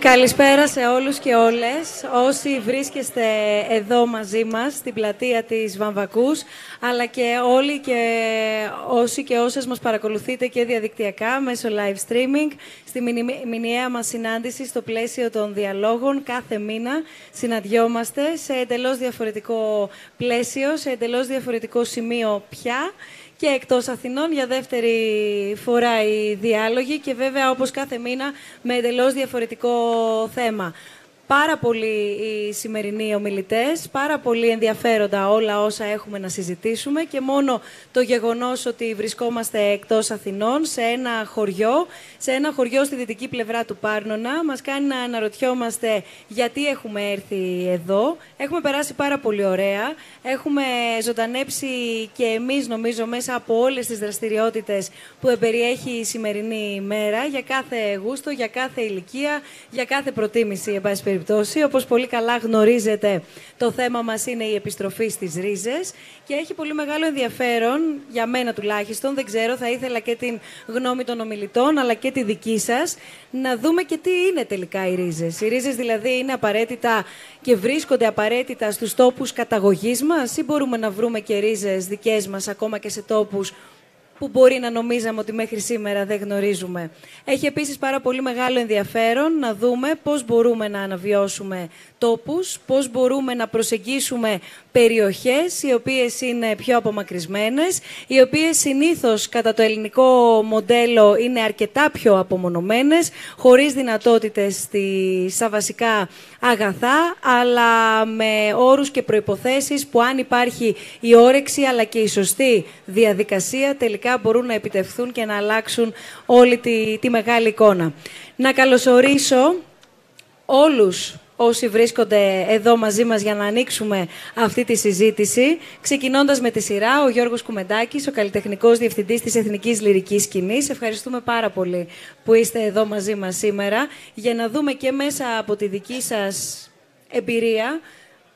Καλησπέρα σε όλους και όλες, όσοι βρίσκεστε εδώ μαζί μας, στην πλατεία της Βαμβακούς, αλλά και όλοι και όσοι και όσες μας παρακολουθείτε και διαδικτυακά μέσω live streaming, στη μηνιαία μας συνάντηση στο πλαίσιο των διαλόγων. Κάθε μήνα συναντιόμαστε σε εντελώς διαφορετικό πλαίσιο, σε εντελώς διαφορετικό σημείο πια και εκτός Αθηνών για δεύτερη φορά οι διάλογοι και βέβαια όπως κάθε μήνα με εντελώς διαφορετικό θέμα πάρα πολύ οι σημερινοί ομιλητές, πάρα πολύ ενδιαφέροντα όλα όσα έχουμε να συζητήσουμε και μόνο το γεγονός ότι βρισκόμαστε εκτός Αθηνών, σε ένα χωριό, σε ένα χωριό στη δυτική πλευρά του Πάρνονα, μας κάνει να αναρωτιόμαστε γιατί έχουμε έρθει εδώ. Έχουμε περάσει πάρα πολύ ωραία, έχουμε ζωντανέψει και εμείς νομίζω μέσα από όλες τις δραστηριότητες που εμπεριέχει η σημερινή ημέρα, για κάθε γούστο, για κάθε ηλικία, για κάθε προτίμηση, εν πάση περιπτώσει. Όπως πολύ καλά γνωρίζετε, το θέμα μας είναι η επιστροφή στις ρίζες και έχει πολύ μεγάλο ενδιαφέρον, για μένα τουλάχιστον, δεν ξέρω, θα ήθελα και την γνώμη των ομιλητών, αλλά και τη δική σας, να δούμε και τι είναι τελικά οι ρίζες. Οι ρίζες δηλαδή είναι απαραίτητα και βρίσκονται απαραίτητα στους τόπους καταγωγής μας ή μπορούμε να βρούμε και ρίζες δικές μας ακόμα και σε τόπους που μπορεί να νομίζαμε ότι μέχρι σήμερα δεν γνωρίζουμε. Έχει επίσης πάρα πολύ μεγάλο ενδιαφέρον να δούμε πώς μπορούμε να αναβιώσουμε τόπους, πώς μπορούμε να προσεγγίσουμε περιοχές οι οποίες είναι πιο απομακρυσμένες, οι οποίες συνήθως κατά το ελληνικό μοντέλο είναι αρκετά πιο απομονωμένες, χωρίς δυνατότητες στα βασικά αγαθά, αλλά με όρους και προϋποθέσεις που αν υπάρχει η όρεξη αλλά και η σωστή διαδικασία τελικά μπορούν να επιτευχθούν και να αλλάξουν όλη τη, τη μεγάλη εικόνα. Να καλωσορίσω όλους όσοι βρίσκονται εδώ μαζί μας για να ανοίξουμε αυτή τη συζήτηση. Ξεκινώντας με τη σειρά, ο Γιώργος Κουμεντάκης, ο καλλιτεχνικός διευθυντής της Εθνικής Λυρικής Σκηνής. Ευχαριστούμε πάρα πολύ που είστε εδώ μαζί μας σήμερα για να δούμε και μέσα από τη δική σας εμπειρία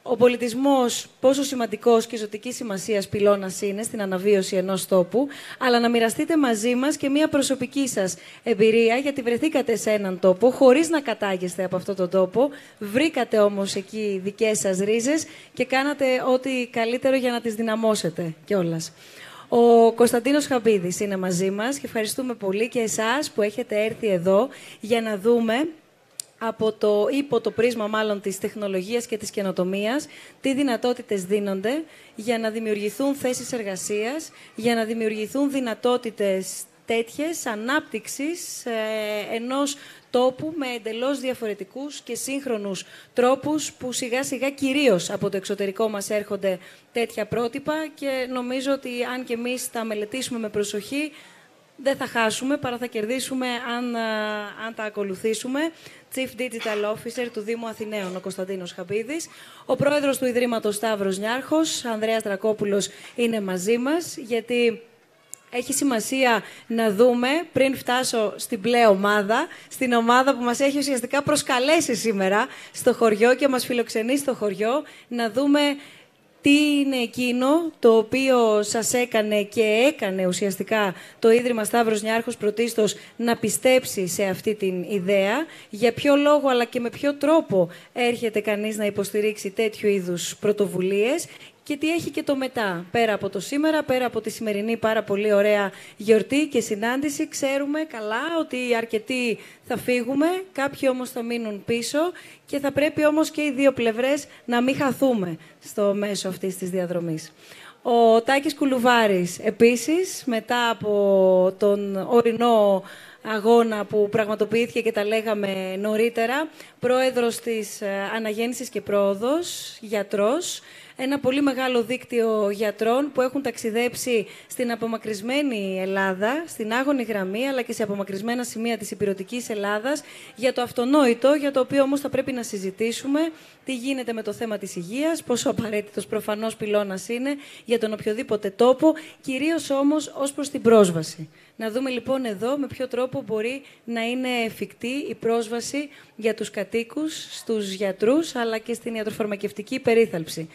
ο πολιτισμός, πόσο σημαντικός και ζωτική σημασίας πυλώνας είναι στην αναβίωση ενός τόπου, αλλά να μοιραστείτε μαζί μας και μια προσωπική σας εμπειρία, γιατί βρεθήκατε σε έναν τόπο χωρίς να κατάγεστε από αυτόν τον τόπο, βρήκατε όμως εκεί δικές σας ρίζες και κάνατε ό,τι καλύτερο για να τις δυναμώσετε κιόλας. Ο Κωνσταντίνος Χαμπίδης είναι μαζί μας και ευχαριστούμε πολύ και εσάς που έχετε έρθει εδώ για να δούμε από το, υπό το πρίσμα μάλλον της τεχνολογίας και της καινοτομίας, τι δυνατότητες δίνονται για να δημιουργηθούν θέσεις εργασίας, για να δημιουργηθούν δυνατότητες τέτοιες ανάπτυξης ε, ενός τόπου με εντελώς διαφορετικούς και σύγχρονους τρόπους που σιγά σιγά κυρίως από το εξωτερικό μας έρχονται τέτοια πρότυπα και νομίζω ότι αν και εμείς τα μελετήσουμε με προσοχή δεν θα χάσουμε, παρά θα κερδίσουμε αν, αν τα ακολουθήσουμε. Chief Digital Officer του Δήμου Αθηναίων, ο Κωνσταντίνος Χαμπίδης. Ο πρόεδρος του Ιδρύματος Σταύρος Νιάρχος, Ανδρέας Δρακόπουλος, είναι μαζί μας, γιατί έχει σημασία να δούμε, πριν φτάσω στην πλέον ομάδα, στην ομάδα που μας έχει ουσιαστικά προσκαλέσει σήμερα στο χωριό και μας φιλοξενεί στο χωριό, να δούμε τι είναι εκείνο το οποίο σας έκανε και έκανε ουσιαστικά το Ίδρυμα Σταύρος Νιάρχος πρωτίστως να πιστέψει σε αυτή την ιδέα, για ποιο λόγο αλλά και με ποιο τρόπο έρχεται κανείς να υποστηρίξει τέτοιου είδους πρωτοβουλίες; Και τι έχει και το μετά. Πέρα από το σήμερα, πέρα από τη σημερινή πάρα πολύ ωραία γιορτή και συνάντηση, ξέρουμε καλά ότι αρκετοί θα φύγουμε, κάποιοι όμως θα μείνουν πίσω και θα πρέπει όμως και οι δύο πλευρές να μην χαθούμε στο μέσο αυτής της διαδρομής. Ο Τάκης Κουλουβάρης, επίσης, μετά από τον ορεινό αγώνα που πραγματοποιήθηκε και τα λέγαμε νωρίτερα, πρόεδρος της ε, Αναγέννησης και Πρόοδος, γιατρός, ένα πολύ μεγάλο δίκτυο γιατρών που έχουν ταξιδέψει στην απομακρυσμένη Ελλάδα, στην άγωνη γραμμή, αλλά και σε απομακρυσμένα σημεία της υπηρετικής Ελλάδας, για το αυτονόητο, για το οποίο όμως θα πρέπει να συζητήσουμε τι γίνεται με το θέμα της υγείας, πόσο απαραίτητος προφανώς πυλώνας είναι για τον οποιοδήποτε τόπο, κυρίως όμως ως προς την πρόσβαση. Να δούμε λοιπόν εδώ με ποιο τρόπο μπορεί να είναι εφικτή η πρόσβαση για τους κατοίκους, στους γιατρούς, αλλά και στην ιατροφαρμακευτική περίθαλψη.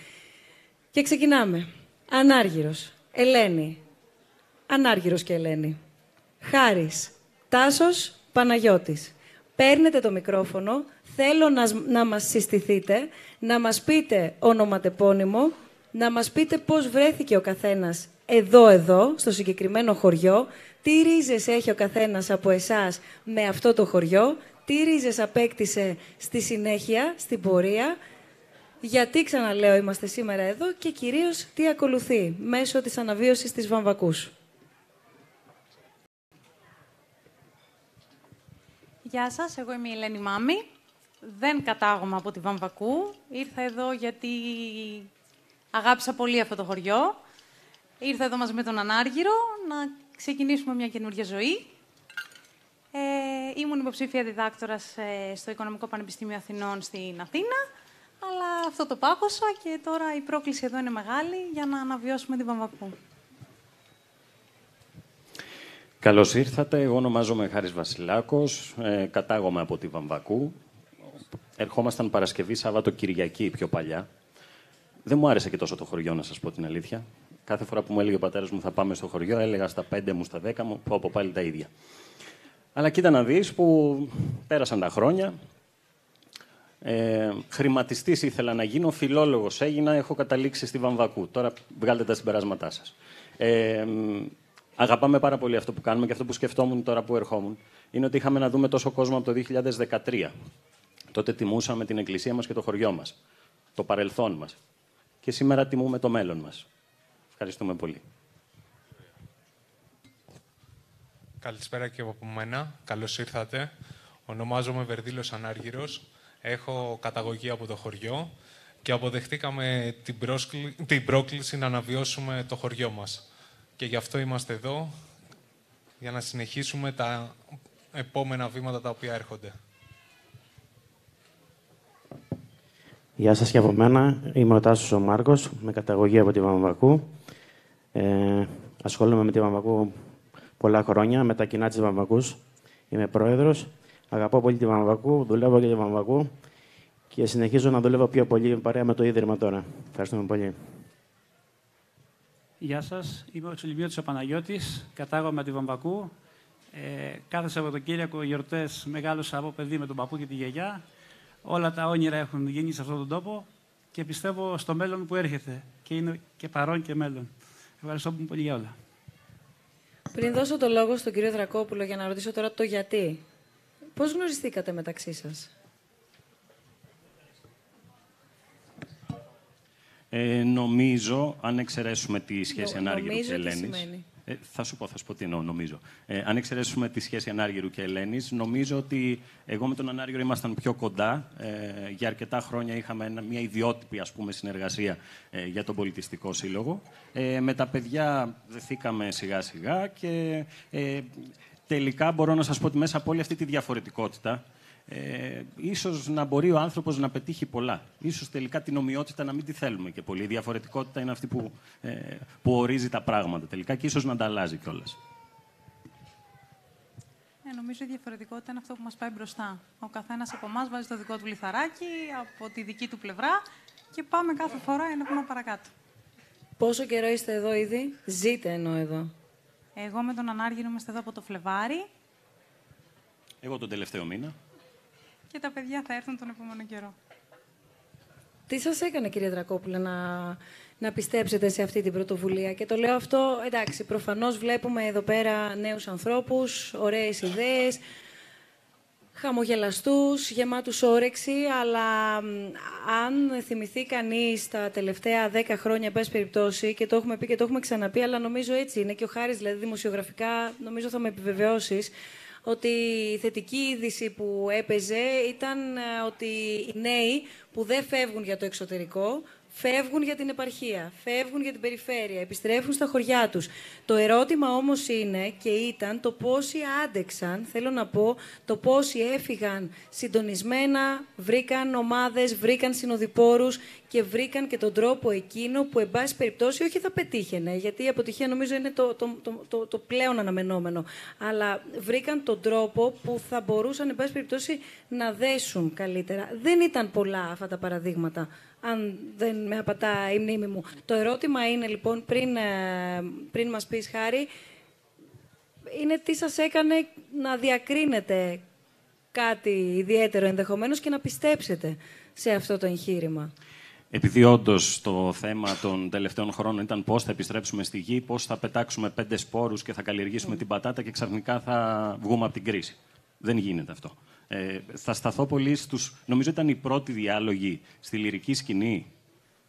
Και ξεκινάμε. Ανάργυρος. Ελένη. Ανάργυρος και Ελένη. Χάρης. Τάσος Παναγιώτης. παίρνετε το μικρόφωνο, θέλω να, να μας συστηθείτε, να μας πείτε ονοματεπώνυμο, να μας πείτε πώς βρέθηκε ο καθένας εδώ-εδώ, στο συγκεκριμένο χωριό, τι ρίζες έχει ο καθένας από εσάς με αυτό το χωριό, τι ρίζες απέκτησε στη συνέχεια, στην πορεία, γιατί ξαναλέω είμαστε σήμερα εδώ και κυρίως τι ακολουθεί μέσω της αναβίωσης της Βαμβακούς. Γεια σας, εγώ είμαι η Ελένη Μάμη. Δεν κατάγομαι από τη Βαμβακού. Ήρθα εδώ γιατί αγάπησα πολύ αυτό το χωριό. Ήρθα εδώ μαζί με τον Ανάργυρο να ξεκινήσουμε μια καινούργια ζωή. Ε, ήμουν υποψήφια διδάκτορας ε, στο Οικονομικό Πανεπιστήμιο Αθηνών στην Αθήνα, αλλά αυτό το πάγωσα και τώρα η πρόκληση εδώ είναι μεγάλη για να αναβιώσουμε την Βαμβακού. Καλώς ήρθατε. Εγώ ονομάζομαι Χάρης Βασιλάκος. Ε, κατάγομαι από τη Βαμβακού. Ερχόμασταν Παρασκευή, Σάββατο, Κυριακή πιο παλιά. Δεν μου άρεσε και τόσο το χωριό, να σας πω την αλήθεια. Κάθε φορά που μου έλεγε ο πατέρας μου θα πάμε στο χωριό, έλεγα στα πέντε μου, στα δέκα μου, που από πάλι τα ίδια. Αλλά κοίτα να δεις που πέρασαν τα χρόνια. Ε, χρηματιστής ήθελα να γίνω, φιλόλογος έγινα, έχω καταλήξει στη Βαμβακού. Τώρα βγάλτε τα συμπεράσματά σας. Ε, αγαπάμε πάρα πολύ αυτό που κάνουμε και αυτό που σκεφτόμουν τώρα που ερχόμουν είναι ότι είχαμε να δούμε τόσο κόσμο από το 2013. Τότε τιμούσαμε την εκκλησία μας και το χωριό μας, το παρελθόν μας. Και σήμερα τιμούμε το μέλλον μας. Ευχαριστούμε πολύ. Καλησπέρα και από μένα. Καλώς ήρθατε. Ονομάζομαι Βερδίλος Ανάργυρος. Έχω καταγωγή από το χωριό και αποδεχτήκαμε την, την πρόκληση να αναβιώσουμε το χωριό μας. Και γι' αυτό είμαστε εδώ, για να συνεχίσουμε τα επόμενα βήματα τα οποία έρχονται. Γεια σας και από μένα. Είμαι ο Τάσος ο Μάρκος, με καταγωγή από τη Βαμβακού. Ε, ασχολούμαι με τη Βαμβακού πολλά χρόνια, με τα κοινά της Βαμβακούς. Είμαι πρόεδρος. Αγαπώ πολύ τη Βαμβακού, δουλεύω και τη Βαμβακού και συνεχίζω να δουλεύω πιο πολύ παρέα με το Ίδρυμα τώρα. Ευχαριστούμε πολύ. Γεια σας. Είμαι ο Τσιλιμιώτης ο Παναγιώτης. Κατάγομαι από τη Βαμβακού. Ε, κάθε Σαββατοκύριακο γιορτές μεγάλωσα από παιδί με τον παππού και τη γιαγιά. Όλα τα όνειρα έχουν γίνει σε αυτόν τον τόπο και πιστεύω στο μέλλον που έρχεται. Και είναι και παρόν και μέλλον. Ευχαριστώ πολύ για όλα. Πριν δώσω το λόγο στον κύριο Δρακόπουλο για να ρωτήσω τώρα το γιατί. Πώς γνωριστήκατε μεταξύ σας; Ε, νομίζω, αν εξαιρέσουμε τη σχέση Ανάργυρου και Ελένης... Ε, θα σου πω, θα σου πω τι εννοώ, νομίζω. Ε, αν εξαιρέσουμε τη σχέση Ανάργυρου και Ελένης, νομίζω ότι εγώ με τον Ανάργυρο ήμασταν πιο κοντά. Ε, για αρκετά χρόνια είχαμε μια ιδιότυπη ας πούμε, συνεργασία ε, για τον Πολιτιστικό Σύλλογο. Ε, με τα παιδιά δεθήκαμε σιγά-σιγά και ε, τελικά μπορώ να σας πω ότι μέσα από όλη αυτή τη διαφορετικότητα ε, ίσως να μπορεί ο άνθρωπος να πετύχει πολλά. Ίσως τελικά την ομοιότητα να μην τη θέλουμε και πολύ. Η διαφορετικότητα είναι αυτή που, ε, που ορίζει τα πράγματα τελικά και ίσως να τα αλλάζει κιόλας. Ε, νομίζω η διαφορετικότητα είναι αυτό που μας πάει μπροστά. Ο καθένας από εμάς βάζει το δικό του λιθαράκι, από τη δική του πλευρά και πάμε κάθε φορά ένα βήμα παρακάτω. Πόσο καιρό είστε εδώ ήδη, ζείτε ενώ εδώ. Εγώ με τον Ανάργυρο είμαστε εδώ από το Φλεβάρι. Εγώ τον τελευταίο μήνα και τα παιδιά θα έρθουν τον επόμενο καιρό. Τι σας έκανε, κύριε Δρακόπουλε, να, να πιστέψετε σε αυτή την πρωτοβουλία; Και το λέω αυτό, εντάξει, προφανώς βλέπουμε εδώ πέρα νέους ανθρώπους, ωραίες ιδέες, χαμογελαστούς, γεμάτους όρεξη, αλλά αν θυμηθεί κανείς τα τελευταία δέκα χρόνια, πες περιπτώσει, και το έχουμε πει και το έχουμε ξαναπεί, αλλά νομίζω έτσι είναι και ο Χάρης, δηλαδή δημοσιογραφικά, νομίζω θα με επιβεβαιώσεις, ότι η θετική είδηση που έπαιζε ήταν ε, ότι οι νέοι που δεν φεύγουν για το εξωτερικό, φεύγουν για την επαρχία, φεύγουν για την περιφέρεια, επιστρέφουν στα χωριά τους. Το ερώτημα όμως είναι και ήταν το πόσοι άντεξαν, θέλω να πω, το πόσοι έφυγαν συντονισμένα, βρήκαν ομάδες, βρήκαν συνοδοιπόρους και βρήκαν και τον τρόπο εκείνο που, εν πάση περιπτώσει, όχι θα πετύχαινε, γιατί η αποτυχία νομίζω είναι το, το, το, το, πλέον αναμενόμενο, αλλά βρήκαν τον τρόπο που θα μπορούσαν, εν πάση περιπτώσει, να δέσουν καλύτερα. Δεν ήταν πολλά αυτά τα παραδείγματα αν δεν με απατά η μνήμη μου. Το ερώτημα είναι λοιπόν, πριν, ε, πριν μας πεις Χάρη, είναι τι σας έκανε να διακρίνετε κάτι ιδιαίτερο ενδεχομένως και να πιστέψετε σε αυτό το εγχείρημα. Επειδή όντως το θέμα των τελευταίων χρόνων ήταν πώς θα επιστρέψουμε στη γη, πώς θα πετάξουμε πέντε σπόρους και θα καλλιεργήσουμε την πατάτα και ξαφνικά θα βγούμε από την κρίση. Δεν γίνεται αυτό. Ε, θα σταθώ πολύ στους... Νομίζω ήταν οι πρώτοι διάλογοι στη λυρική σκηνή.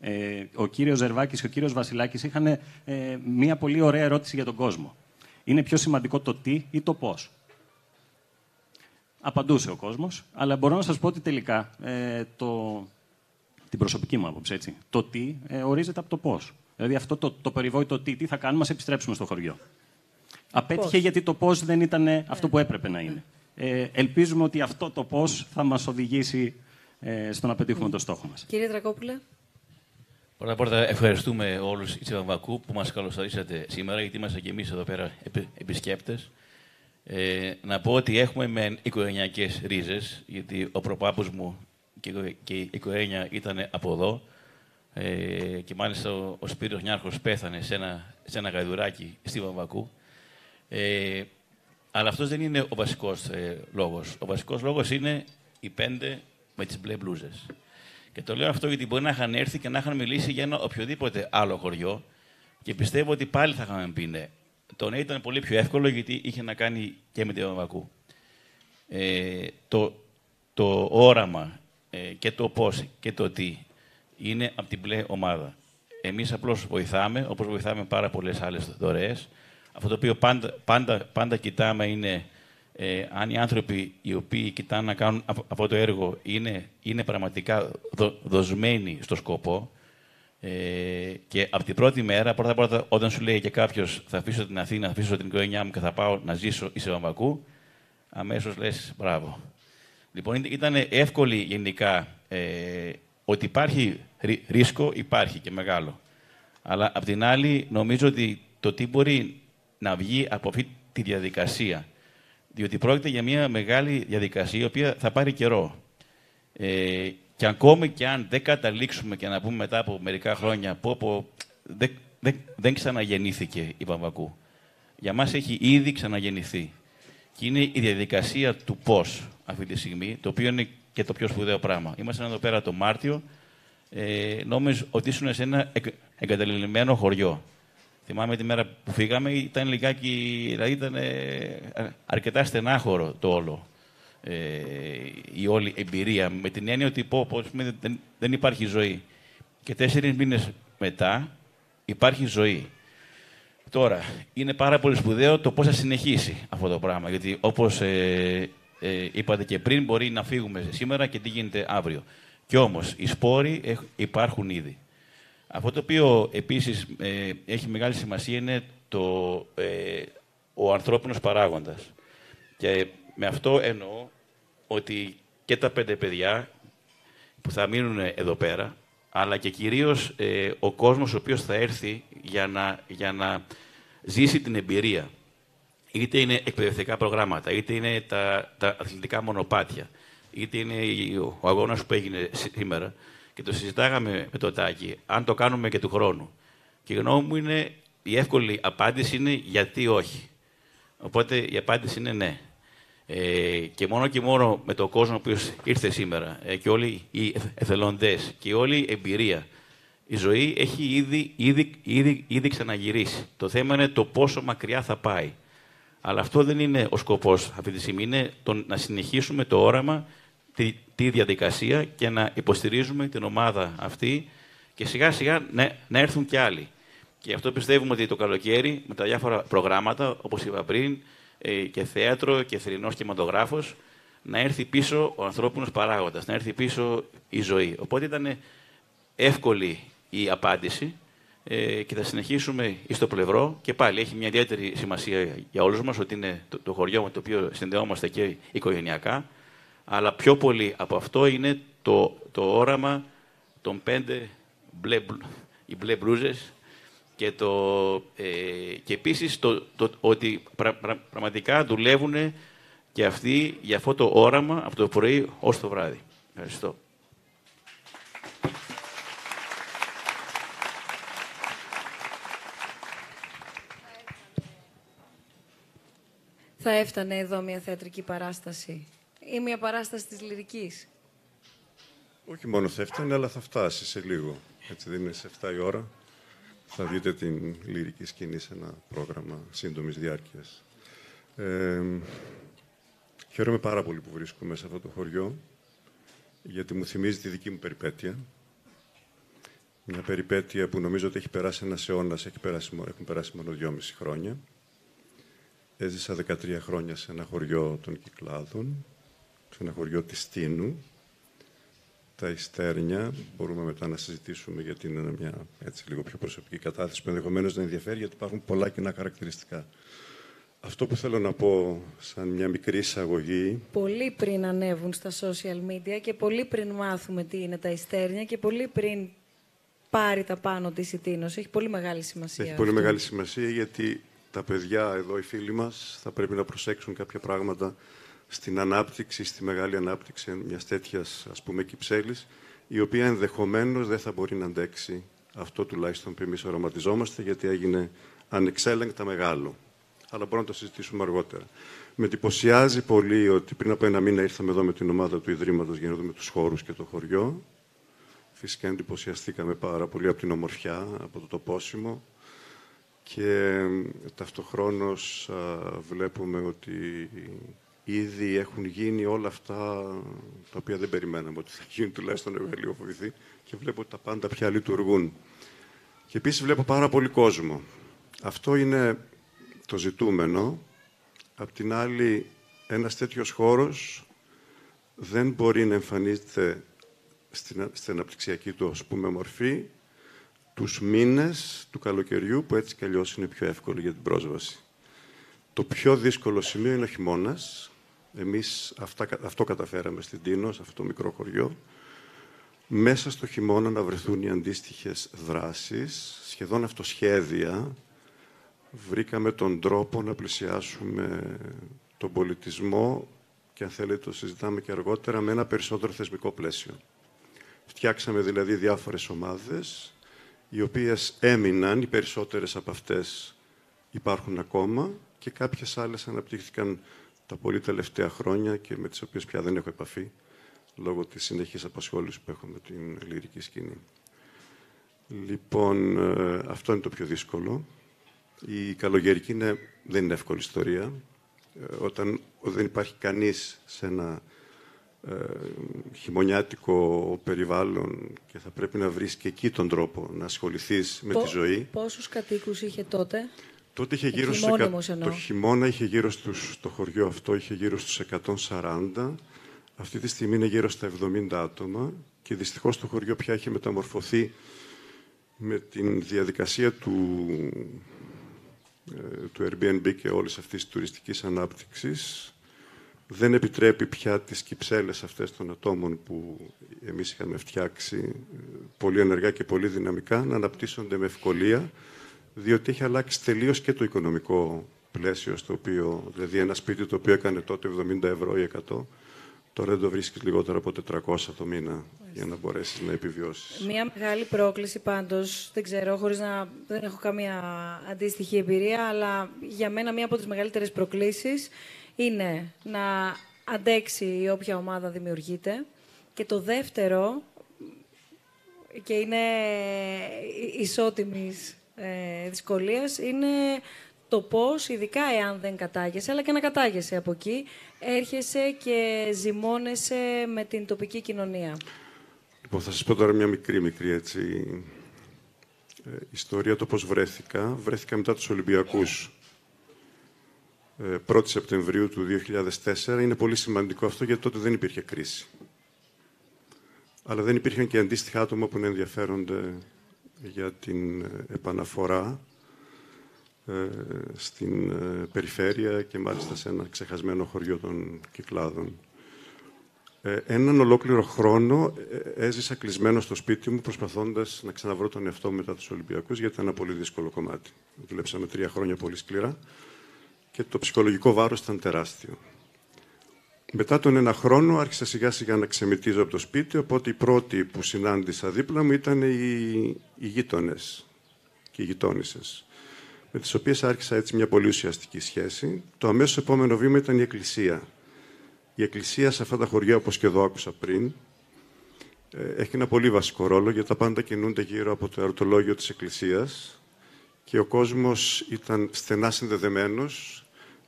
Ε, ο κύριος Ζερβάκης και ο κύριος Βασιλάκης είχαν ε, μία πολύ ωραία ερώτηση για τον κόσμο. Είναι πιο σημαντικό το τι ή το πώς; Απαντούσε ο κόσμος, αλλά μπορώ να σας πω ότι τελικά ε, το, την προσωπική μου άποψη, έτσι, το τι ε, ορίζεται από το πώς. Δηλαδή αυτό το, το περιβόητο τι, τι θα κάνουμε, μας επιστρέψουμε στο χωριό. Απέτυχε γιατί το πώς δεν ήταν αυτό που έπρεπε να είναι. Ε, ελπίζουμε ότι αυτό το πώς θα μας οδηγήσει ε, στο να πετύχουμε mm. το στόχο μας. Κύριε Τρακόπουλε. Πρώτα απ' όλα ευχαριστούμε όλους οι Τσεβαμβακού που μας καλωσορίσατε σήμερα, γιατί είμαστε και εμείς εδώ πέρα επισκέπτες. Ε, να πω ότι έχουμε με οικογενειακές ρίζες, γιατί ο προπάπους μου και η οικογένεια ήταν από εδώ. Ε, και μάλιστα ο, ο Σπύρος Νιάρχος πέθανε σε ένα, σε ένα γαϊδουράκι στη Βαμβακού. Ε, αλλά αυτός δεν είναι ο βασικός ε, λόγος. Ο βασικός λόγος είναι οι πέντε με τις μπλε μπλούζες. Και το λέω αυτό γιατί μπορεί να είχαν έρθει και να είχαν μιλήσει για ένα οποιοδήποτε άλλο χωριό και πιστεύω ότι πάλι θα είχαμε πει ναι. Το ναι ήταν πολύ πιο εύκολο γιατί είχε να κάνει και με τη Βαμβακού. Ε, το, το όραμα ε, και το πώς και το τι είναι από την μπλε ομάδα. Εμείς απλώς βοηθάμε, όπως βοηθάμε πάρα πολλές άλλες δωρεές. Αυτό το οποίο πάντα, πάντα, πάντα κοιτάμε είναι ε, αν οι άνθρωποι οι οποίοι κοιτάνε να κάνουν αυτό το έργο είναι, είναι πραγματικά δο, δοσμένοι στο σκοπό. Ε, και από την πρώτη μέρα, πρώτα πρώτα, όταν σου λέει και κάποιος θα αφήσω την Αθήνα, θα αφήσω την οικογένειά μου και θα πάω να ζήσω σε Βαμβακού, αμέσως λες μπράβο. Λοιπόν, ήταν εύκολη γενικά ε, ότι υπάρχει ρίσκο, υπάρχει και μεγάλο. Αλλά απ' την άλλη, νομίζω ότι το τι μπορεί να βγει από αυτή τη διαδικασία, διότι πρόκειται για μια μεγάλη διαδικασία, η οποία θα πάρει καιρό. Ε, και ακόμη και αν δεν καταλήξουμε και να πούμε μετά από μερικά χρόνια πω, πω δεν, δεν, δεν ξαναγεννήθηκε η Παμβακού. Για μας έχει ήδη ξαναγεννηθεί. Και είναι η διαδικασία του πώς αυτή τη στιγμή, το οποίο είναι και το πιο σπουδαίο πράγμα. Είμαστε εδώ πέρα το Μάρτιο, ε, νόμιζα ότι ήσουν σε ένα εγκαταλειμμένο χωριό. Θυμάμαι τη μέρα που φύγαμε, ήταν λιγάκι, δηλαδή ήταν ε, αρκετά στενάχωρο το όλο. Ε, η όλη εμπειρία, με την έννοια ότι πω, πω, δεν, δεν υπάρχει ζωή. Και τέσσερις μήνες μετά υπάρχει ζωή. Τώρα, είναι πάρα πολύ σπουδαίο το πώς θα συνεχίσει αυτό το πράγμα. Γιατί όπως ε, ε, είπατε και πριν, μπορεί να φύγουμε σήμερα και τι γίνεται αύριο. Κι όμως, οι σπόροι υπάρχουν ήδη. Αυτό το οποίο επίσης ε, έχει μεγάλη σημασία είναι το, ε, ο ανθρώπινος παράγοντας. Και με αυτό εννοώ ότι και τα πέντε παιδιά που θα μείνουν εδώ πέρα, αλλά και κυρίως ε, ο κόσμος ο οποίος θα έρθει για να, για να ζήσει την εμπειρία. Είτε είναι εκπαιδευτικά προγράμματα, είτε είναι τα, τα αθλητικά μονοπάτια, είτε είναι ο αγώνας που έγινε σήμερα και το συζητάγαμε με το Τάκη, αν το κάνουμε και του χρόνου. Και η γνώμη μου είναι, η εύκολη απάντηση είναι γιατί όχι. Οπότε η απάντηση είναι ναι. Ε, και μόνο και μόνο με τον κόσμο που ήρθε σήμερα ε, και όλοι οι εθελοντές και όλη η εμπειρία, η ζωή έχει ήδη, ήδη, ήδη, ήδη ξαναγυρίσει. Το θέμα είναι το πόσο μακριά θα πάει. Αλλά αυτό δεν είναι ο σκοπός αυτή τη στιγμή. Είναι το να συνεχίσουμε το όραμα τη, τη διαδικασία και να υποστηρίζουμε την ομάδα αυτή και σιγά σιγά να, να έρθουν και άλλοι. Και αυτό πιστεύουμε ότι το καλοκαίρι με τα διάφορα προγράμματα, όπως είπα πριν, ε, και θέατρο και θρηνός κινηματογράφος, να έρθει πίσω ο ανθρώπινος παράγοντας, να έρθει πίσω η ζωή. Οπότε ήταν εύκολη η απάντηση ε, και θα συνεχίσουμε στο πλευρό και πάλι έχει μια ιδιαίτερη σημασία για όλους μας ότι είναι το, το χωριό με το οποίο συνδεόμαστε και οικογενειακά αλλά πιο πολύ από αυτό είναι το, το όραμα των πέντε μπλε, οι μπλε μπρούζες και, το, ε, και επίσης το, το, ότι πραγματικά δουλεύουν και αυτοί για αυτό το όραμα από το πρωί ως το βράδυ. Ευχαριστώ. Θα έφτανε εδώ μια θεατρική παράσταση ή μια παράσταση της λυρικής; Όχι μόνο θα έφτανε, αλλά θα φτάσει σε λίγο. Έτσι δεν είναι σε 7 η ώρα. Θα δείτε την λυρική σκηνή σε ένα πρόγραμμα σύντομης διάρκειας. Ε, χαίρομαι πάρα πολύ που βρίσκομαι σε αυτό το χωριό, γιατί μου θυμίζει τη δική μου περιπέτεια. Μια περιπέτεια που νομίζω ότι έχει περάσει ένας αιώνας, έχουν περάσει μόνο δυόμιση χρόνια. Έζησα 13 χρόνια σε ένα χωριό των Κυκλάδων, σε ένα χωριό της Τίνου, τα Ιστέρνια. Μπορούμε μετά να συζητήσουμε γιατί είναι μια έτσι, λίγο πιο προσωπική κατάθεση που ενδεχομένως να ενδιαφέρει γιατί υπάρχουν πολλά κοινά χαρακτηριστικά. Αυτό που θέλω να πω σαν μια μικρή εισαγωγή... Πολύ πριν ανέβουν στα social media και πολύ πριν μάθουμε τι είναι τα Ιστέρνια και πολύ πριν πάρει τα πάνω της η Τίνος. Έχει πολύ μεγάλη σημασία. Έχει πολύ μεγάλη σημασία γιατί τα παιδιά εδώ, οι φίλοι μας, θα πρέπει να προσέξουν κάποια πράγματα στην ανάπτυξη, στη μεγάλη ανάπτυξη μιας τέτοιας ας πούμε κυψέλης, η οποία ενδεχομένως δεν θα μπορεί να αντέξει αυτό τουλάχιστον που εμείς οραματιζόμαστε, γιατί έγινε ανεξέλεγκτα μεγάλο. Αλλά μπορούμε να το συζητήσουμε αργότερα. Με εντυπωσιάζει πολύ ότι πριν από ένα μήνα ήρθαμε εδώ με την ομάδα του Ιδρύματος για να δούμε τους χώρους και το χωριό. Φυσικά εντυπωσιαστήκαμε πάρα πολύ από την ομορφιά, από το τοπόσιμο και ταυτοχρόνως βλέπουμε ότι ήδη έχουν γίνει όλα αυτά τα οποία δεν περιμέναμε ότι θα γίνουν, τουλάχιστον έχω λίγο φοβηθεί και βλέπω ότι τα πάντα πια λειτουργούν. Και επίσης βλέπω πάρα πολύ κόσμο. Αυτό είναι το ζητούμενο. Απ' την άλλη, ένας τέτοιος χώρος δεν μπορεί να εμφανίζεται στην, στην αναπτυξιακή του, ας πούμε, μορφή τους μήνες του καλοκαιριού, που έτσι κι αλλιώς είναι πιο εύκολο για την πρόσβαση. Το πιο δύσκολο σημείο είναι ο χειμώνας. Εμείς αυτά, αυτό καταφέραμε στην Τίνο, σε αυτό το μικρό χωριό. Μέσα στο χειμώνα να βρεθούν οι αντίστοιχες δράσεις, σχεδόν αυτοσχέδια. Βρήκαμε τον τρόπο να πλησιάσουμε τον πολιτισμό και αν θέλετε το συζητάμε και αργότερα με ένα περισσότερο θεσμικό πλαίσιο. Φτιάξαμε δηλαδή διάφορες ομάδες, οι οποίες έμειναν, οι περισσότερες από αυτές υπάρχουν ακόμα και κάποιες άλλες αναπτύχθηκαν τα πολύ τελευταία χρόνια και με τις οποίες πια δεν έχω επαφή λόγω της συνεχής απασχόλησης που έχω με την λυρική σκηνή. Λοιπόν, ε, αυτό είναι το πιο δύσκολο. Η καλογερική είναι, δεν είναι εύκολη ιστορία. Ε, όταν δεν υπάρχει κανείς σε ένα ε, χειμωνιάτικο περιβάλλον και θα πρέπει να βρεις και εκεί τον τρόπο να ασχοληθείς με τη ζωή. Πόσους κατοίκους είχε τότε; Τότε είχε γύρω στους, το χειμώνα είχε γύρω στους, το χωριό αυτό είχε γύρω στους 140. Αυτή τη στιγμή είναι γύρω στα 70 άτομα και δυστυχώς το χωριό πια έχει μεταμορφωθεί με την διαδικασία του, ε, του Airbnb και όλης αυτής της τουριστικής ανάπτυξης. Δεν επιτρέπει πια τις κυψέλες αυτές των ατόμων που εμείς είχαμε φτιάξει ε, πολύ ενεργά και πολύ δυναμικά να αναπτύσσονται με ευκολία διότι έχει αλλάξει τελείως και το οικονομικό πλαίσιο στο οποίο, δηλαδή ένα σπίτι το οποίο έκανε τότε 70 ευρώ ή 100, τώρα δεν το βρίσκεις λιγότερο από 400 το μήνα για να μπορέσεις να επιβιώσεις. Μία μεγάλη πρόκληση πάντως, δεν ξέρω, χωρίς να δεν έχω καμία αντίστοιχη εμπειρία, αλλά για μένα μία από τις μεγαλύτερες προκλήσεις είναι να αντέξει η όποια ομάδα δημιουργείται και το δεύτερο, και είναι ισότιμης ε, δυσκολίας είναι το πώς, ειδικά εάν δεν κατάγεσαι, αλλά και να κατάγεσαι από εκεί, έρχεσαι και ζυμώνεσαι με την τοπική κοινωνία. Λοιπόν, θα σας πω τώρα μια μικρή, μικρή έτσι, ε, ιστορία το πώς βρέθηκα. Βρέθηκα μετά τους Ολυμπιακούς. Ε, 1η Σεπτεμβρίου του 2004. Είναι πολύ σημαντικό αυτό γιατί τότε δεν υπήρχε κρίση. Αλλά δεν υπήρχαν και αντίστοιχα άτομα που να ενδιαφέρονται για την ε, επαναφορά ε, στην ε, περιφέρεια και μάλιστα σε ένα ξεχασμένο χωριό των Κυκλάδων. έναν ολόκληρο χρόνο έζησα κλεισμένο στο σπίτι μου προσπαθώντας να ξαναβρω τον εαυτό μου μετά τους Ολυμπιακούς γιατί ήταν ένα πολύ δύσκολο κομμάτι. Δουλέψαμε τρία χρόνια πολύ σκληρά και το ψυχολογικό βάρος ήταν τεράστιο. Μετά τον ένα χρόνο άρχισα σιγά σιγά να ξεμητίζω από το σπίτι, οπότε οι πρώτοι που συνάντησα δίπλα μου ήταν οι, οι γείτονες και οι γειτόνισε, με τις οποίες άρχισα έτσι μια πολύ ουσιαστική σχέση. Το αμέσως επόμενο βήμα ήταν η εκκλησία. Η Εκκλησία σε αυτά τα χωριά, όπως και εδώ άκουσα πριν, ε, έχει ένα πολύ βασικό ρόλο, γιατί τα πάντα κινούνται γύρω από το ερωτολόγιο της Εκκλησίας και ο κόσμος ήταν στενά συνδεδεμένος,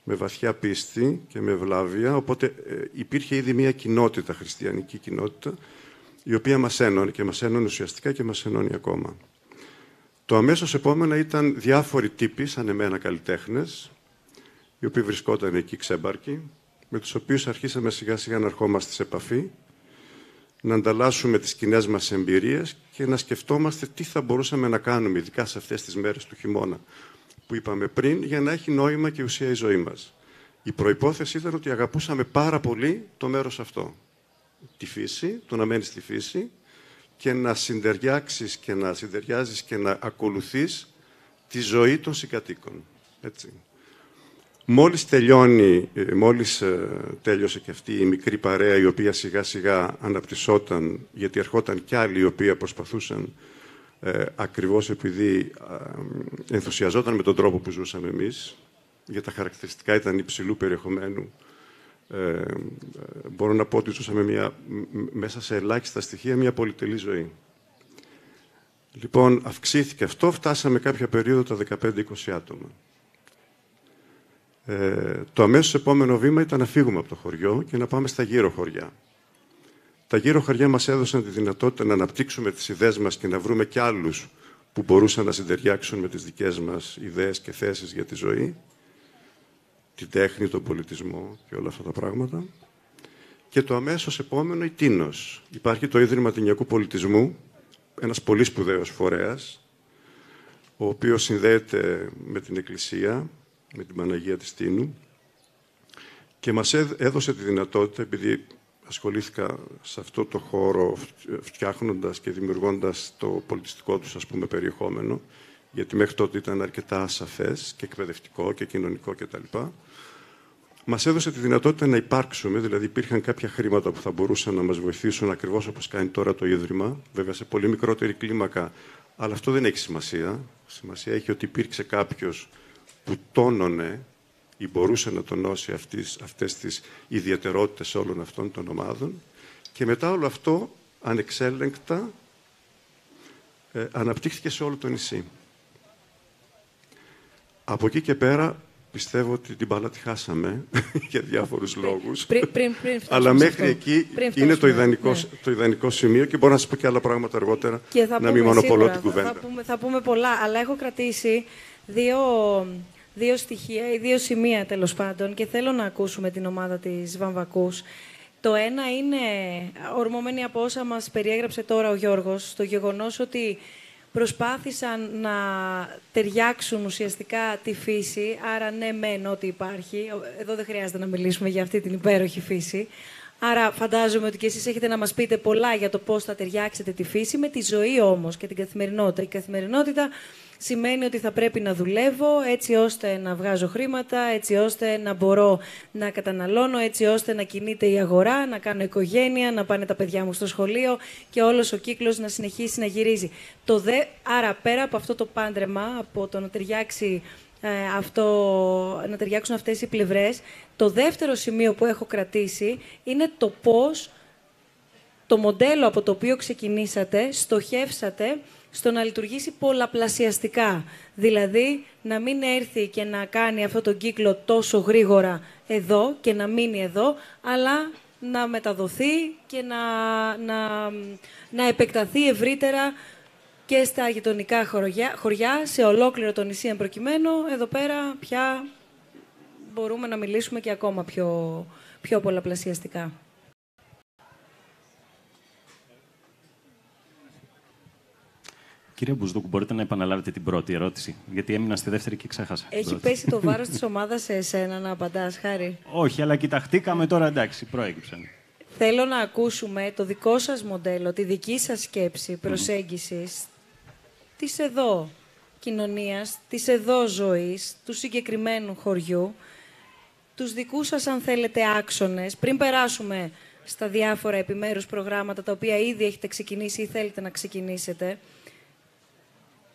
με βαθιά πίστη και με βλάβεια, οπότε ε, υπήρχε ήδη μια κοινότητα, χριστιανική κοινότητα, η οποία μας ένωνε και μας ένωνε ουσιαστικά και μας ενώνει ακόμα. Το αμέσως επόμενο ήταν διάφοροι τύποι, σαν εμένα καλλιτέχνες, οι οποίοι βρισκόταν εκεί ξέμπαρκοι, με τους οποίους αρχίσαμε σιγά σιγά να ερχόμαστε σε επαφή, να ανταλλάσσουμε τις κοινέ μας εμπειρίες και να σκεφτόμαστε τι θα μπορούσαμε να κάνουμε, ειδικά σε αυτές τις μέρες του χειμώνα, που είπαμε πριν, για να έχει νόημα και ουσία η ζωή μας. Η προϋπόθεση ήταν ότι αγαπούσαμε πάρα πολύ το μέρος αυτό. Τη φύση, το να μένεις στη φύση και να συντεριάξεις και να συντεριάζεις και να ακολουθείς τη ζωή των συγκατοίκων. Έτσι. Μόλις τελειώνει, ε, μόλις ε, τέλειωσε και αυτή η μικρή παρέα η οποία σιγά σιγά αναπτυσσόταν γιατί ερχόταν κι άλλοι οι οποίοι προσπαθούσαν ε, ακριβώς επειδή ε, ενθουσιαζόταν με τον τρόπο που ζούσαμε εμείς για τα χαρακτηριστικά ήταν υψηλού περιεχομένου ε, μπορώ να πω ότι ζούσαμε μια, μέσα σε ελάχιστα στοιχεία μια πολυτελή ζωή. Λοιπόν, αυξήθηκε αυτό, φτάσαμε κάποια περίοδο τα 15-20 άτομα. Ε, το αμέσως επόμενο βήμα ήταν να φύγουμε από το χωριό και να πάμε στα γύρω χωριά. Τα γύρω χωριά μας έδωσαν τη δυνατότητα να αναπτύξουμε τις ιδέες μας και να βρούμε κι άλλους που μπορούσαν να συντεριάξουν με τις δικές μας ιδέες και θέσεις για τη ζωή, την τέχνη, τον πολιτισμό και όλα αυτά τα πράγματα. Και το αμέσως επόμενο, η Τίνος. Υπάρχει το Ίδρυμα Τινιακού Πολιτισμού, ένας πολύ σπουδαίος φορέας, ο οποίος συνδέεται με την Εκκλησία, με την Παναγία της Τίνου και μας έδωσε τη δυνατότητα, επειδή ασχολήθηκα σε αυτό το χώρο φτιάχνοντας και δημιουργώντας το πολιτιστικό τους ας πούμε, περιεχόμενο, γιατί μέχρι τότε ήταν αρκετά ασαφές και εκπαιδευτικό και κοινωνικό κτλ. Μας έδωσε τη δυνατότητα να υπάρξουμε, δηλαδή υπήρχαν κάποια χρήματα που θα μπορούσαν να μας βοηθήσουν ακριβώς όπως κάνει τώρα το Ίδρυμα, βέβαια σε πολύ μικρότερη κλίμακα, αλλά αυτό δεν έχει σημασία. Σημασία έχει ότι υπήρξε κάποιος που τόνωνε ή μπορούσε να τονώσει αυτές, αυτές τις ιδιαιτερότητες όλων αυτών των ομάδων και μετά όλο αυτό ανεξέλεγκτα ε, αναπτύχθηκε σε όλο το νησί. Από εκεί και πέρα πιστεύω ότι την μπάλα τη χάσαμε για διάφορους λόγους. Πριν, πριν, πριν Αλλά μέχρι εκεί είναι το ιδανικό, ναι. το ιδανικό σημείο και μπορώ να σας πω και άλλα πράγματα αργότερα, να μην μονοπολώ την κουβέντα. Θα πούμε, θα πούμε πολλά, αλλά έχω κρατήσει δύο δύο στοιχεία ή δύο σημεία τέλος πάντων και θέλω να ακούσουμε την ομάδα της Βαμβακούς. Το ένα είναι ορμόμενοι από όσα μας περιέγραψε τώρα ο Γιώργος, το γεγονός ότι προσπάθησαν να ταιριάξουν ουσιαστικά τη φύση, άρα ναι μεν ότι υπάρχει, εδώ δεν χρειάζεται να μιλήσουμε για αυτή την υπέροχη φύση, Άρα φαντάζομαι ότι και εσείς έχετε να μας πείτε πολλά για το πώς θα ταιριάξετε τη φύση, με τη ζωή όμως και την καθημερινότητα. Η καθημερινότητα σημαίνει ότι θα πρέπει να δουλεύω έτσι ώστε να βγάζω χρήματα, έτσι ώστε να μπορώ να καταναλώνω, έτσι ώστε να κινείται η αγορά, να κάνω οικογένεια, να πάνε τα παιδιά μου στο σχολείο και όλος ο κύκλος να συνεχίσει να γυρίζει. Το δε, άρα πέρα από αυτό το πάντρεμα, από το να ταιριάξει ε, αυτό, να ταιριάξουν αυτές οι πλευρές, το δεύτερο σημείο που έχω κρατήσει είναι το πώς το μοντέλο από το οποίο ξεκινήσατε, στοχεύσατε στο να λειτουργήσει πολλαπλασιαστικά. Δηλαδή, να μην έρθει και να κάνει αυτό τον κύκλο τόσο γρήγορα εδώ και να μείνει εδώ, αλλά να μεταδοθεί και να, να, να επεκταθεί ευρύτερα και στα γειτονικά χωριά, χωριά, σε ολόκληρο το νησί προκειμένου. Εδώ πέρα πια μπορούμε να μιλήσουμε και ακόμα πιο, πιο πολλαπλασιαστικά. Κύριε Μπουσδούκου, μπορείτε να επαναλάβετε την πρώτη ερώτηση, γιατί έμεινα στη δεύτερη και ξέχασα. Έχει πέσει το βάρος της ομάδας σε εσένα να απαντάς, Χάρη; Όχι, αλλά κοιταχτήκαμε τώρα, εντάξει, προέκυψαν. Θέλω να ακούσουμε το δικό σας μοντέλο, τη δική σας σκέψη, προσέγγισης της εδώ κοινωνίας, της εδώ ζωής, του συγκεκριμένου χωριού, τους δικούς σας, αν θέλετε, άξονες, πριν περάσουμε στα διάφορα επιμέρους προγράμματα, τα οποία ήδη έχετε ξεκινήσει ή θέλετε να ξεκινήσετε,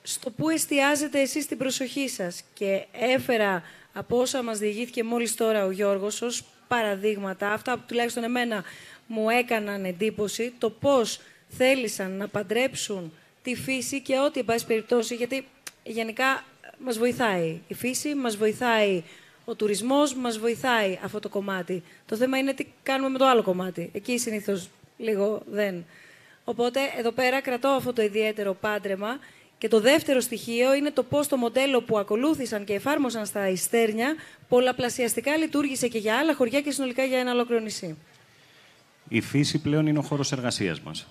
στο πού εστιάζετε εσείς την προσοχή σας. Και έφερα από όσα μας διηγήθηκε μόλις τώρα ο Γιώργος ως παραδείγματα, αυτά που τουλάχιστον εμένα μου έκαναν εντύπωση, το πώς θέλησαν να παντρέψουν τη φύση και ό,τι, εν πάση περιπτώσει, γιατί γενικά μας βοηθάει η φύση, μας βοηθάει ο τουρισμός, μας βοηθάει αυτό το κομμάτι. Το θέμα είναι τι κάνουμε με το άλλο κομμάτι. Εκεί συνήθως λίγο δεν. Οπότε εδώ πέρα κρατώ αυτό το ιδιαίτερο πάντρεμα και το δεύτερο στοιχείο είναι το πώς το μοντέλο που ακολούθησαν και εφάρμοσαν στα Ιστέρνια πολλαπλασιαστικά λειτουργήσε και για άλλα χωριά και συνολικά για ένα ολόκληρο νησί. Η φύση πλέον είναι ο χώρος εργασίας μας.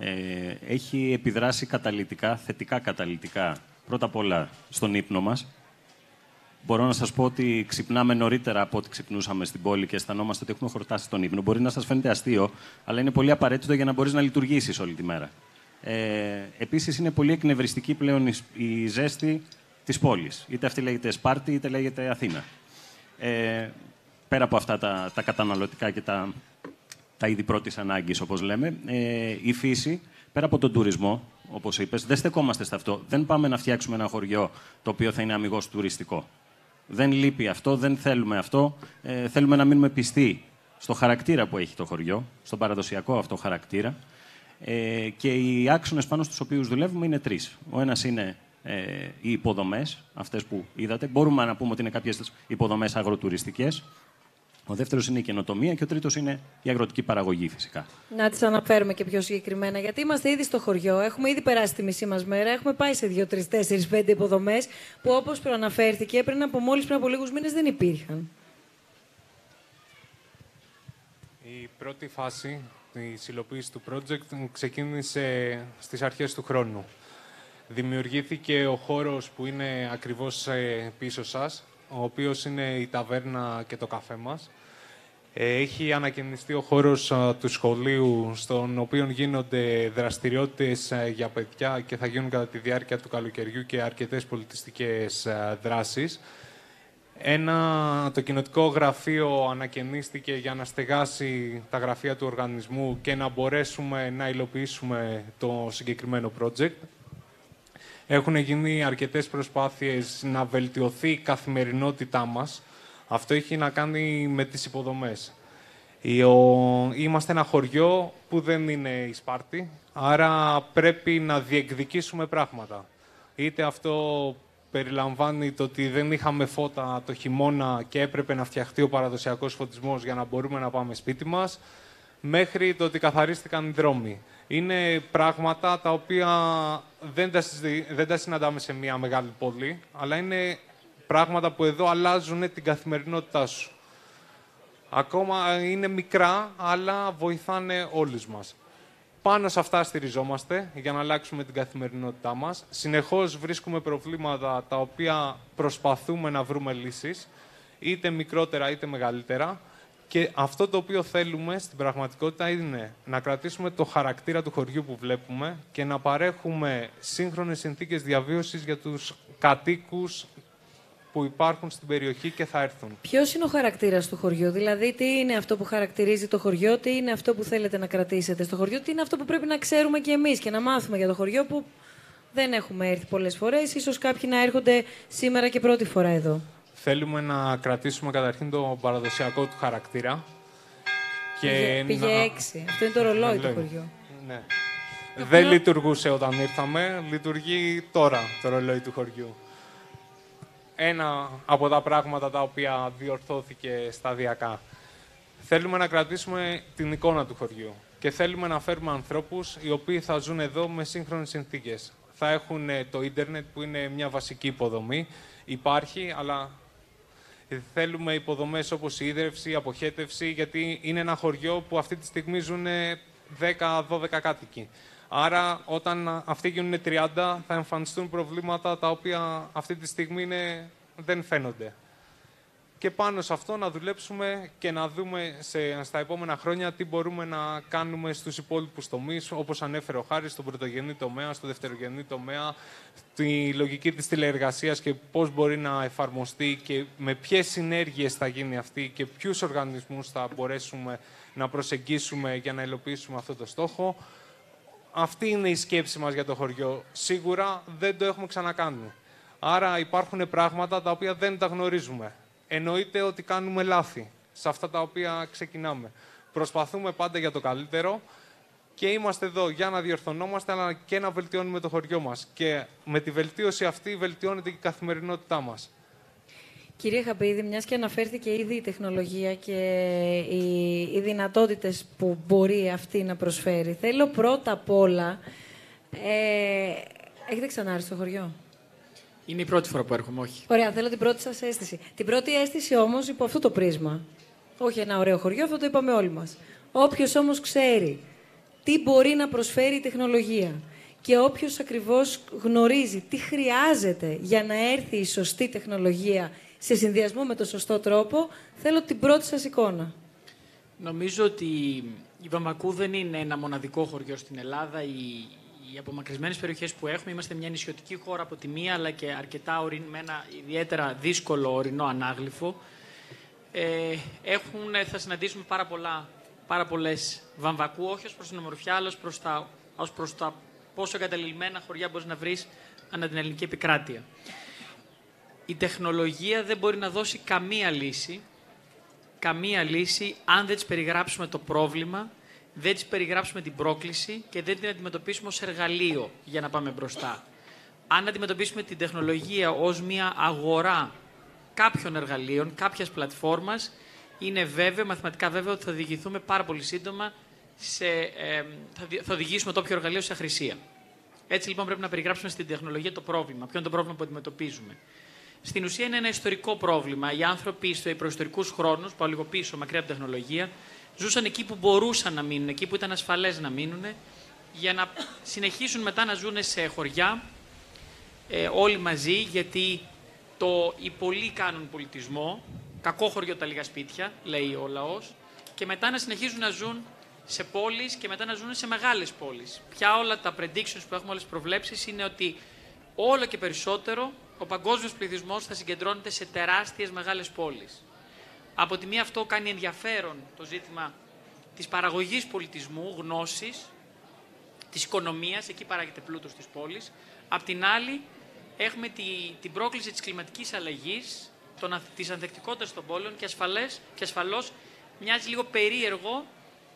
Ε, έχει επιδράσει καταλητικά, θετικά καταλητικά, πρώτα απ' όλα στον ύπνο μας. Μπορώ να σας πω ότι ξυπνάμε νωρίτερα από ό,τι ξυπνούσαμε στην πόλη και αισθανόμαστε ότι έχουμε χορτάσει τον ύπνο. Μπορεί να σας φαίνεται αστείο, αλλά είναι πολύ απαραίτητο για να μπορείς να λειτουργήσεις όλη τη μέρα. Ε, Επίσης, είναι πολύ εκνευριστική πλέον η, ζέστη της πόλης. Είτε αυτή λέγεται Σπάρτη, είτε λέγεται Αθήνα. Ε, πέρα από αυτά τα, τα καταναλωτικά και τα, τα είδη πρώτης ανάγκης, όπως λέμε, ε, η φύση, πέρα από τον τουρισμό, όπως είπες, δεν στεκόμαστε σε αυτό. Δεν πάμε να φτιάξουμε ένα χωριό το οποίο θα είναι αμυγός τουριστικό. Δεν λείπει αυτό, δεν θέλουμε αυτό. Ε, θέλουμε να μείνουμε πιστοί στο χαρακτήρα που έχει το χωριό, στον παραδοσιακό αυτό χαρακτήρα. Ε, και οι άξονες πάνω στους οποίους δουλεύουμε είναι τρεις. Ο ένας είναι ε, οι υποδομές, αυτές που είδατε. Μπορούμε να πούμε ότι είναι κάποιες υποδομές αγροτουριστικές. Ο δεύτερος είναι η καινοτομία και ο τρίτος είναι η αγροτική παραγωγή, φυσικά. Να τις αναφέρουμε και πιο συγκεκριμένα, γιατί είμαστε ήδη στο χωριό. Έχουμε ήδη περάσει τη μισή μας μέρα. Έχουμε πάει σε δύο, τρεις, τέσσερις, πέντε υποδομές που, όπως προαναφέρθηκε, πριν από μόλις πριν από λίγους μήνες δεν υπήρχαν. Η πρώτη φάση η υλοποίησης του project ξεκίνησε στις αρχές του χρόνου. Δημιουργήθηκε ο χώρος που είναι ακριβώς ε, πίσω σας, ο οποίος είναι η ταβέρνα και το καφέ μας. Ε, έχει ανακαινιστεί ο χώρος του σχολείου, στον οποίο γίνονται δραστηριότητες ε, για παιδιά και θα γίνουν κατά τη διάρκεια του καλοκαιριού και αρκετές πολιτιστικές δράσεις. Ένα, το κοινοτικό γραφείο ανακαινίστηκε για να στεγάσει τα γραφεία του οργανισμού και να μπορέσουμε να υλοποιήσουμε το συγκεκριμένο project. Έχουν γίνει αρκετές προσπάθειες να βελτιωθεί η καθημερινότητά μας. Αυτό έχει να κάνει με τις υποδομές. Είμαστε ένα χωριό που δεν είναι η Σπάρτη, άρα πρέπει να διεκδικήσουμε πράγματα. Είτε αυτό περιλαμβάνει το ότι δεν είχαμε φώτα το χειμώνα και έπρεπε να φτιαχτεί ο παραδοσιακός φωτισμός για να μπορούμε να πάμε σπίτι μας, μέχρι το ότι καθαρίστηκαν οι δρόμοι. Είναι πράγματα τα οποία δεν τα, δεν τα συναντάμε σε μια μεγάλη πόλη, αλλά είναι πράγματα που εδώ αλλάζουν την καθημερινότητά σου. Ακόμα είναι μικρά, αλλά βοηθάνε όλους μας. Πάνω σε αυτά στηριζόμαστε για να αλλάξουμε την καθημερινότητά μας. Συνεχώς βρίσκουμε προβλήματα τα οποία προσπαθούμε να βρούμε λύσεις, είτε μικρότερα είτε μεγαλύτερα. Και αυτό το οποίο θέλουμε στην πραγματικότητα είναι να κρατήσουμε το χαρακτήρα του χωριού που βλέπουμε και να παρέχουμε σύγχρονες συνθήκες διαβίωσης για τους κατοίκους που υπάρχουν στην περιοχή και θα έρθουν. Ποιος είναι ο χαρακτήρας του χωριού, δηλαδή τι είναι αυτό που χαρακτηρίζει το χωριό, τι είναι αυτό που θέλετε να κρατήσετε στο χωριό, τι είναι αυτό που πρέπει να ξέρουμε κι εμείς και να μάθουμε για το χωριό που δεν έχουμε έρθει πολλές φορές, ίσως κάποιοι να έρχονται σήμερα και πρώτη φορά εδώ. Θέλουμε να κρατήσουμε καταρχήν το παραδοσιακό του χαρακτήρα. Και πήγε, πήγε έξι. Αυτό είναι το ρολόι του χωριού. Ναι. Δεν λειτουργούσε όταν ήρθαμε, λειτουργεί τώρα το ρολόι του χωριού ένα από τα πράγματα τα οποία διορθώθηκε σταδιακά. Θέλουμε να κρατήσουμε την εικόνα του χωριού και θέλουμε να φέρουμε ανθρώπους οι οποίοι θα ζουν εδώ με σύγχρονες συνθήκες. Θα έχουν ε, το ίντερνετ που είναι μια βασική υποδομή. Υπάρχει, αλλά θέλουμε υποδομές όπως η ίδρυυση, η αποχέτευση, γιατί είναι ένα χωριό που αυτή τη στιγμή ζουν 10-12 κάτοικοι. Άρα, όταν αυτοί γίνουν 30, θα εμφανιστούν προβλήματα τα οποία αυτή τη στιγμή είναι, δεν φαίνονται. Και πάνω σε αυτό να δουλέψουμε και να δούμε σε, στα επόμενα χρόνια τι μπορούμε να κάνουμε στους υπόλοιπους τομείς, όπως ανέφερε ο Χάρης, στον πρωτογενή τομέα, στο δευτερογενή τομέα, τη λογική της τηλεεργασίας και πώς μπορεί να εφαρμοστεί και με ποιες συνέργειες θα γίνει αυτή και ποιους οργανισμούς θα μπορέσουμε να προσεγγίσουμε για να υλοποιήσουμε αυτό το στόχο αυτή είναι η σκέψη μας για το χωριό. Σίγουρα δεν το έχουμε ξανακάνει. Άρα υπάρχουν πράγματα τα οποία δεν τα γνωρίζουμε. Εννοείται ότι κάνουμε λάθη. σε αυτά τα οποία ξεκινάμε. Προσπαθούμε πάντα για το καλύτερο και είμαστε εδώ για να διορθωνόμαστε, αλλά και να βελτιώνουμε το χωριό μας. Και με τη βελτίωση αυτή βελτιώνεται και η καθημερινότητά μας. Κύριε Χαπίδη, μιας και αναφέρθηκε ήδη η τεχνολογία και οι, οι δυνατότητες που μπορεί αυτή να προσφέρει, θέλω πρώτα απ' όλα... Ε, έχετε ξανάρθει στο χωριό; Είναι η πρώτη φορά που έρχομαι, όχι. Ωραία, θέλω την πρώτη σας αίσθηση. Την πρώτη αίσθηση όμως υπό αυτό το πρίσμα. Όχι ένα ωραίο χωριό, αυτό το είπαμε όλοι μας. Όποιος όμως ξέρει τι μπορεί να προσφέρει η τεχνολογία και όποιος ακριβώς γνωρίζει τι χρειάζεται για να έρθει η σωστή τεχνολογία σε συνδυασμό με τον σωστό τρόπο, θέλω την πρώτη σας εικόνα. Νομίζω ότι η Βαμβακού δεν είναι ένα μοναδικό χωριό στην Ελλάδα. Οι, οι απομακρυσμένες περιοχές που έχουμε, είμαστε μια νησιωτική χώρα από τη μία, αλλά και αρκετά ορειν, με ένα ιδιαίτερα δύσκολο ορεινό ανάγλυφο. Ε, έχουν, θα συναντήσουμε πάρα, πολλά, πάρα πολλές βαμβακού, όχι ως προς την ομορφιά, αλλά ως προς τα, ως προς τα πόσο εγκαταλειμμένα χωριά μπορείς να βρεις ανά την ελληνική επικράτεια. Η τεχνολογία δεν μπορεί να δώσει καμία λύση, καμία λύση αν δεν της περιγράψουμε το πρόβλημα, δεν της περιγράψουμε την πρόκληση και δεν την αντιμετωπίσουμε ως εργαλείο για να πάμε μπροστά. Αν αντιμετωπίσουμε την τεχνολογία ως μια αγορά κάποιων εργαλείων, κάποιας πλατφόρμας, είναι βέβαιο, μαθηματικά βέβαιο, ότι θα οδηγηθούμε πάρα πολύ σύντομα σε, ε, θα οδηγήσουμε το όποιο εργαλείο σε αχρησία. Έτσι λοιπόν πρέπει να περιγράψουμε στην τεχνολογία το πρόβλημα. Ποιο είναι το πρόβλημα που αντιμετωπίζουμε. Στην ουσία είναι ένα ιστορικό πρόβλημα. Οι άνθρωποι στο προϊστορικούς χρόνους, που λίγο πίσω, μακριά από την τεχνολογία, ζούσαν εκεί που μπορούσαν να μείνουν, εκεί που ήταν ασφαλές να μείνουν, για να συνεχίσουν μετά να ζουν σε χωριά ε, όλοι μαζί, γιατί το οι πολλοί κάνουν πολιτισμό, κακό χωριό τα λίγα σπίτια, λέει ο λαός, και μετά να συνεχίζουν να ζουν σε πόλεις και μετά να ζουν σε μεγάλες πόλεις. Πια όλα τα predictions που έχουμε, όλες τις προβλέψεις, είναι ότι όλο και περισσότερο ο παγκόσμιος πληθυσμός θα συγκεντρώνεται σε τεράστιες μεγάλες πόλεις. Από τη μία αυτό κάνει ενδιαφέρον το ζήτημα της παραγωγής πολιτισμού, γνώσης, της οικονομίας, εκεί παράγεται πλούτος της πόλης. Απ' την άλλη, έχουμε τη, την πρόκληση της κλιματικής αλλαγής, των, της ανθεκτικότητας των πόλεων και, ασφαλές, και ασφαλώς μοιάζει λίγο περίεργο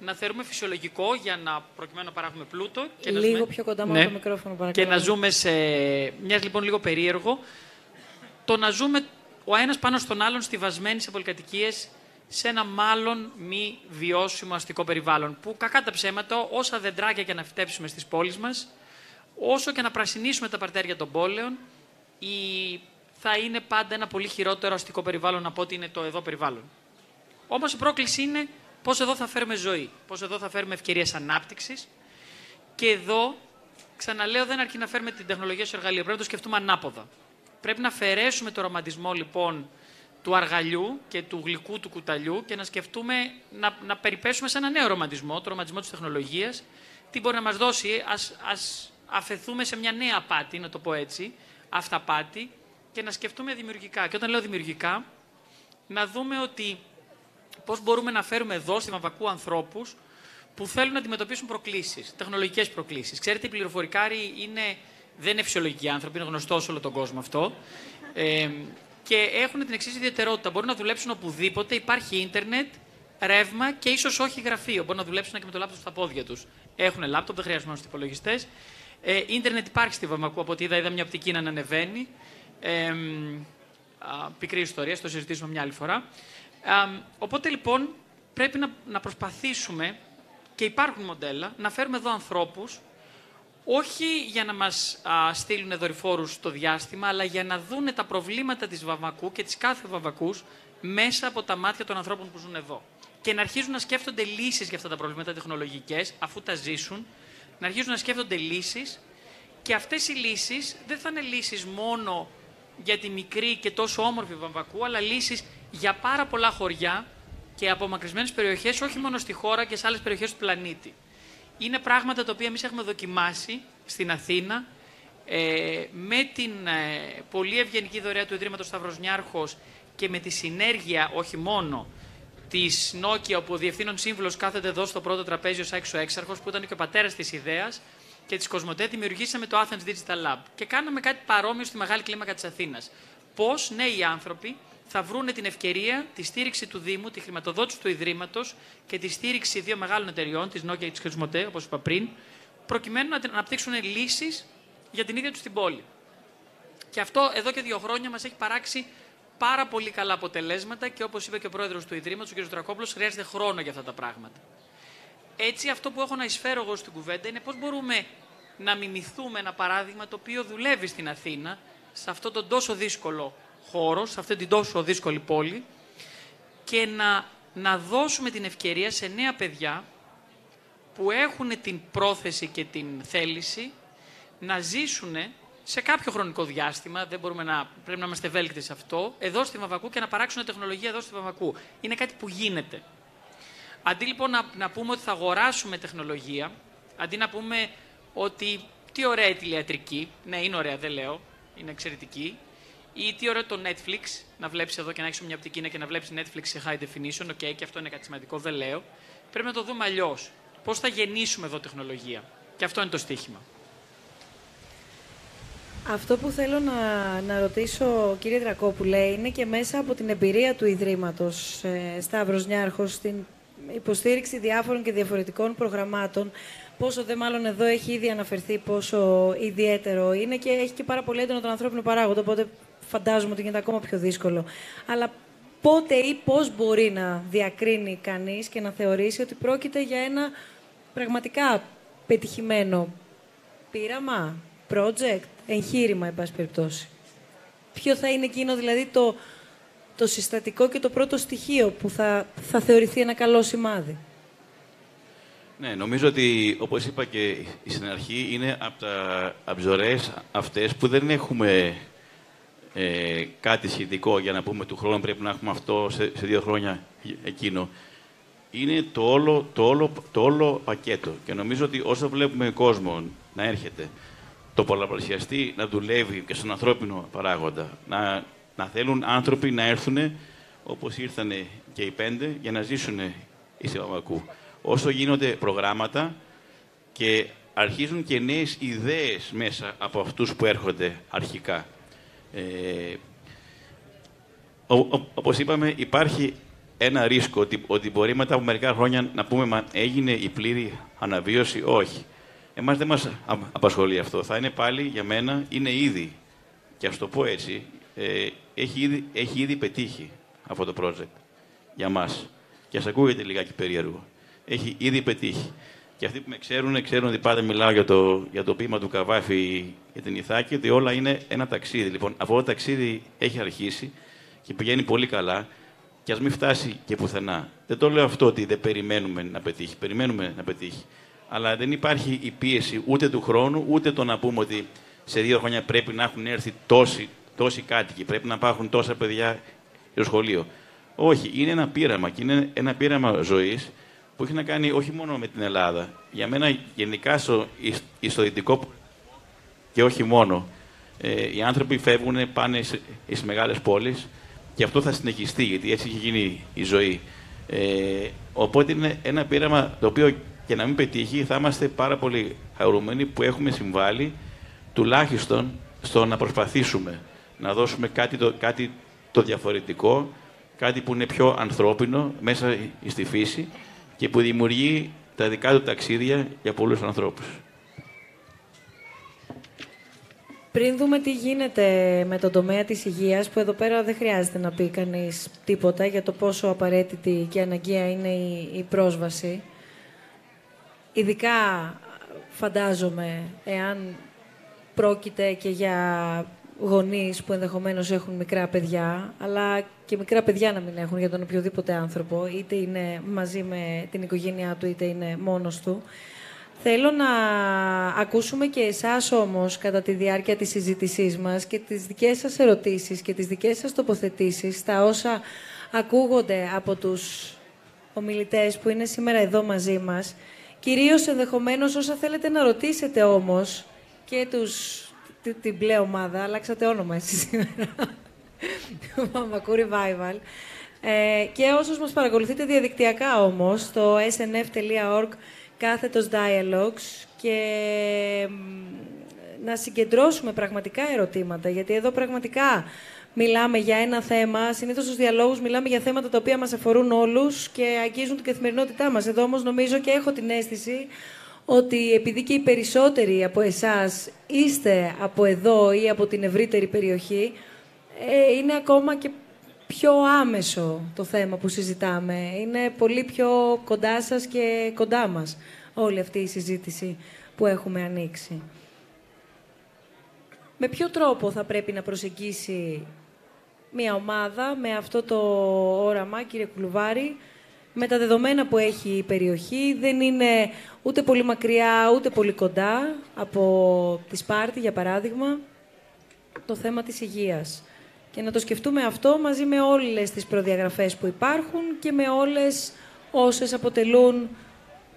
να θεωρούμε φυσιολογικό για να προκειμένου να παράγουμε πλούτο. Και λίγο να ζούμε... πιο κοντά ναι. το μικρόφωνο, παρακαλώ. Και να ζούμε σε. Μοιάζει λοιπόν λίγο περίεργο το να ζούμε ο ένας πάνω στον άλλον στιβασμένοι σε πολυκατοικίες σε ένα μάλλον μη βιώσιμο αστικό περιβάλλον. Που κακά τα ψέματα, όσα δεντράκια και να φυτέψουμε στις πόλεις μας, όσο και να πρασινίσουμε τα παρτέρια των πόλεων, η... θα είναι πάντα ένα πολύ χειρότερο αστικό περιβάλλον από ό,τι είναι το εδώ περιβάλλον. Όμως η πρόκληση είναι πώς εδώ θα φέρουμε ζωή, πώς εδώ θα φέρουμε ευκαιρίες ανάπτυξης. Και εδώ, ξαναλέω, δεν αρκεί να φέρουμε την τεχνολογία στο εργαλείο. Πρέπει να το σκεφτούμε ανάποδα. Πρέπει να αφαιρέσουμε το ρομαντισμό λοιπόν του αργαλιού και του γλυκού του κουταλιού και να σκεφτούμε να, να περιπέσουμε σε ένα νέο ρομαντισμό, το ρομαντισμό της τεχνολογίας, τι μπορεί να μας δώσει, ας, ας αφαιθούμε σε μια νέα απάτη, να το πω έτσι, αυταπάτη, και να σκεφτούμε δημιουργικά. Και όταν λέω δημιουργικά, να δούμε ότι πώς μπορούμε να φέρουμε εδώ στη Μαβακού ανθρώπους που θέλουν να αντιμετωπίσουν προκλήσεις, τεχνολογικές προκλήσεις. Ξέρετε, οι πληροφορικάροι είναι δεν είναι φυσιολογικοί άνθρωποι, είναι γνωστός σε όλο τον κόσμο αυτό. Ε, και έχουν την εξής ιδιαιτερότητα. Μπορούν να δουλέψουν οπουδήποτε, υπάρχει ίντερνετ, ρεύμα και ίσως όχι γραφείο. Μπορούν να δουλέψουν και με το λάπτοπ στα πόδια τους. Έχουν λάπτοπ, δεν χρειάζονται μόνο υπολογιστέ. Ε, ίντερνετ υπάρχει στη Βαμακού, από ό,τι είδα, είδα μια οπτική να ανεβαίνει. Ε, α, πικρή ιστορία, το συζητήσουμε μια άλλη φορά. Α, οπότε λοιπόν πρέπει να, να προσπαθήσουμε και υπάρχουν μοντέλα να φέρουμε εδώ ανθρώπους όχι για να μας α, στείλουν δορυφόρους στο διάστημα, αλλά για να δούνε τα προβλήματα της Βαμβακού και της κάθε Βαμβακούς μέσα από τα μάτια των ανθρώπων που ζουν εδώ. Και να αρχίζουν να σκέφτονται λύσεις για αυτά τα προβλήματα τεχνολογικές, αφού τα ζήσουν, να αρχίζουν να σκέφτονται λύσεις και αυτές οι λύσεις δεν θα είναι λύσεις μόνο για τη μικρή και τόσο όμορφη Βαμβακού, αλλά λύσεις για πάρα πολλά χωριά και απομακρυσμένες περιοχές, όχι μόνο στη χώρα και σε άλλες περιοχές του πλανήτη. Είναι πράγματα τα οποία εμείς έχουμε δοκιμάσει στην Αθήνα ε, με την ε, πολύ ευγενική δωρεά του Ιδρύματος Σταύρος Νιάρχος και με τη συνέργεια όχι μόνο της Νόκια, όπου ο διευθύνων σύμβουλος κάθεται εδώ στο πρώτο τραπέζι ως έξω έξαρχο, που ήταν και ο πατέρας της ιδέας, και της Κοσμοτέ, δημιουργήσαμε το Athens Digital Lab. Και κάναμε κάτι παρόμοιο στη μεγάλη κλίμακα της Αθήνας. Πώς νέοι άνθρωποι θα βρούνε την ευκαιρία, τη στήριξη του Δήμου, τη χρηματοδότηση του Ιδρύματος και τη στήριξη δύο μεγάλων εταιριών, της Nokia και της Χρησμοτέ, όπως είπα πριν, προκειμένου να αναπτύξουν λύσεις για την ίδια τους την πόλη. Και αυτό εδώ και δύο χρόνια μας έχει παράξει πάρα πολύ καλά αποτελέσματα και όπως είπε και ο πρόεδρος του Ιδρύματος, ο κ. Δρακόπουλο, χρειάζεται χρόνο για αυτά τα πράγματα. Έτσι, αυτό που έχω να εισφέρω εγώ στην κουβέντα είναι πώς μπορούμε να μιμηθούμε ένα παράδειγμα το οποίο δουλεύει στην Αθήνα, σε αυτόν τον τόσο δύσκολο χώρο, σε αυτή την τόσο δύσκολη πόλη και να, να δώσουμε την ευκαιρία σε νέα παιδιά που έχουν την πρόθεση και την θέληση να ζήσουν σε κάποιο χρονικό διάστημα, δεν μπορούμε να, πρέπει να είμαστε ευέλικτοι σε αυτό, εδώ στη Βαμβακού και να παράξουν τεχνολογία εδώ στη Βαμβακού. Είναι κάτι που γίνεται. Αντί λοιπόν να, να πούμε ότι θα αγοράσουμε τεχνολογία, αντί να πούμε ότι τι ωραία η τηλεϊατρική, ναι είναι ωραία δεν λέω, είναι εξαιρετική, ή τι ωραίο το Netflix, να βλέπεις εδώ και να έχεις μια οπτική και να βλέπεις Netflix σε high definition. OK, okay, και αυτό είναι κάτι σημαντικό, δεν λέω. Πρέπει να το δούμε αλλιώς. Πώς θα γεννήσουμε εδώ τεχνολογία. Και αυτό είναι το στίχημα. Αυτό που θέλω να, να ρωτήσω, κύριε Δρακόπουλε, είναι και μέσα από την εμπειρία του Ιδρύματος ε, Σταύρος Νιάρχος, στην υποστήριξη διάφορων και διαφορετικών προγραμμάτων, πόσο δε μάλλον εδώ έχει ήδη αναφερθεί πόσο ιδιαίτερο είναι και έχει και πάρα πολύ έντονο τον ανθρώπινο παράγοντα, οπότε φαντάζομαι ότι γίνεται ακόμα πιο δύσκολο. Αλλά πότε ή πώς μπορεί να διακρίνει κανείς και να θεωρήσει ότι πρόκειται για ένα πραγματικά πετυχημένο πείραμα, project, εγχείρημα, εν πάση περιπτώσει. Ποιο θα είναι εκείνο δηλαδή το, το συστατικό και το πρώτο στοιχείο που θα, θα θεωρηθεί ένα καλό σημάδι. Ναι, νομίζω ότι, όπως είπα και στην αρχή, είναι από τα αψωρές αυτές που δεν έχουμε ε, κάτι σχετικό για να πούμε του χρόνου πρέπει να έχουμε αυτό σε, σε δύο χρόνια εκείνο. Είναι το όλο, το, όλο, το όλο πακέτο. Και νομίζω ότι όσο βλέπουμε κόσμο να έρχεται, το πολλαπλασιαστή να δουλεύει και στον ανθρώπινο παράγοντα, να, να θέλουν άνθρωποι να έρθουν όπως ήρθαν και οι πέντε για να ζήσουν οι Σεβαμακού. Όσο γίνονται προγράμματα και αρχίζουν και νέες ιδέες μέσα από αυτούς που έρχονται αρχικά. Ε, όπως είπαμε, υπάρχει ένα ρίσκο ότι, ότι μπορεί μετά από μερικά χρόνια να πούμε μα έγινε η πλήρη αναβίωση. Όχι. Εμάς δεν μας απασχολεί αυτό. Θα είναι πάλι για μένα, είναι ήδη, και ας το πω έτσι, ε, έχει, ήδη, έχει ήδη πετύχει αυτό το project για μας. Και ας ακούγεται λιγάκι περίεργο. Έχει ήδη πετύχει. Και αυτοί που με ξέρουν, ξέρουν ότι πάντα μιλάω για το, για το ποίημα του Καβάφη για την Ιθάκη, ότι όλα είναι ένα ταξίδι. Λοιπόν, αυτό το ταξίδι έχει αρχίσει και πηγαίνει πολύ καλά και ας μην φτάσει και πουθενά. Δεν το λέω αυτό ότι δεν περιμένουμε να πετύχει. Περιμένουμε να πετύχει. Αλλά δεν υπάρχει η πίεση ούτε του χρόνου, ούτε το να πούμε ότι σε δύο χρόνια πρέπει να έχουν έρθει τόσοι, τόσοι κάτοικοι, πρέπει να υπάρχουν τόσα παιδιά στο σχολείο. Όχι, είναι ένα πείραμα και είναι ένα πείραμα ζωής που έχει να κάνει όχι μόνο με την Ελλάδα. Για μένα γενικά στο, στο δυτικό και όχι μόνο. Ε, οι άνθρωποι φεύγουν, πάνε στις μεγάλες πόλεις και αυτό θα συνεχιστεί, γιατί έτσι έχει γίνει η ζωή. Ε, οπότε είναι ένα πείραμα το οποίο και να μην πετύχει, θα είμαστε πάρα πολύ χαρούμενοι που έχουμε συμβάλει τουλάχιστον στο να προσπαθήσουμε να δώσουμε κάτι το, κάτι το διαφορετικό, κάτι που είναι πιο ανθρώπινο μέσα στη φύση και που δημιουργεί τα δικά του ταξίδια για πολλούς ανθρώπους. Πριν δούμε τι γίνεται με τον τομέα της υγείας, που εδώ πέρα δεν χρειάζεται να πει κανείς τίποτα για το πόσο απαραίτητη και αναγκαία είναι η, πρόσβαση, ειδικά φαντάζομαι, εάν πρόκειται και για γονείς που ενδεχομένως έχουν μικρά παιδιά, αλλά και μικρά παιδιά να μην έχουν για τον οποιοδήποτε άνθρωπο, είτε είναι μαζί με την οικογένειά του, είτε είναι μόνος του. Θέλω να ακούσουμε και εσάς όμως κατά τη διάρκεια της συζήτησής μας και τις δικές σας ερωτήσεις και τις δικές σας τοποθετήσεις στα όσα ακούγονται από τους ομιλητές που είναι σήμερα εδώ μαζί μας. Κυρίως ενδεχομένως όσα θέλετε να ρωτήσετε όμως και τους την μπλε ομάδα. Αλλάξατε όνομα εσείς σήμερα. Μαμακού Revival. Ε, και όσους μας παρακολουθείτε διαδικτυακά όμως, στο snf.org κάθετος dialogues και να συγκεντρώσουμε πραγματικά ερωτήματα, γιατί εδώ πραγματικά μιλάμε για ένα θέμα. Συνήθως στους διαλόγους μιλάμε για θέματα τα οποία μας αφορούν όλους και αγγίζουν την καθημερινότητά μας. Εδώ όμως νομίζω και έχω την αίσθηση ότι επειδή και οι περισσότεροι από εσάς είστε από εδώ ή από την ευρύτερη περιοχή, ε, είναι ακόμα και πιο άμεσο το θέμα που συζητάμε. Είναι πολύ πιο κοντά σας και κοντά μας όλη αυτή η συζήτηση που έχουμε ανοίξει. Με ποιο τρόπο θα πρέπει να προσεγγίσει μια ομάδα με αυτό το όραμα, κύριε Κουλουβάρη, με τα δεδομένα που έχει η περιοχή. Δεν είναι ούτε πολύ μακριά, ούτε πολύ κοντά από τη Σπάρτη, για παράδειγμα, το θέμα της υγείας. Και να το σκεφτούμε αυτό μαζί με όλες τις προδιαγραφές που υπάρχουν και με όλες όσες αποτελούν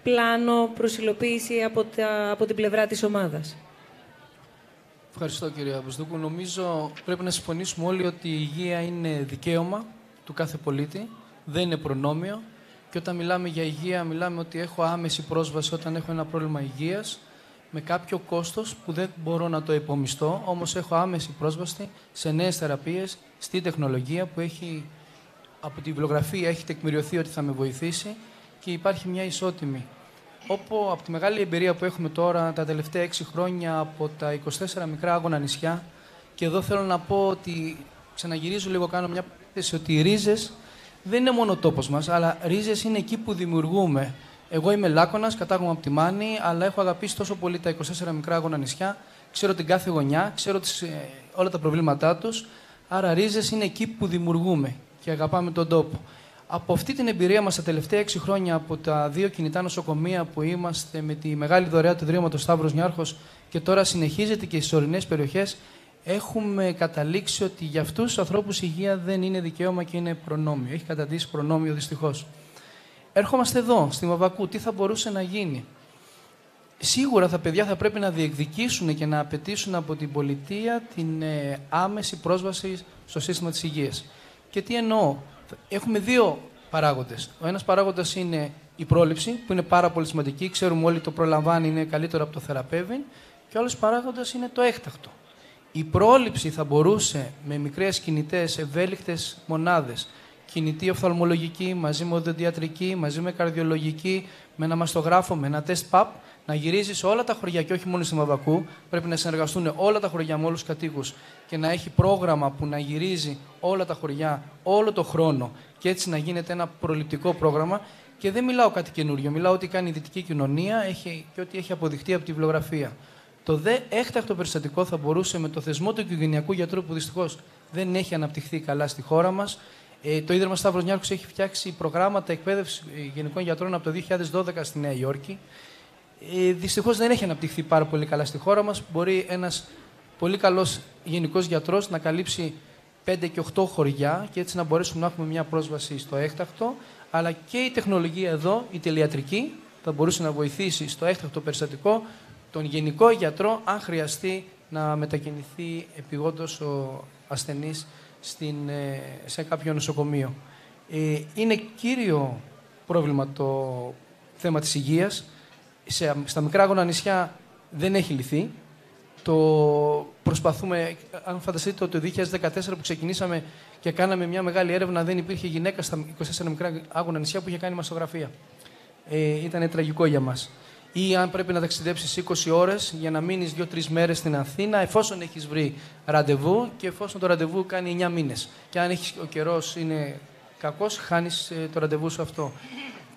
πλάνο προσιλοποίηση από, από την πλευρά της ομάδας. Ευχαριστώ κύριε Αποστούκου. Νομίζω πρέπει να συμφωνήσουμε όλοι ότι η υγεία είναι δικαίωμα του κάθε πολίτη, δεν είναι προνόμιο. Και όταν μιλάμε για υγεία, μιλάμε ότι έχω άμεση πρόσβαση όταν έχω ένα πρόβλημα υγείας, με κάποιο κόστος που δεν μπορώ να το υπομιστώ, όμως έχω άμεση πρόσβαση σε νέες θεραπείες, στη τεχνολογία που έχει, από τη βιβλιογραφία έχει τεκμηριωθεί ότι θα με βοηθήσει και υπάρχει μια ισότιμη. Όπου από τη μεγάλη εμπειρία που έχουμε τώρα τα τελευταία έξι χρόνια από τα 24 μικρά άγωνα νησιά και εδώ θέλω να πω ότι ξαναγυρίζω λίγο, κάνω μια θέση ότι οι ρίζες δεν είναι μόνο ο τόπος μας, αλλά ρίζες είναι εκεί που δημιουργούμε. Εγώ είμαι Λάκονα, κατάγομαι από τη Μάνη, αλλά έχω αγαπήσει τόσο πολύ τα 24 μικρά άγωνα νησιά. Ξέρω την κάθε γωνιά, ξέρω τις, ε, όλα τα προβλήματά τους. Άρα, ρίζες είναι εκεί που δημιουργούμε και αγαπάμε τον τόπο. Από αυτή την εμπειρία μας τα τελευταία έξι χρόνια, από τα δύο κινητά νοσοκομεία που είμαστε με τη μεγάλη δωρεά του Ιδρύματος Σταύρος Νιάρχος και τώρα συνεχίζεται και στις ορεινές περιοχές, έχουμε καταλήξει ότι για αυτούς τους ανθρώπους η υγεία δεν είναι δικαίωμα και είναι προνόμιο. Έχει καταντήσει προνόμιο δυστυχώς. Έρχομαστε εδώ, στη Μαβακού. Τι θα μπορούσε να γίνει; Σίγουρα τα παιδιά θα πρέπει να διεκδικήσουν και να απαιτήσουν από την πολιτεία την ε, άμεση πρόσβαση στο σύστημα της υγείας. Και τι εννοώ; Έχουμε δύο παράγοντες. Ο ένας παράγοντας είναι η πρόληψη, που είναι πάρα πολύ σημαντική. Ξέρουμε όλοι το προλαμβάνει, είναι καλύτερο από το θεραπεύει. Και ο άλλος παράγοντας είναι το έκτακτο. Η πρόληψη θα μπορούσε με μικρές κινητές, ευέλικτες μονάδες, κινητή οφθαλμολογική, μαζί με οδοντιατρική, μαζί με καρδιολογική, με ένα μαστογράφο, με ένα τεστ PAP, να γυρίζεις σε όλα τα χωριά και όχι μόνο στη Μαβακού. Πρέπει να συνεργαστούν όλα τα χωριά με όλους τους κατοίκους και να έχει πρόγραμμα που να γυρίζει όλα τα χωριά όλο το χρόνο και έτσι να γίνεται ένα προληπτικό πρόγραμμα. Και δεν μιλάω κάτι καινούριο. Μιλάω ότι κάνει η δυτική κοινωνία έχει, και ότι έχει αποδειχτεί από τη βιβλιογραφία. Το δε έκτακτο περιστατικό θα μπορούσε με το θεσμό του οικογενειακού γιατρού που δυστυχώς δεν έχει αναπτυχθεί καλά στη χώρα μας ε, το Ίδρυμα Σταύρος Νιάρχος έχει φτιάξει προγράμματα εκπαίδευσης ε, γενικών γιατρών από το 2012 στη Νέα Υόρκη. Ε, Δυστυχώς δεν έχει αναπτυχθεί πάρα πολύ καλά στη χώρα μας. Μπορεί ένας πολύ καλός γενικός γιατρός να καλύψει 5 και 8 χωριά και έτσι να μπορέσουμε να έχουμε μια πρόσβαση στο έκτακτο. Αλλά και η τεχνολογία εδώ, η τελειατρική, θα μπορούσε να βοηθήσει στο έκτακτο περιστατικό τον γενικό γιατρό, αν χρειαστεί να μετακινηθεί επιγόντως ο ασθενής στην, ε, σε κάποιο νοσοκομείο. Ε, είναι κύριο πρόβλημα το θέμα της υγείας. Σε, στα μικρά άγωνα νησιά δεν έχει λυθεί. Το προσπαθούμε, αν φανταστείτε το 2014 που ξεκινήσαμε και κάναμε μια μεγάλη έρευνα, δεν υπήρχε γυναίκα στα 24 μικρά άγωνα νησιά που είχε κάνει μαστογραφία. Ε, ήταν τραγικό για μας ή αν πρέπει να ταξιδέψεις 20 ώρες για να μείνεις 2-3 μέρες στην Αθήνα, εφόσον έχεις βρει ραντεβού και εφόσον το ραντεβού κάνει 9 μήνες. Και αν έχεις, ο καιρός είναι κακός, χάνεις ε, το ραντεβού σου αυτό.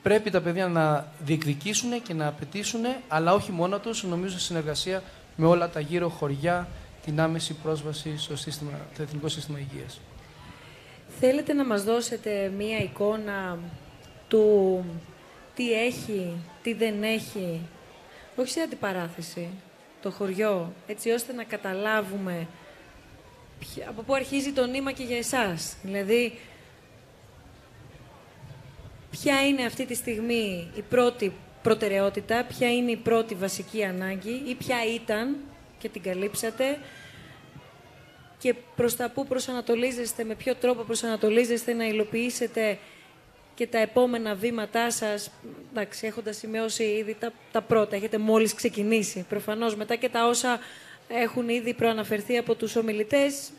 Πρέπει τα παιδιά να διεκδικήσουν και να απαιτήσουν, αλλά όχι μόνο τους, νομίζω συνεργασία με όλα τα γύρω χωριά, την άμεση πρόσβαση στο, σύστημα, το Εθνικό Σύστημα Υγείας. Θέλετε να μας δώσετε μία εικόνα του τι έχει, τι δεν έχει, όχι σε αντιπαράθεση, το χωριό, έτσι ώστε να καταλάβουμε από πού αρχίζει το νήμα και για εσάς. Δηλαδή, ποια είναι αυτή τη στιγμή η πρώτη προτεραιότητα, ποια είναι η πρώτη βασική ανάγκη ή ποια ήταν και την καλύψατε και προς τα πού προσανατολίζεστε, με ποιο τρόπο προσανατολίζεστε να υλοποιήσετε και τα επόμενα βήματά σας, εντάξει, έχοντας σημειώσει ήδη τα, τα πρώτα, έχετε μόλις ξεκινήσει. Προφανώς μετά και τα όσα έχουν ήδη προαναφερθεί από τους ομιλητές,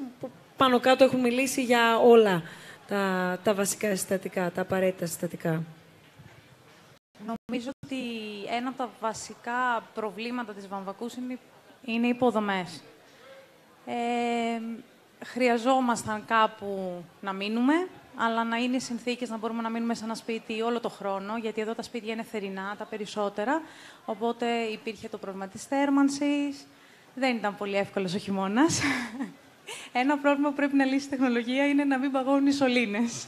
πάνω κάτω έχουν μιλήσει για όλα τα, τα βασικά συστατικά, τα απαραίτητα συστατικά. Νομίζω ότι ένα από τα βασικά προβλήματα της Βαμβακούς είναι, είναι οι υποδομές. Ε, χρειαζόμασταν κάπου να μείνουμε, αλλά να είναι οι συνθήκες να μπορούμε να μείνουμε σε ένα σπίτι όλο το χρόνο, γιατί εδώ τα σπίτια είναι θερινά, τα περισσότερα, οπότε υπήρχε το πρόβλημα της θέρμανσης, δεν ήταν πολύ εύκολος ο χειμώνας. Ένα πρόβλημα που πρέπει να λύσει η τεχνολογία είναι να μην παγώνουν οι σωλήνες.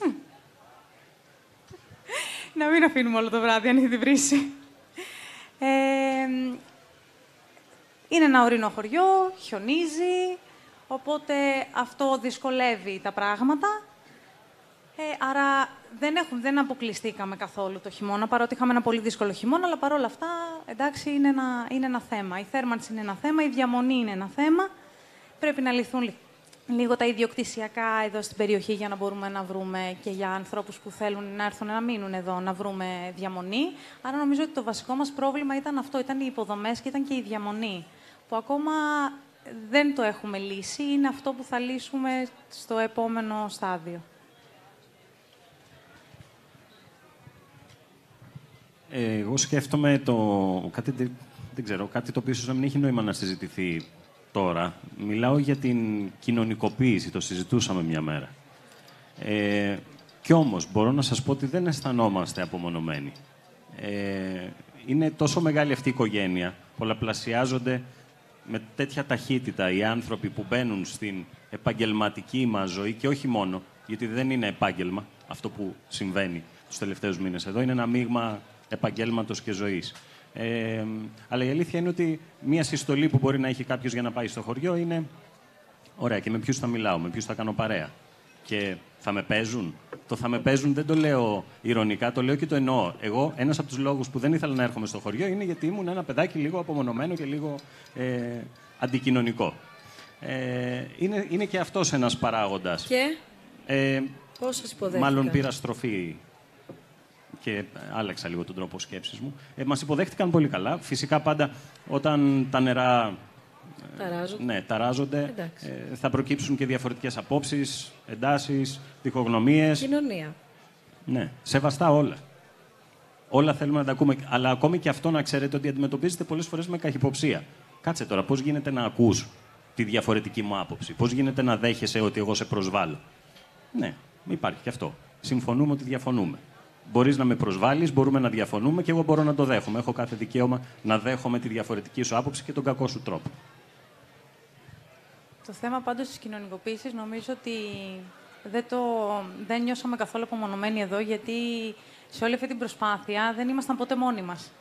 να μην αφήνουμε όλο το βράδυ αν έχει βρύση. Ε, είναι ένα ορεινό χωριό, χιονίζει, οπότε αυτό δυσκολεύει τα πράγματα. Ε, άρα δεν, έχουν, δεν αποκλειστήκαμε καθόλου το χειμώνα, παρότι είχαμε ένα πολύ δύσκολο χειμώνα, αλλά παρόλα αυτά, εντάξει, είναι ένα, είναι ένα θέμα. Η θέρμανση είναι ένα θέμα, η διαμονή είναι ένα θέμα. Πρέπει να λυθούν λίγο τα ιδιοκτησιακά εδώ στην περιοχή για να μπορούμε να βρούμε και για ανθρώπους που θέλουν να έρθουν να μείνουν εδώ, να βρούμε διαμονή. Άρα νομίζω ότι το βασικό μας πρόβλημα ήταν αυτό, ήταν οι υποδομές και ήταν και η διαμονή, που ακόμα δεν το έχουμε λύσει, είναι αυτό που θα λύσουμε στο επόμενο στάδιο. Εγώ σκέφτομαι το... Κάτι, δεν ξέρω, κάτι το οποίο ίσως να μην έχει νόημα να συζητηθεί τώρα. Μιλάω για την κοινωνικοποίηση, το συζητούσαμε μια μέρα. Ε, κι όμως μπορώ να σας πω ότι δεν αισθανόμαστε απομονωμένοι. Ε, είναι τόσο μεγάλη αυτή η οικογένεια, πολλαπλασιάζονται με τέτοια ταχύτητα οι άνθρωποι που μπαίνουν στην επαγγελματική μας ζωή και όχι μόνο, γιατί δεν είναι επάγγελμα αυτό που συμβαίνει τους τελευταίους μήνες εδώ, είναι ένα μείγμα επαγγέλματος και ζωής. Ε, αλλά η αλήθεια είναι ότι μία συστολή που μπορεί να έχει κάποιος για να πάει στο χωριό είναι. Ωραία, και με ποιους θα μιλάω, με ποιους θα κάνω παρέα; Και θα με παίζουν; Το θα με παίζουν δεν το λέω ηρωνικά, το λέω και το εννοώ. Εγώ, ένας από τους λόγους που δεν ήθελα να έρχομαι στο χωριό είναι γιατί ήμουν ένα παιδάκι λίγο απομονωμένο και λίγο ε, αντικοινωνικό. Ε, είναι, είναι και αυτός ένας παράγοντας. Και; Ε, Πώς σας υποδέχτηκαν; Μάλλον πήρα στροφή και άλλαξα λίγο τον τρόπο σκέψης μου. Ε, μας υποδέχτηκαν πολύ καλά. Φυσικά πάντα όταν τα νερά ε, ταράζονται, ναι, ταράζονται ε, θα προκύψουν και διαφορετικές απόψεις, εντάσεις, διχογνωμίες. Κοινωνία. Ναι, σεβαστά όλα. Όλα θέλουμε να τα ακούμε. Αλλά ακόμη και αυτό να ξέρετε ότι αντιμετωπίζετε πολλές φορές με καχυποψία. Κάτσε τώρα, πώς γίνεται να ακούς τη διαφορετική μου άποψη, πώς γίνεται να δέχεσαι ότι εγώ σε προσβάλλω; Ναι, υπάρχει και αυτό. Συμφωνούμε ότι διαφωνούμε. Μπορείς να με προσβάλλεις, μπορούμε να διαφωνούμε και εγώ μπορώ να το δέχομαι. Έχω κάθε δικαίωμα να δέχομαι τη διαφορετική σου άποψη και τον κακό σου τρόπο. Το θέμα πάντως της κοινωνικοποίησης νομίζω ότι δεν, το, δεν νιώσαμε καθόλου απομονωμένοι εδώ, γιατί σε όλη αυτή την προσπάθεια δεν ήμασταν ποτέ μόνοι μας.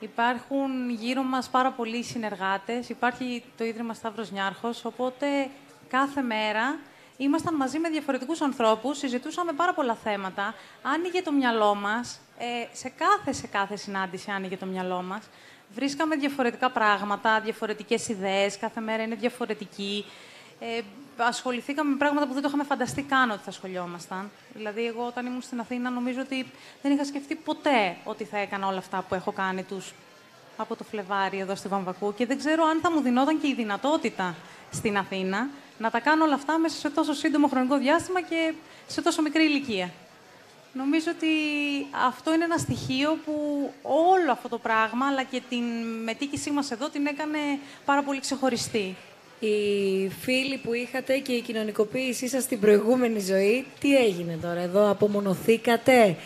Υπάρχουν γύρω μας πάρα πολλοί συνεργάτες, υπάρχει το Ίδρυμα Σταύρος Νιάρχος, οπότε κάθε μέρα ήμασταν μαζί με διαφορετικούς ανθρώπους, συζητούσαμε πάρα πολλά θέματα, άνοιγε το μυαλό μας, ε, σε, κάθε, σε κάθε συνάντηση άνοιγε το μυαλό μας. Βρίσκαμε διαφορετικά πράγματα, διαφορετικές ιδέες, κάθε μέρα είναι διαφορετική. Ε, ασχοληθήκαμε με πράγματα που δεν το είχαμε φανταστεί καν ότι θα ασχολιόμασταν. Δηλαδή, εγώ όταν ήμουν στην Αθήνα, νομίζω ότι δεν είχα σκεφτεί ποτέ ότι θα έκανα όλα αυτά που έχω κάνει τους από το Φλεβάρι εδώ στη Βαμβακού και δεν ξέρω αν θα μου δινόταν και η δυνατότητα στην Αθήνα να τα κάνω όλα αυτά μέσα σε τόσο σύντομο χρονικό διάστημα και σε τόσο μικρή ηλικία. Νομίζω ότι αυτό είναι ένα στοιχείο που όλο αυτό το πράγμα, αλλά και την μετήκησή μας εδώ, την έκανε πάρα πολύ ξεχωριστή. Οι φίλοι που είχατε και η κοινωνικοποίησή σας στην προηγούμενη ζωή, τι έγινε τώρα; Εδώ, απομονωθήκατε,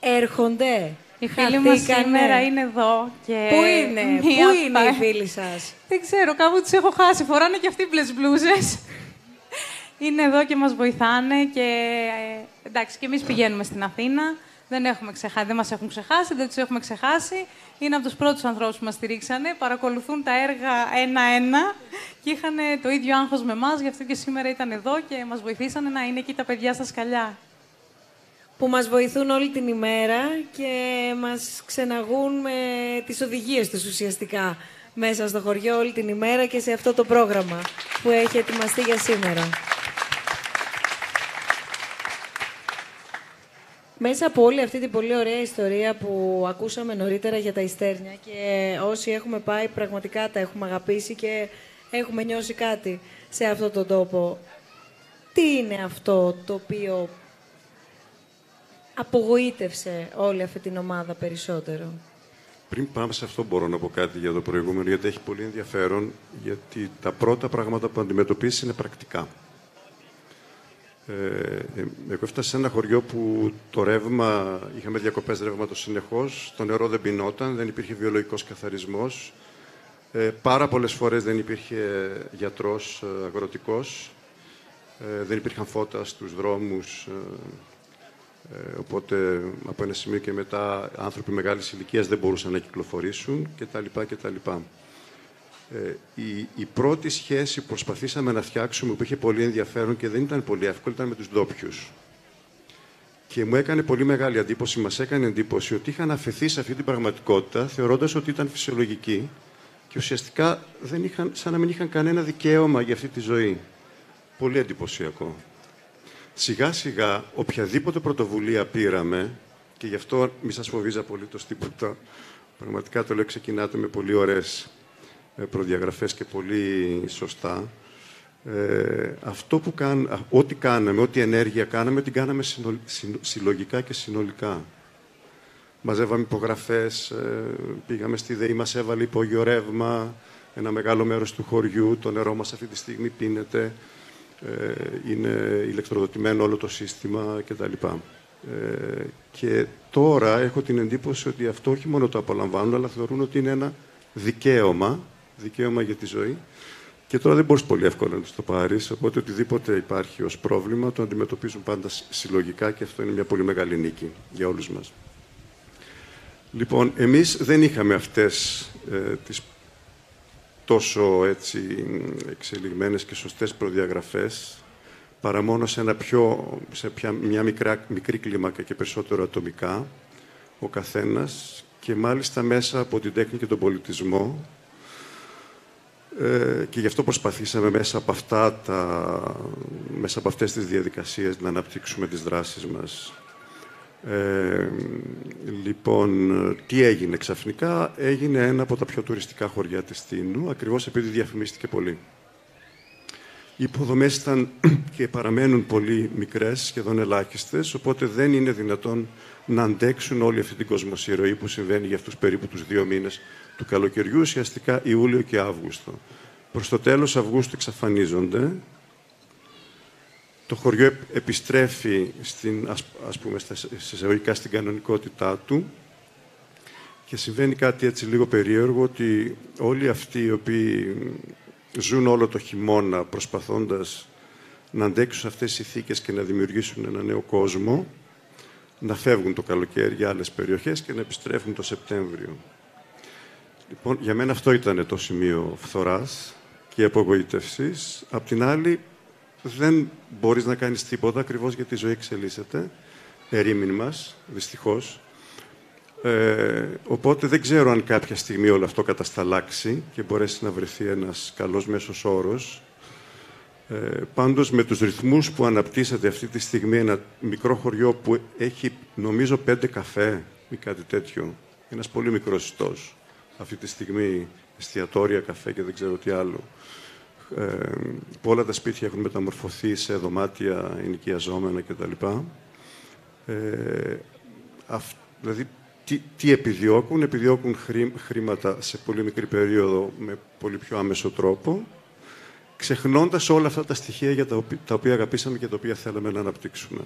έρχονται, οι φίλοι μας σήμερα είναι εδώ. Και... Πού είναι, πού είναι οι φίλοι σας; Δεν ξέρω, κάπου τους έχω χάσει. Φοράνε και αυτοί μπλες μπλούζες είναι εδώ και μας βοηθάνε και ε, εντάξει, και εμείς πηγαίνουμε στην Αθήνα. Δεν, έχουμε ξεχάσει, δεν μας έχουν ξεχάσει, δεν τους έχουμε ξεχάσει. Είναι από τους πρώτους ανθρώπους που μας στηρίξανε. Παρακολουθούν τα έργα ένα-ένα και είχαν το ίδιο άγχος με εμάς, γι' αυτό και σήμερα ήταν εδώ και μας βοηθήσανε να είναι εκεί τα παιδιά στα σκαλιά. Που μας βοηθούν όλη την ημέρα και μας ξεναγούν με τις οδηγίες τους ουσιαστικά μέσα στο χωριό όλη την ημέρα και σε αυτό το πρόγραμμα που έχει ετοιμαστεί για σήμερα. Μέσα από όλη αυτή την πολύ ωραία ιστορία που ακούσαμε νωρίτερα για τα Ιστέρνια και όσοι έχουμε πάει πραγματικά τα έχουμε αγαπήσει και έχουμε νιώσει κάτι σε αυτόν τον τόπο. Τι είναι αυτό το οποίο απογοήτευσε όλη αυτή την ομάδα περισσότερο. Πριν πάμε σε αυτό μπορώ να πω κάτι για το προηγούμενο, γιατί έχει πολύ ενδιαφέρον, γιατί τα πρώτα πράγματα που αντιμετωπίσει είναι πρακτικά. Ε, ε, εγώ έφτασα σε ένα χωριό που το ρεύμα, είχαμε διακοπές ρεύματος συνεχώς, το νερό δεν πεινόταν, δεν υπήρχε βιολογικός καθαρισμός, ε, πάρα πολλές φορές δεν υπήρχε γιατρός ε, αγροτικός, ε, δεν υπήρχαν φώτα στους δρόμους, ε, οπότε από ένα σημείο και μετά άνθρωποι μεγάλης ηλικίας δεν μπορούσαν να κυκλοφορήσουν κτλ. κτλ. Ε, η, η πρώτη σχέση που προσπαθήσαμε να φτιάξουμε που είχε πολύ ενδιαφέρον και δεν ήταν πολύ εύκολο ήταν με τους ντόπιους. Και μου έκανε πολύ μεγάλη εντύπωση, μας έκανε εντύπωση ότι είχαν αφαιθεί σε αυτή την πραγματικότητα θεωρώντας ότι ήταν φυσιολογική και ουσιαστικά δεν είχαν, σαν να μην είχαν κανένα δικαίωμα για αυτή τη ζωή. Πολύ εντυπωσιακό. Σιγά σιγά, οποιαδήποτε πρωτοβουλία πήραμε, και γι' αυτό μη σας φοβίζα πολύ το τίποτα, πραγματικά το λέω ξεκινάτε με πολύ ωραίες ε, προδιαγραφές και πολύ σωστά. Ε, αυτό που κάν, ό,τι κάναμε, ό,τι ενέργεια κάναμε, την κάναμε συλλογικά και συνολικά. Μαζεύαμε υπογραφές, ε, πήγαμε στη ΔΕΗ, μας έβαλε υπόγειο ρεύμα, ένα μεγάλο μέρος του χωριού, το νερό μας αυτή τη στιγμή πίνεται, ε, είναι ηλεκτροδοτημένο όλο το σύστημα κτλ. Ε, και τώρα έχω την εντύπωση ότι αυτό όχι μόνο το απολαμβάνουν, αλλά θεωρούν ότι είναι ένα δικαίωμα δικαίωμα για τη ζωή. Και τώρα δεν μπορείς πολύ εύκολα να το πάρεις. Οπότε οτιδήποτε υπάρχει ως πρόβλημα το αντιμετωπίζουν πάντα συλλογικά και αυτό είναι μια πολύ μεγάλη νίκη για όλους μας. Λοιπόν, εμείς δεν είχαμε αυτές ε, τις τόσο έτσι εξελιγμένες και σωστές προδιαγραφές παρά μόνο σε, ένα πιο, σε μια μικρά, μικρή κλίμακα και περισσότερο ατομικά ο καθένας και μάλιστα μέσα από την τέχνη και τον πολιτισμό ε, και γι' αυτό προσπαθήσαμε μέσα από, αυτά τα, μέσα από αυτές τις διαδικασίες να αναπτύξουμε τις δράσεις μας. Ε, λοιπόν, τι έγινε ξαφνικά; Έγινε ένα από τα πιο τουριστικά χωριά της Τίνου, ακριβώς επειδή διαφημίστηκε πολύ. Οι υποδομές ήταν και παραμένουν πολύ μικρές, σχεδόν ελάχιστες, οπότε δεν είναι δυνατόν να αντέξουν όλη αυτή την κοσμοσυρωή που συμβαίνει για αυτούς περίπου τους δύο μήνες του καλοκαιριού, ουσιαστικά Ιούλιο και Αύγουστο. Προς το τέλος Αυγούστου εξαφανίζονται. Το χωριό επιστρέφει στην, ας, πούμε, στα στην κανονικότητά του και συμβαίνει κάτι έτσι λίγο περίεργο ότι όλοι αυτοί οι οποίοι ζουν όλο το χειμώνα προσπαθώντας να αντέξουν σε αυτές τις ηθίκες και να δημιουργήσουν ένα νέο κόσμο, να φεύγουν το καλοκαίρι για άλλες περιοχές και να επιστρέφουν το Σεπτέμβριο. Λοιπόν, για μένα αυτό ήταν το σημείο φθοράς και απογοήτευσης. Απ' την άλλη, δεν μπορείς να κάνεις τίποτα ακριβώς γιατί η ζωή εξελίσσεται. Ερήμην μας, δυστυχώς. Ε, οπότε δεν ξέρω αν κάποια στιγμή όλο αυτό κατασταλάξει και μπορέσει να βρεθεί ένας καλός μέσος όρος. Ε, πάντως με τους ρυθμούς που αναπτύσσεται αυτή τη στιγμή ένα μικρό χωριό που έχει νομίζω πέντε καφέ ή κάτι τέτοιο, ένας πολύ μικρός ιστός αυτή τη στιγμή εστιατόρια, καφέ και δεν ξέρω τι άλλο. Ε, όλα τα σπίτια έχουν μεταμορφωθεί σε δωμάτια ενοικιαζόμενα κτλ. Ε, δηλαδή, τι, τι επιδιώκουν; Επιδιώκουν χρήματα σε πολύ μικρή περίοδο με πολύ πιο άμεσο τρόπο, ξεχνώντας όλα αυτά τα στοιχεία για τα, οποία, τα οποία αγαπήσαμε και τα οποία θέλαμε να αναπτύξουμε.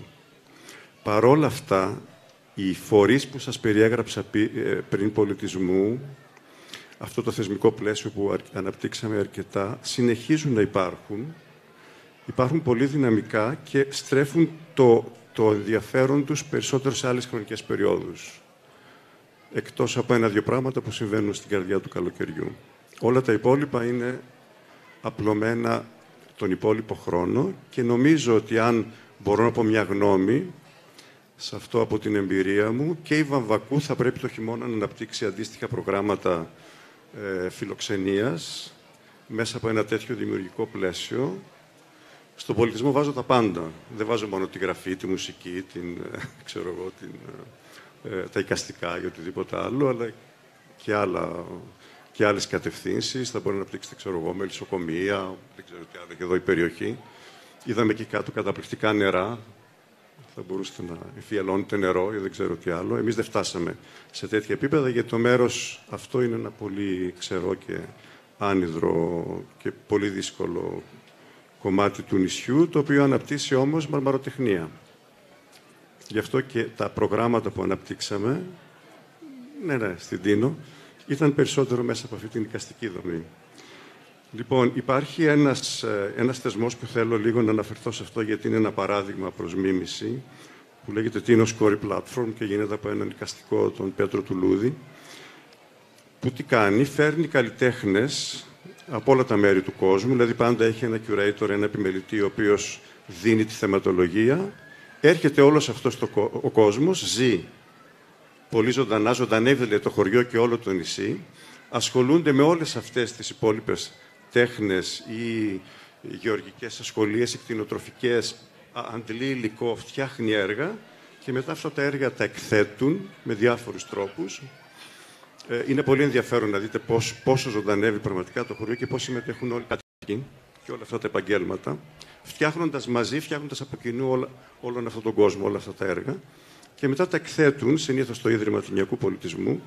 Παρόλα αυτά, οι φορείς που σας περιέγραψα ε, πριν πολιτισμού, αυτό το θεσμικό πλαίσιο που αναπτύξαμε αρκετά, συνεχίζουν να υπάρχουν. Υπάρχουν πολύ δυναμικά και στρέφουν το, το ενδιαφέρον τους περισσότερο σε άλλες χρονικές περιόδους. Εκτός από ένα-δύο πράγματα που συμβαίνουν στην καρδιά του καλοκαιριού. Όλα τα υπόλοιπα είναι απλωμένα τον υπόλοιπο χρόνο και νομίζω ότι αν μπορώ να πω μια γνώμη σε αυτό από την εμπειρία μου και η Βαμβακού θα πρέπει το χειμώνα να αναπτύξει αντίστοιχα προγράμματα ε, φιλοξενίας μέσα από ένα τέτοιο δημιουργικό πλαίσιο. Στον πολιτισμό βάζω τα πάντα. Δεν βάζω μόνο τη γραφή, τη μουσική, την, ε, ξέρω εγώ, την, ε, ε, τα οικαστικά ή οτιδήποτε άλλο, αλλά και, άλλα, και άλλες κατευθύνσεις. Θα μπορεί να αναπτύξετε, ξέρω εγώ, μελισσοκομεία, δεν ξέρω τι άλλο, και εδώ η περιοχή. Είδαμε εκεί κάτω καταπληκτικά νερά. Θα μπορούσατε να εφιαλώνετε νερό ή δεν ξέρω τι άλλο. Εμείς δεν φτάσαμε σε τέτοια επίπεδα γιατί το μέρος αυτό είναι ένα πολύ ξερό και άνυδρο και πολύ δύσκολο κομμάτι του νησιού, το οποίο αναπτύσσει όμως μαρμαροτεχνία. Γι' αυτό και τα προγράμματα που αναπτύξαμε, ναι, ναι, στην Τίνο, ήταν περισσότερο μέσα από αυτή την οικαστική δομή. Λοιπόν, υπάρχει ένας, ε, ένας θεσμός που θέλω λίγο να αναφερθώ σε αυτό, γιατί είναι ένα παράδειγμα προς μίμηση, που λέγεται Tino Scory Platform και γίνεται από έναν οικαστικό, τον Πέτρο Τουλούδη, που τι κάνει, φέρνει καλλιτέχνες από όλα τα μέρη του κόσμου, δηλαδή πάντα έχει ένα curator, ένα επιμελητή, ο οποίος δίνει τη θεματολογία, έρχεται όλος αυτός το, ο κόσμος, ζει πολύ ζωντανά, ζωντανεύει δηλαδή, το χωριό και όλο το νησί, ασχολούνται με όλες αυτές τις υπόλοιπες τέχνες ή γεωργικές ασχολίες, κτηνοτροφικές, αντλεί υλικό, φτιάχνει έργα και μετά αυτά τα έργα τα εκθέτουν με διάφορους τρόπους. Ε, είναι πολύ ενδιαφέρον να δείτε πώς, πόσο ζωντανεύει πραγματικά το χωριό και πώς συμμετέχουν όλοι. Οι και όλα αυτά τα επαγγέλματα, φτιάχνοντας μαζί, φτιάχνοντας από κοινού όλα, όλον αυτόν τον κόσμο, όλα αυτά τα έργα. Και μετά τα εκθέτουν συνήθως στο Ίδρυμα Τινιακού Πολιτισμού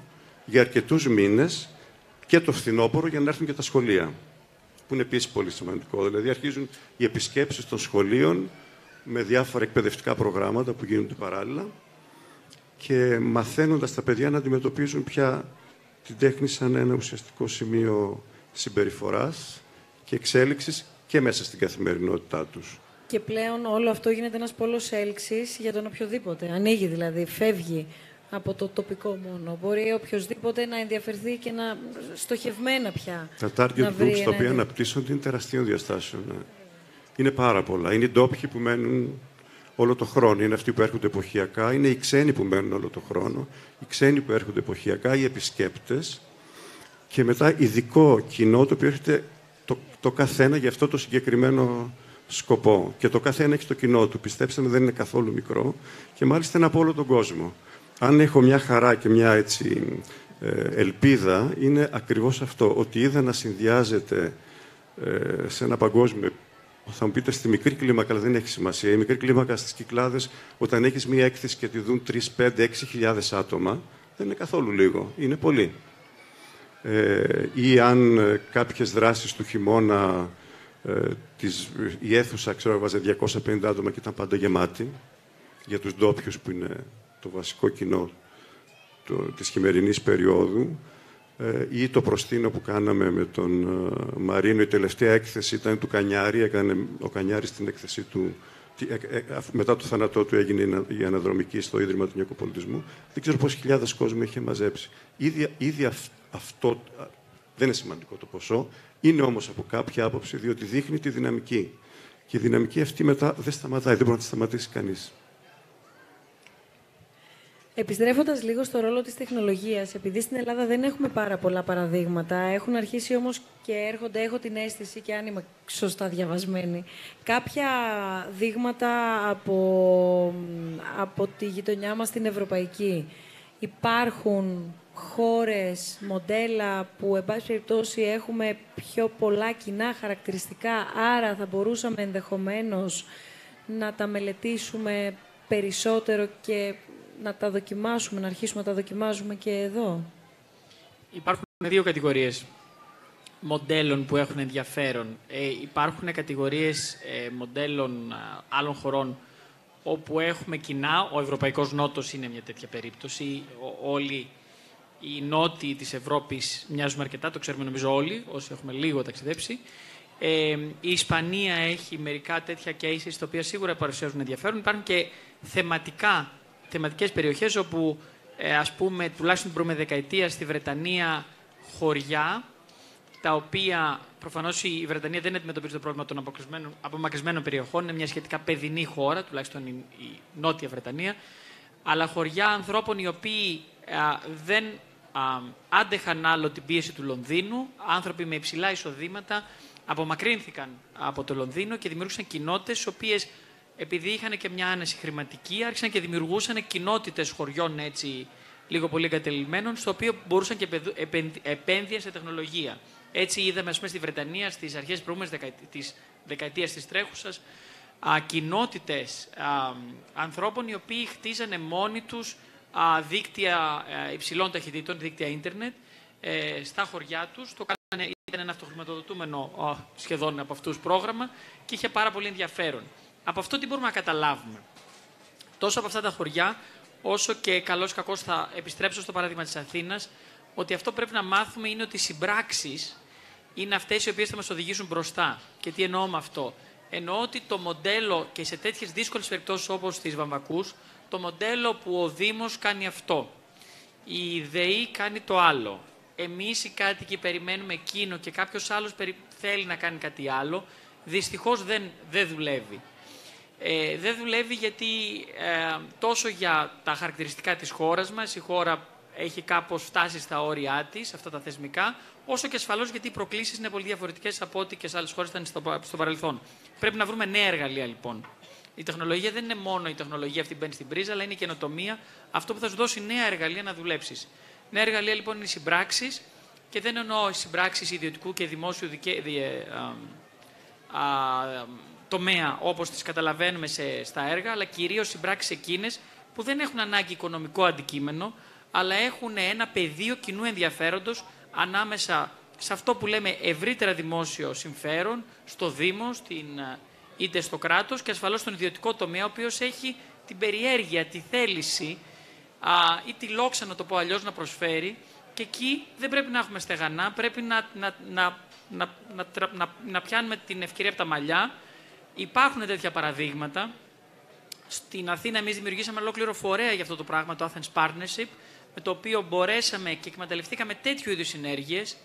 για αρκετούς μήνες και το φθινόπωρο για να έρθουν και τα σχολεία που είναι επίσης πολύ σημαντικό. Δηλαδή, αρχίζουν οι επισκέψεις των σχολείων με διάφορα εκπαιδευτικά προγράμματα που γίνονται παράλληλα και μαθαίνοντας τα παιδιά να αντιμετωπίζουν πια την τέχνη σαν ένα ουσιαστικό σημείο συμπεριφοράς και εξέλιξης και μέσα στην καθημερινότητά τους. Και πλέον όλο αυτό γίνεται ένας πόλος έλξης για τον οποιοδήποτε. Ανοίγει δηλαδή, φεύγει από το τοπικό μόνο. Μπορεί οποιοδήποτε να ενδιαφερθεί και να στοχευμένα πια. Τα target groups τα οποία αναπτύσσονται είναι τεραστίων διαστάσεων. Ναι. Είναι πάρα πολλά. Είναι οι ντόπιοι που μένουν όλο το χρόνο. Είναι αυτοί που έρχονται εποχιακά. Είναι οι ξένοι που μένουν όλο το χρόνο. Οι ξένοι που έρχονται εποχιακά. Οι επισκέπτες. Και μετά ειδικό κοινό το οποίο έρχεται το, το καθένα για αυτό το συγκεκριμένο σκοπό. Και το καθένα έχει το κοινό του. Πιστέψτε με, δεν είναι καθόλου μικρό. Και μάλιστα είναι από όλο τον κόσμο αν έχω μια χαρά και μια έτσι, ε, ελπίδα, είναι ακριβώς αυτό, ότι είδα να συνδυάζεται ε, σε ένα παγκόσμιο θα μου πείτε στη μικρή κλίμακα, αλλά δεν έχει σημασία. Η μικρή κλίμακα στις κυκλάδες, όταν έχεις μία έκθεση και τη δουν 3, 5, 6 χιλιάδες άτομα, δεν είναι καθόλου λίγο. Είναι πολύ. Ε, ή αν ε, κάποιες δράσεις του χειμώνα ε, της, η αίθουσα, ξέρω, βάζε 250 άτομα και ήταν πάντα γεμάτη, για τους ντόπιους που είναι το βασικό κοινό το, της χειμερινής περίοδου ε, ή το προστίνο που κάναμε με τον ε, Μαρίνο. Η τελευταία έκθεση ήταν του Κανιάρη. Έκανε ο Κανιάρης την έκθεση του ε, ε, μετά το θάνατό του έγινε η αναδρομική στο Ίδρυμα του Νιακού Πολιτισμού. Δεν ξέρω πόσοι χιλιάδες κόσμο είχε μαζέψει. Ήδη, ήδη αυτό δεν είναι σημαντικό το ποσό, είναι όμως από κάποια άποψη, διότι δείχνει τη δυναμική. Και η δυναμική αυτή μετά δεν σταματάει, δεν μπορεί να τη σταματήσει κανείς. Επιστρέφοντας λίγο στο ρόλο της τεχνολογίας, επειδή στην Ελλάδα δεν έχουμε πάρα πολλά παραδείγματα, έχουν αρχίσει όμως και έρχονται, έχω την αίσθηση και αν είμαι σωστά διαβασμένη, κάποια δείγματα από, από τη γειτονιά μας στην Ευρωπαϊκή. Υπάρχουν χώρες, μοντέλα που, εν πάση περιπτώσει, έχουμε πιο πολλά κοινά χαρακτηριστικά, άρα θα μπορούσαμε ενδεχομένως να τα μελετήσουμε περισσότερο και να τα δοκιμάσουμε, να αρχίσουμε να τα δοκιμάζουμε και εδώ. Υπάρχουν δύο κατηγορίες μοντέλων που έχουν ενδιαφέρον. Ε, υπάρχουν κατηγορίες ε, μοντέλων ε, άλλων χωρών όπου έχουμε κοινά. Ο Ευρωπαϊκός Νότος είναι μια τέτοια περίπτωση. όλοι οι νότιοι της Ευρώπης μοιάζουμε αρκετά, το ξέρουμε νομίζω όλοι, όσοι έχουμε λίγο ταξιδέψει. Ε, η Ισπανία έχει μερικά τέτοια cases, τα οποία σίγουρα παρουσιάζουν ενδιαφέρον. Υπάρχουν και θεματικά θεματικές περιοχές όπου, ε, ας πούμε, τουλάχιστον την πρώτη δεκαετία στη Βρετανία χωριά, τα οποία προφανώς η Βρετανία δεν αντιμετωπίζει το πρόβλημα των απομακρυσμένων περιοχών, είναι μια σχετικά παιδινή χώρα, τουλάχιστον η, η Νότια Βρετανία, αλλά χωριά ανθρώπων οι οποίοι δεν α, άντεχαν άλλο την πίεση του Λονδίνου, άνθρωποι με υψηλά εισοδήματα, απομακρύνθηκαν από το Λονδίνο και δημιούργησαν κοινότητες, οι οποίες επειδή είχαν και μια άνεση χρηματική, άρχισαν και δημιουργούσαν κοινότητες χωριών έτσι λίγο πολύ εγκατελειμμένων, στο οποίο μπορούσαν και επένδυαν σε τεχνολογία. Έτσι είδαμε, ας πούμε, στη Βρετανία, στις αρχές της προηγούμενης δεκαετίας της τρέχουσας, α, κοινότητες α, ανθρώπων οι οποίοι χτίζανε μόνοι τους α, δίκτυα ε, υψηλών ταχυτήτων, δίκτυα ίντερνετ, ε, στα χωριά τους. Το κάνανε, ήταν ένα αυτοχρηματοδοτούμενο σχεδόν από αυτούς πρόγραμμα και είχε πάρα πολύ ενδιαφέρον. Από αυτό τι μπορούμε να καταλάβουμε; Τόσο από αυτά τα χωριά, όσο και καλώς κακώς θα επιστρέψω στο παράδειγμα της Αθήνας, ότι αυτό πρέπει να μάθουμε είναι ότι οι συμπράξεις είναι αυτές οι οποίες θα μας οδηγήσουν μπροστά. Και τι εννοώ με αυτό; Εννοώ ότι το μοντέλο και σε τέτοιες δύσκολες περιπτώσεις όπως στις Βαμβακούς, το μοντέλο που ο Δήμος κάνει αυτό. Η ΔΕΗ κάνει το άλλο. Εμείς οι κάτοικοι περιμένουμε εκείνο και κάποιος άλλος θέλει να κάνει κάτι άλλο. Δυστυχώς δεν, δεν δουλεύει. Ε, δεν δουλεύει γιατί ε, τόσο για τα χαρακτηριστικά της χώρας μας, η χώρα έχει κάπως φτάσει στα όρια της, αυτά τα θεσμικά, όσο και ασφαλώς γιατί οι προκλήσεις είναι πολύ διαφορετικές από ό,τι και σε άλλες χώρες ήταν στο, στο παρελθόν. Πρέπει να βρούμε νέα εργαλεία λοιπόν. Η τεχνολογία δεν είναι μόνο η τεχνολογία αυτή που μπαίνει στην πρίζα, αλλά είναι η καινοτομία, αυτό που θα σου δώσει νέα εργαλεία να δουλέψεις. Νέα εργαλεία λοιπόν είναι οι συμπράξεις και δεν εννοώ οι συμπράξεις ιδιωτικού και δημόσιου δικαι... διε... α, α, τομέα όπως τις καταλαβαίνουμε σε, στα έργα, αλλά κυρίως συμπράξει εκείνες που δεν έχουν ανάγκη οικονομικό αντικείμενο, αλλά έχουν ένα πεδίο κοινού ενδιαφέροντος ανάμεσα σε αυτό που λέμε ευρύτερα δημόσιο συμφέρον, στο Δήμο, στην είτε στο κράτος και ασφαλώς στον ιδιωτικό τομέα, ο οποίος έχει την περιέργεια, τη θέληση α, ή τη λόξα, να το πω αλλιώς, να προσφέρει και εκεί δεν πρέπει να έχουμε στεγανά, πρέπει να, να, να, να, να, να πιάνουμε την ευκαιρία από τα μαλλιά. Υπάρχουν τέτοια παραδείγματα. Στην Αθήνα εμείς δημιουργήσαμε ολόκληρο φορέα για αυτό το πράγμα, το Athens Partnership, με το οποίο μπορέσαμε και εκμεταλλευτήκαμε τέτοιου είδους συνέργειες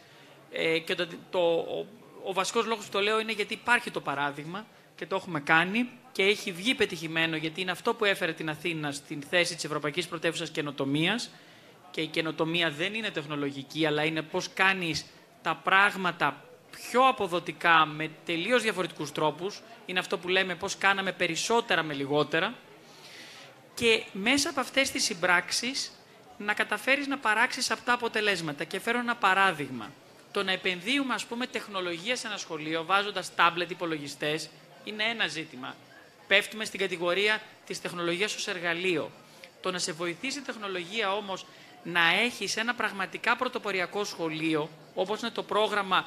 ε, και το, το, ο, ο βασικός λόγος που το λέω είναι γιατί υπάρχει το παράδειγμα και το έχουμε κάνει και έχει βγει πετυχημένο γιατί είναι αυτό που έφερε την Αθήνα στην θέση της Ευρωπαϊκής Πρωτεύουσας καινοτομίας. και η καινοτομία δεν είναι τεχνολογική αλλά είναι πώς κάνεις τα πράγματα πιο αποδοτικά με τελείως διαφορετικούς τρόπους. Είναι αυτό που λέμε πώς κάναμε περισσότερα με λιγότερα και μέσα από αυτές τις συμπράξεις να καταφέρεις να παράξεις αυτά αποτελέσματα. Και φέρω ένα παράδειγμα. Το να επενδύουμε, ας πούμε, τεχνολογία σε ένα σχολείο, βάζοντας τάμπλετ υπολογιστές, είναι ένα ζήτημα. Πέφτουμε στην κατηγορία της τεχνολογίας ως εργαλείο. Το να σε βοηθήσει η τεχνολογία όμως να έχεις ένα πραγματικά πρωτοποριακό σχολείο, όπως είναι το πρόγραμμα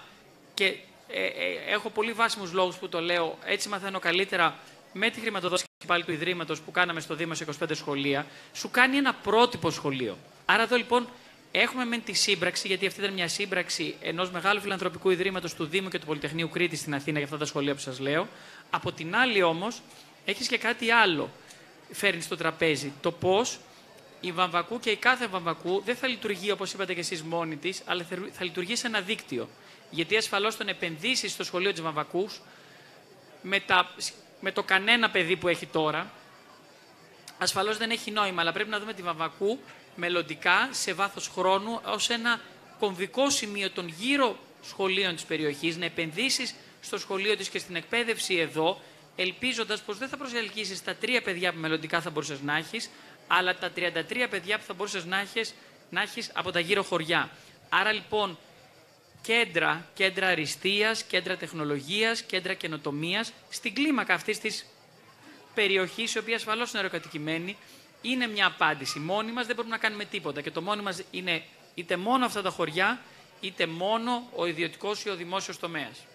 και ε, ε, έχω πολύ βάσιμους λόγους που το λέω, έτσι μαθαίνω καλύτερα με τη χρηματοδότηση πάλι του Ιδρύματος που κάναμε στο Δήμο σε 25 σχολεία, σου κάνει ένα πρότυπο σχολείο. Άρα εδώ λοιπόν Έχουμε μεν τη σύμπραξη, γιατί αυτή ήταν μια σύμπραξη ενός μεγάλου φιλανθρωπικού ιδρύματος του Δήμου και του Πολυτεχνείου Κρήτη στην Αθήνα για αυτά τα σχολεία που σας λέω. Από την άλλη όμως, έχεις και κάτι άλλο φέρνεις στο τραπέζι. Το πώς η Βαμβακού και η κάθε Βαμβακού δεν θα λειτουργεί όπως είπατε και εσείς μόνη της, αλλά θα λειτουργεί σε ένα δίκτυο. Γιατί ασφαλώς τον επενδύσει στο σχολείο της Βαμβακού με, με το κανένα παιδί που έχει τώρα, ασφαλώς δεν έχει νόημα, αλλά πρέπει να δούμε τη Βαμβακού μελλοντικά σε βάθος χρόνου ως ένα κομβικό σημείο των γύρω σχολείων της περιοχής, να επενδύσεις στο σχολείο της και στην εκπαίδευση εδώ, ελπίζοντας πως δεν θα προσελκύσεις τα τρία παιδιά που μελλοντικά θα μπορούσες να έχεις, αλλά τα 33 παιδιά που θα μπορούσες να έχεις, να έχεις από τα γύρω χωριά. Άρα λοιπόν κέντρα, κέντρα αριστείας, κέντρα τεχνολογίας, κέντρα καινοτομίας, στην κλίμακα αυτής της περιοχής, η οποία ασφαλώς είναι αεροκατοικημένη, είναι μια απάντηση. Μόνοι μας δεν μπορούμε να κάνουμε τίποτα και το μόνοι μας είναι είτε μόνο αυτά τα χωριά, είτε μόνο ο ιδιωτικός ή ο δημόσιος τομέας.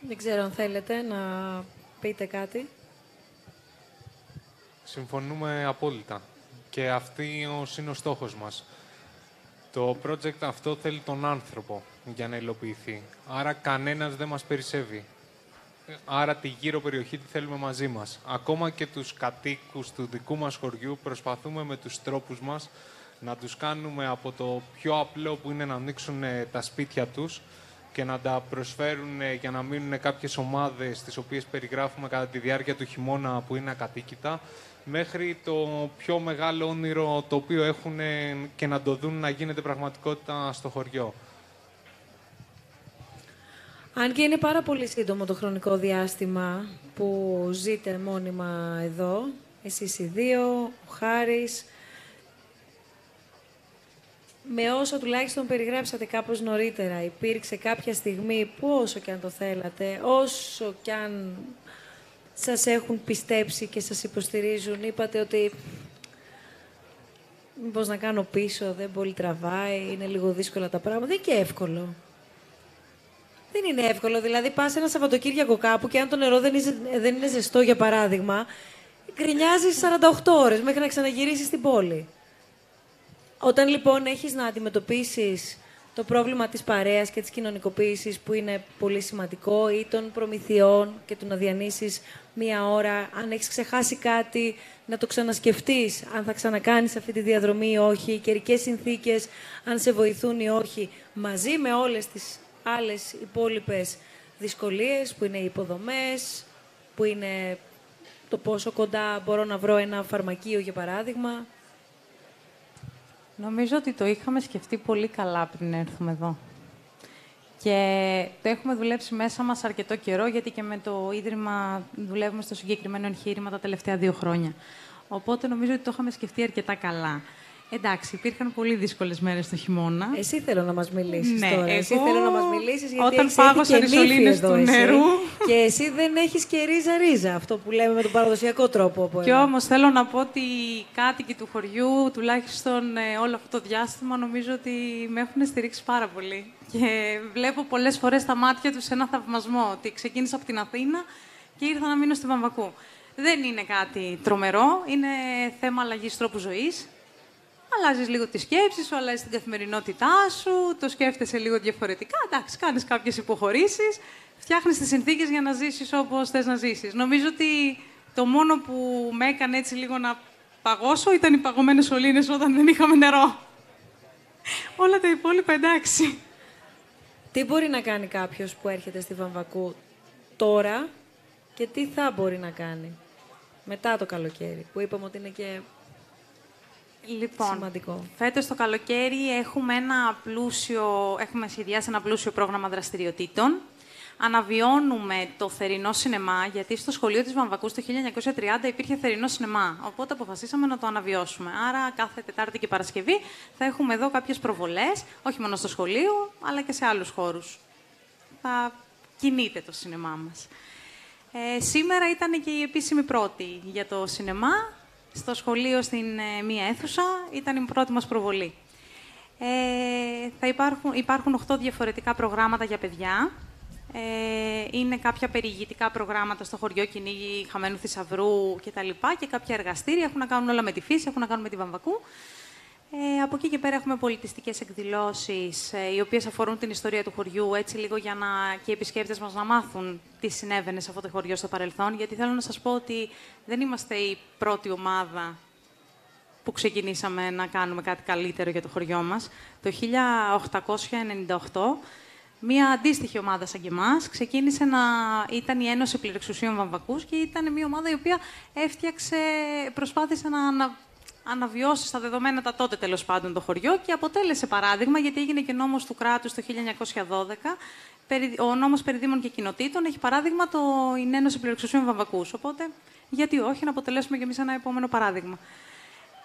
Δεν ξέρω αν θέλετε να πείτε κάτι. Συμφωνούμε απόλυτα. Και αυτή είναι ο στόχος μας. Το project αυτό θέλει τον άνθρωπο για να υλοποιηθεί. Άρα κανένας δεν μας περισσεύει άρα τη γύρω περιοχή τη θέλουμε μαζί μας. Ακόμα και τους κατοίκους του δικού μας χωριού προσπαθούμε με τους τρόπους μας να τους κάνουμε από το πιο απλό που είναι να ανοίξουν ε, τα σπίτια τους και να τα προσφέρουν ε, για να μείνουν κάποιες ομάδες τις οποίες περιγράφουμε κατά τη διάρκεια του χειμώνα που είναι ακατοίκητα μέχρι το πιο μεγάλο όνειρο το οποίο έχουν και να το δουν να γίνεται πραγματικότητα στο χωριό. Αν και είναι πάρα πολύ σύντομο το χρονικό διάστημα που ζείτε μόνιμα εδώ, εσείς οι δύο, ο Χάρης, με όσο τουλάχιστον περιγράψατε κάπως νωρίτερα, υπήρξε κάποια στιγμή που όσο και αν το θέλατε, όσο και αν σας έχουν πιστέψει και σας υποστηρίζουν, είπατε ότι μήπως να κάνω πίσω, δεν πολύ τραβάει, είναι λίγο δύσκολα τα πράγματα. Δεν είναι και εύκολο. Δεν είναι εύκολο. Δηλαδή, πας ένα Σαββατοκύριακο κάπου και αν το νερό δεν είναι, δεν είναι ζεστό, για παράδειγμα, γκρινιάζεις 48 ώρες μέχρι να ξαναγυρίσεις στην πόλη. Όταν λοιπόν έχεις να αντιμετωπίσεις το πρόβλημα της παρέας και της κοινωνικοποίησης που είναι πολύ σημαντικό ή των προμηθειών και του να διανύσεις μία ώρα, αν έχεις ξεχάσει κάτι, να το ξανασκεφτείς, αν θα ξανακάνεις αυτή τη διαδρομή ή όχι, οι καιρικές συνθήκες, αν σε βοηθούν ή όχι, μαζί με όλες τις άλλες υπόλοιπες δυσκολίες που είναι οι υποδομές, που είναι το πόσο κοντά μπορώ να βρω ένα φαρμακείο για παράδειγμα, Νομίζω ότι το είχαμε σκεφτεί πολύ καλά πριν έρθουμε εδώ. Και το έχουμε δουλέψει μέσα μας αρκετό καιρό, γιατί και με το Ίδρυμα δουλεύουμε στο συγκεκριμένο εγχείρημα τα τελευταία δύο χρόνια. Οπότε νομίζω ότι το είχαμε σκεφτεί αρκετά καλά. Εντάξει, υπήρχαν πολύ δύσκολες μέρες το χειμώνα. Εσύ θέλω να μας μιλήσεις ναι, τώρα. Εγώ, εσύ θέλω να μας μιλήσεις γιατί όταν πάγωσα ρισολίνε του εσύ, νερού. Και εσύ δεν έχεις και ρίζα-ρίζα, αυτό που λέμε με τον παραδοσιακό τρόπο. Από και όμως θέλω να πω ότι οι κάτοικοι του χωριού, τουλάχιστον ε, όλο αυτό το διάστημα, νομίζω ότι με έχουν στηρίξει πάρα πολύ. Και βλέπω πολλές φορές στα μάτια τους ένα θαυμασμό ότι ξεκίνησα από την Αθήνα και ήρθα να μείνω στη Βαμβακού. Δεν είναι κάτι τρομερό, είναι θέμα αλλαγής τρόπου ζωής. Αλλάζεις λίγο τη σκέψη σου, αλλάζεις την καθημερινότητά σου, το σκέφτεσαι λίγο διαφορετικά. Εντάξει, κάνεις κάποιες υποχωρήσεις, φτιάχνεις τις συνθήκες για να ζήσεις όπως θες να ζήσεις. Νομίζω ότι το μόνο που με έκανε έτσι λίγο να παγώσω ήταν οι παγωμένες σωλήνες όταν δεν είχαμε νερό. Όλα τα υπόλοιπα εντάξει. Τι μπορεί να κάνει κάποιος που έρχεται στη Βαμβακού τώρα και τι θα μπορεί να κάνει μετά το καλοκαίρι, που είπαμε ότι είναι και Λοιπόν, Σημαντικό. φέτος το καλοκαίρι έχουμε, ένα πλούσιο, έχουμε σχεδιάσει ένα πλούσιο πρόγραμμα δραστηριοτήτων. Αναβιώνουμε το θερινό σινεμά, γιατί στο σχολείο της Βαμβακού το 1930 υπήρχε θερινό σινεμά, οπότε αποφασίσαμε να το αναβιώσουμε. Άρα κάθε Τετάρτη και Παρασκευή θα έχουμε εδώ κάποιες προβολές, όχι μόνο στο σχολείο, αλλά και σε άλλους χώρους. Θα κινείται το σινεμά μας. Ε, σήμερα ήταν και η επίσημη πρώτη για το σινεμά στο σχολείο στην ε, μία αίθουσα. Ήταν η πρώτη μας προβολή. Ε, θα υπάρχουν, υπάρχουν 8 διαφορετικά προγράμματα για παιδιά. Ε, είναι κάποια περιηγητικά προγράμματα στο χωριό κυνήγι χαμένου θησαυρού κτλ. Και, και κάποια εργαστήρια έχουν να κάνουν όλα με τη φύση, έχουν να κάνουν με τη βαμβακού. Ε, από εκεί και πέρα έχουμε πολιτιστικές εκδηλώσεις, ε, οι οποίες αφορούν την ιστορία του χωριού, έτσι λίγο για να και οι επισκέπτες μας να μάθουν τι συνέβαινε σε αυτό το χωριό στο παρελθόν, γιατί θέλω να σας πω ότι δεν είμαστε η πρώτη ομάδα που ξεκινήσαμε να κάνουμε κάτι καλύτερο για το χωριό μας. Το 1898, μία αντίστοιχη ομάδα σαν και εμάς, ξεκίνησε να... ήταν η Ένωση Πληρεξουσίων Βαμβακούς και ήταν μια ομάδα η οποία έφτιαξε, προσπάθησε να, να αναβιώσεις στα δεδομένα τα τότε τέλος πάντων το χωριό και αποτέλεσε παράδειγμα, γιατί έγινε και νόμος του κράτους το 1912. Ο νόμος περί Δήμων και κοινοτήτων έχει παράδειγμα το η Ένωση Πληροξουσίων Βαμβακούς. Οπότε, γιατί όχι, να αποτελέσουμε κι εμείς ένα επόμενο παράδειγμα.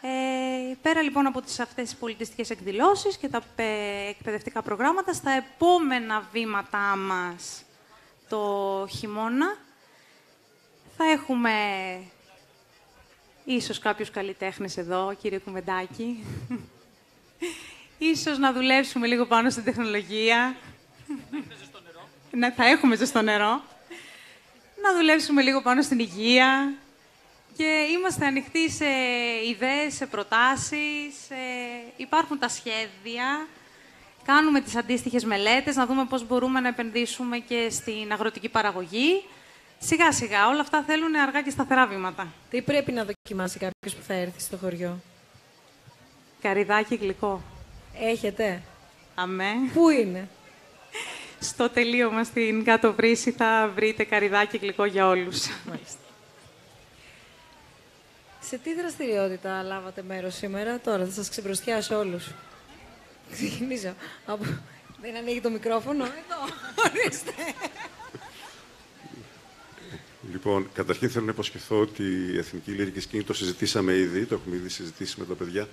Ε, πέρα λοιπόν από τις, αυτές τις πολιτιστικές εκδηλώσεις και τα εκπαιδευτικά προγράμματα, στα επόμενα βήματά μας το χειμώνα θα έχουμε ίσως κάποιους καλλιτέχνες εδώ, κύριε Κουμεντάκη. ίσως να δουλέψουμε λίγο πάνω στην τεχνολογία. να θα έχουμε ζεστό νερό. Να δουλέψουμε λίγο πάνω στην υγεία. Και είμαστε ανοιχτοί σε ιδέες, σε προτάσεις. Υπάρχουν τα σχέδια. Κάνουμε τις αντίστοιχες μελέτες, να δούμε πώς μπορούμε να επενδύσουμε και στην αγροτική παραγωγή. Σιγά σιγά, όλα αυτά θέλουν αργά και σταθερά βήματα. Τι πρέπει να δοκιμάσει κάποιος που θα έρθει στο χωριό; Καριδάκι γλυκό. Έχετε; Αμέ. Πού είναι; Στο τελείωμα στην κάτω βρύση θα βρείτε καριδάκι γλυκό για όλους. Μάλιστα. Σε τι δραστηριότητα λάβατε μέρος σήμερα, τώρα θα σας ξεμπροστιάσω όλους. Ξεκινήσω. Από... Δεν ανοίγει το μικρόφωνο. Εδώ, ορίστε. Λοιπόν, καταρχήν θέλω να υποσχεθώ ότι η Εθνική Λυρικής Σκηνή το συζητήσαμε ήδη, το έχουμε ήδη συζητήσει με τα παιδιά.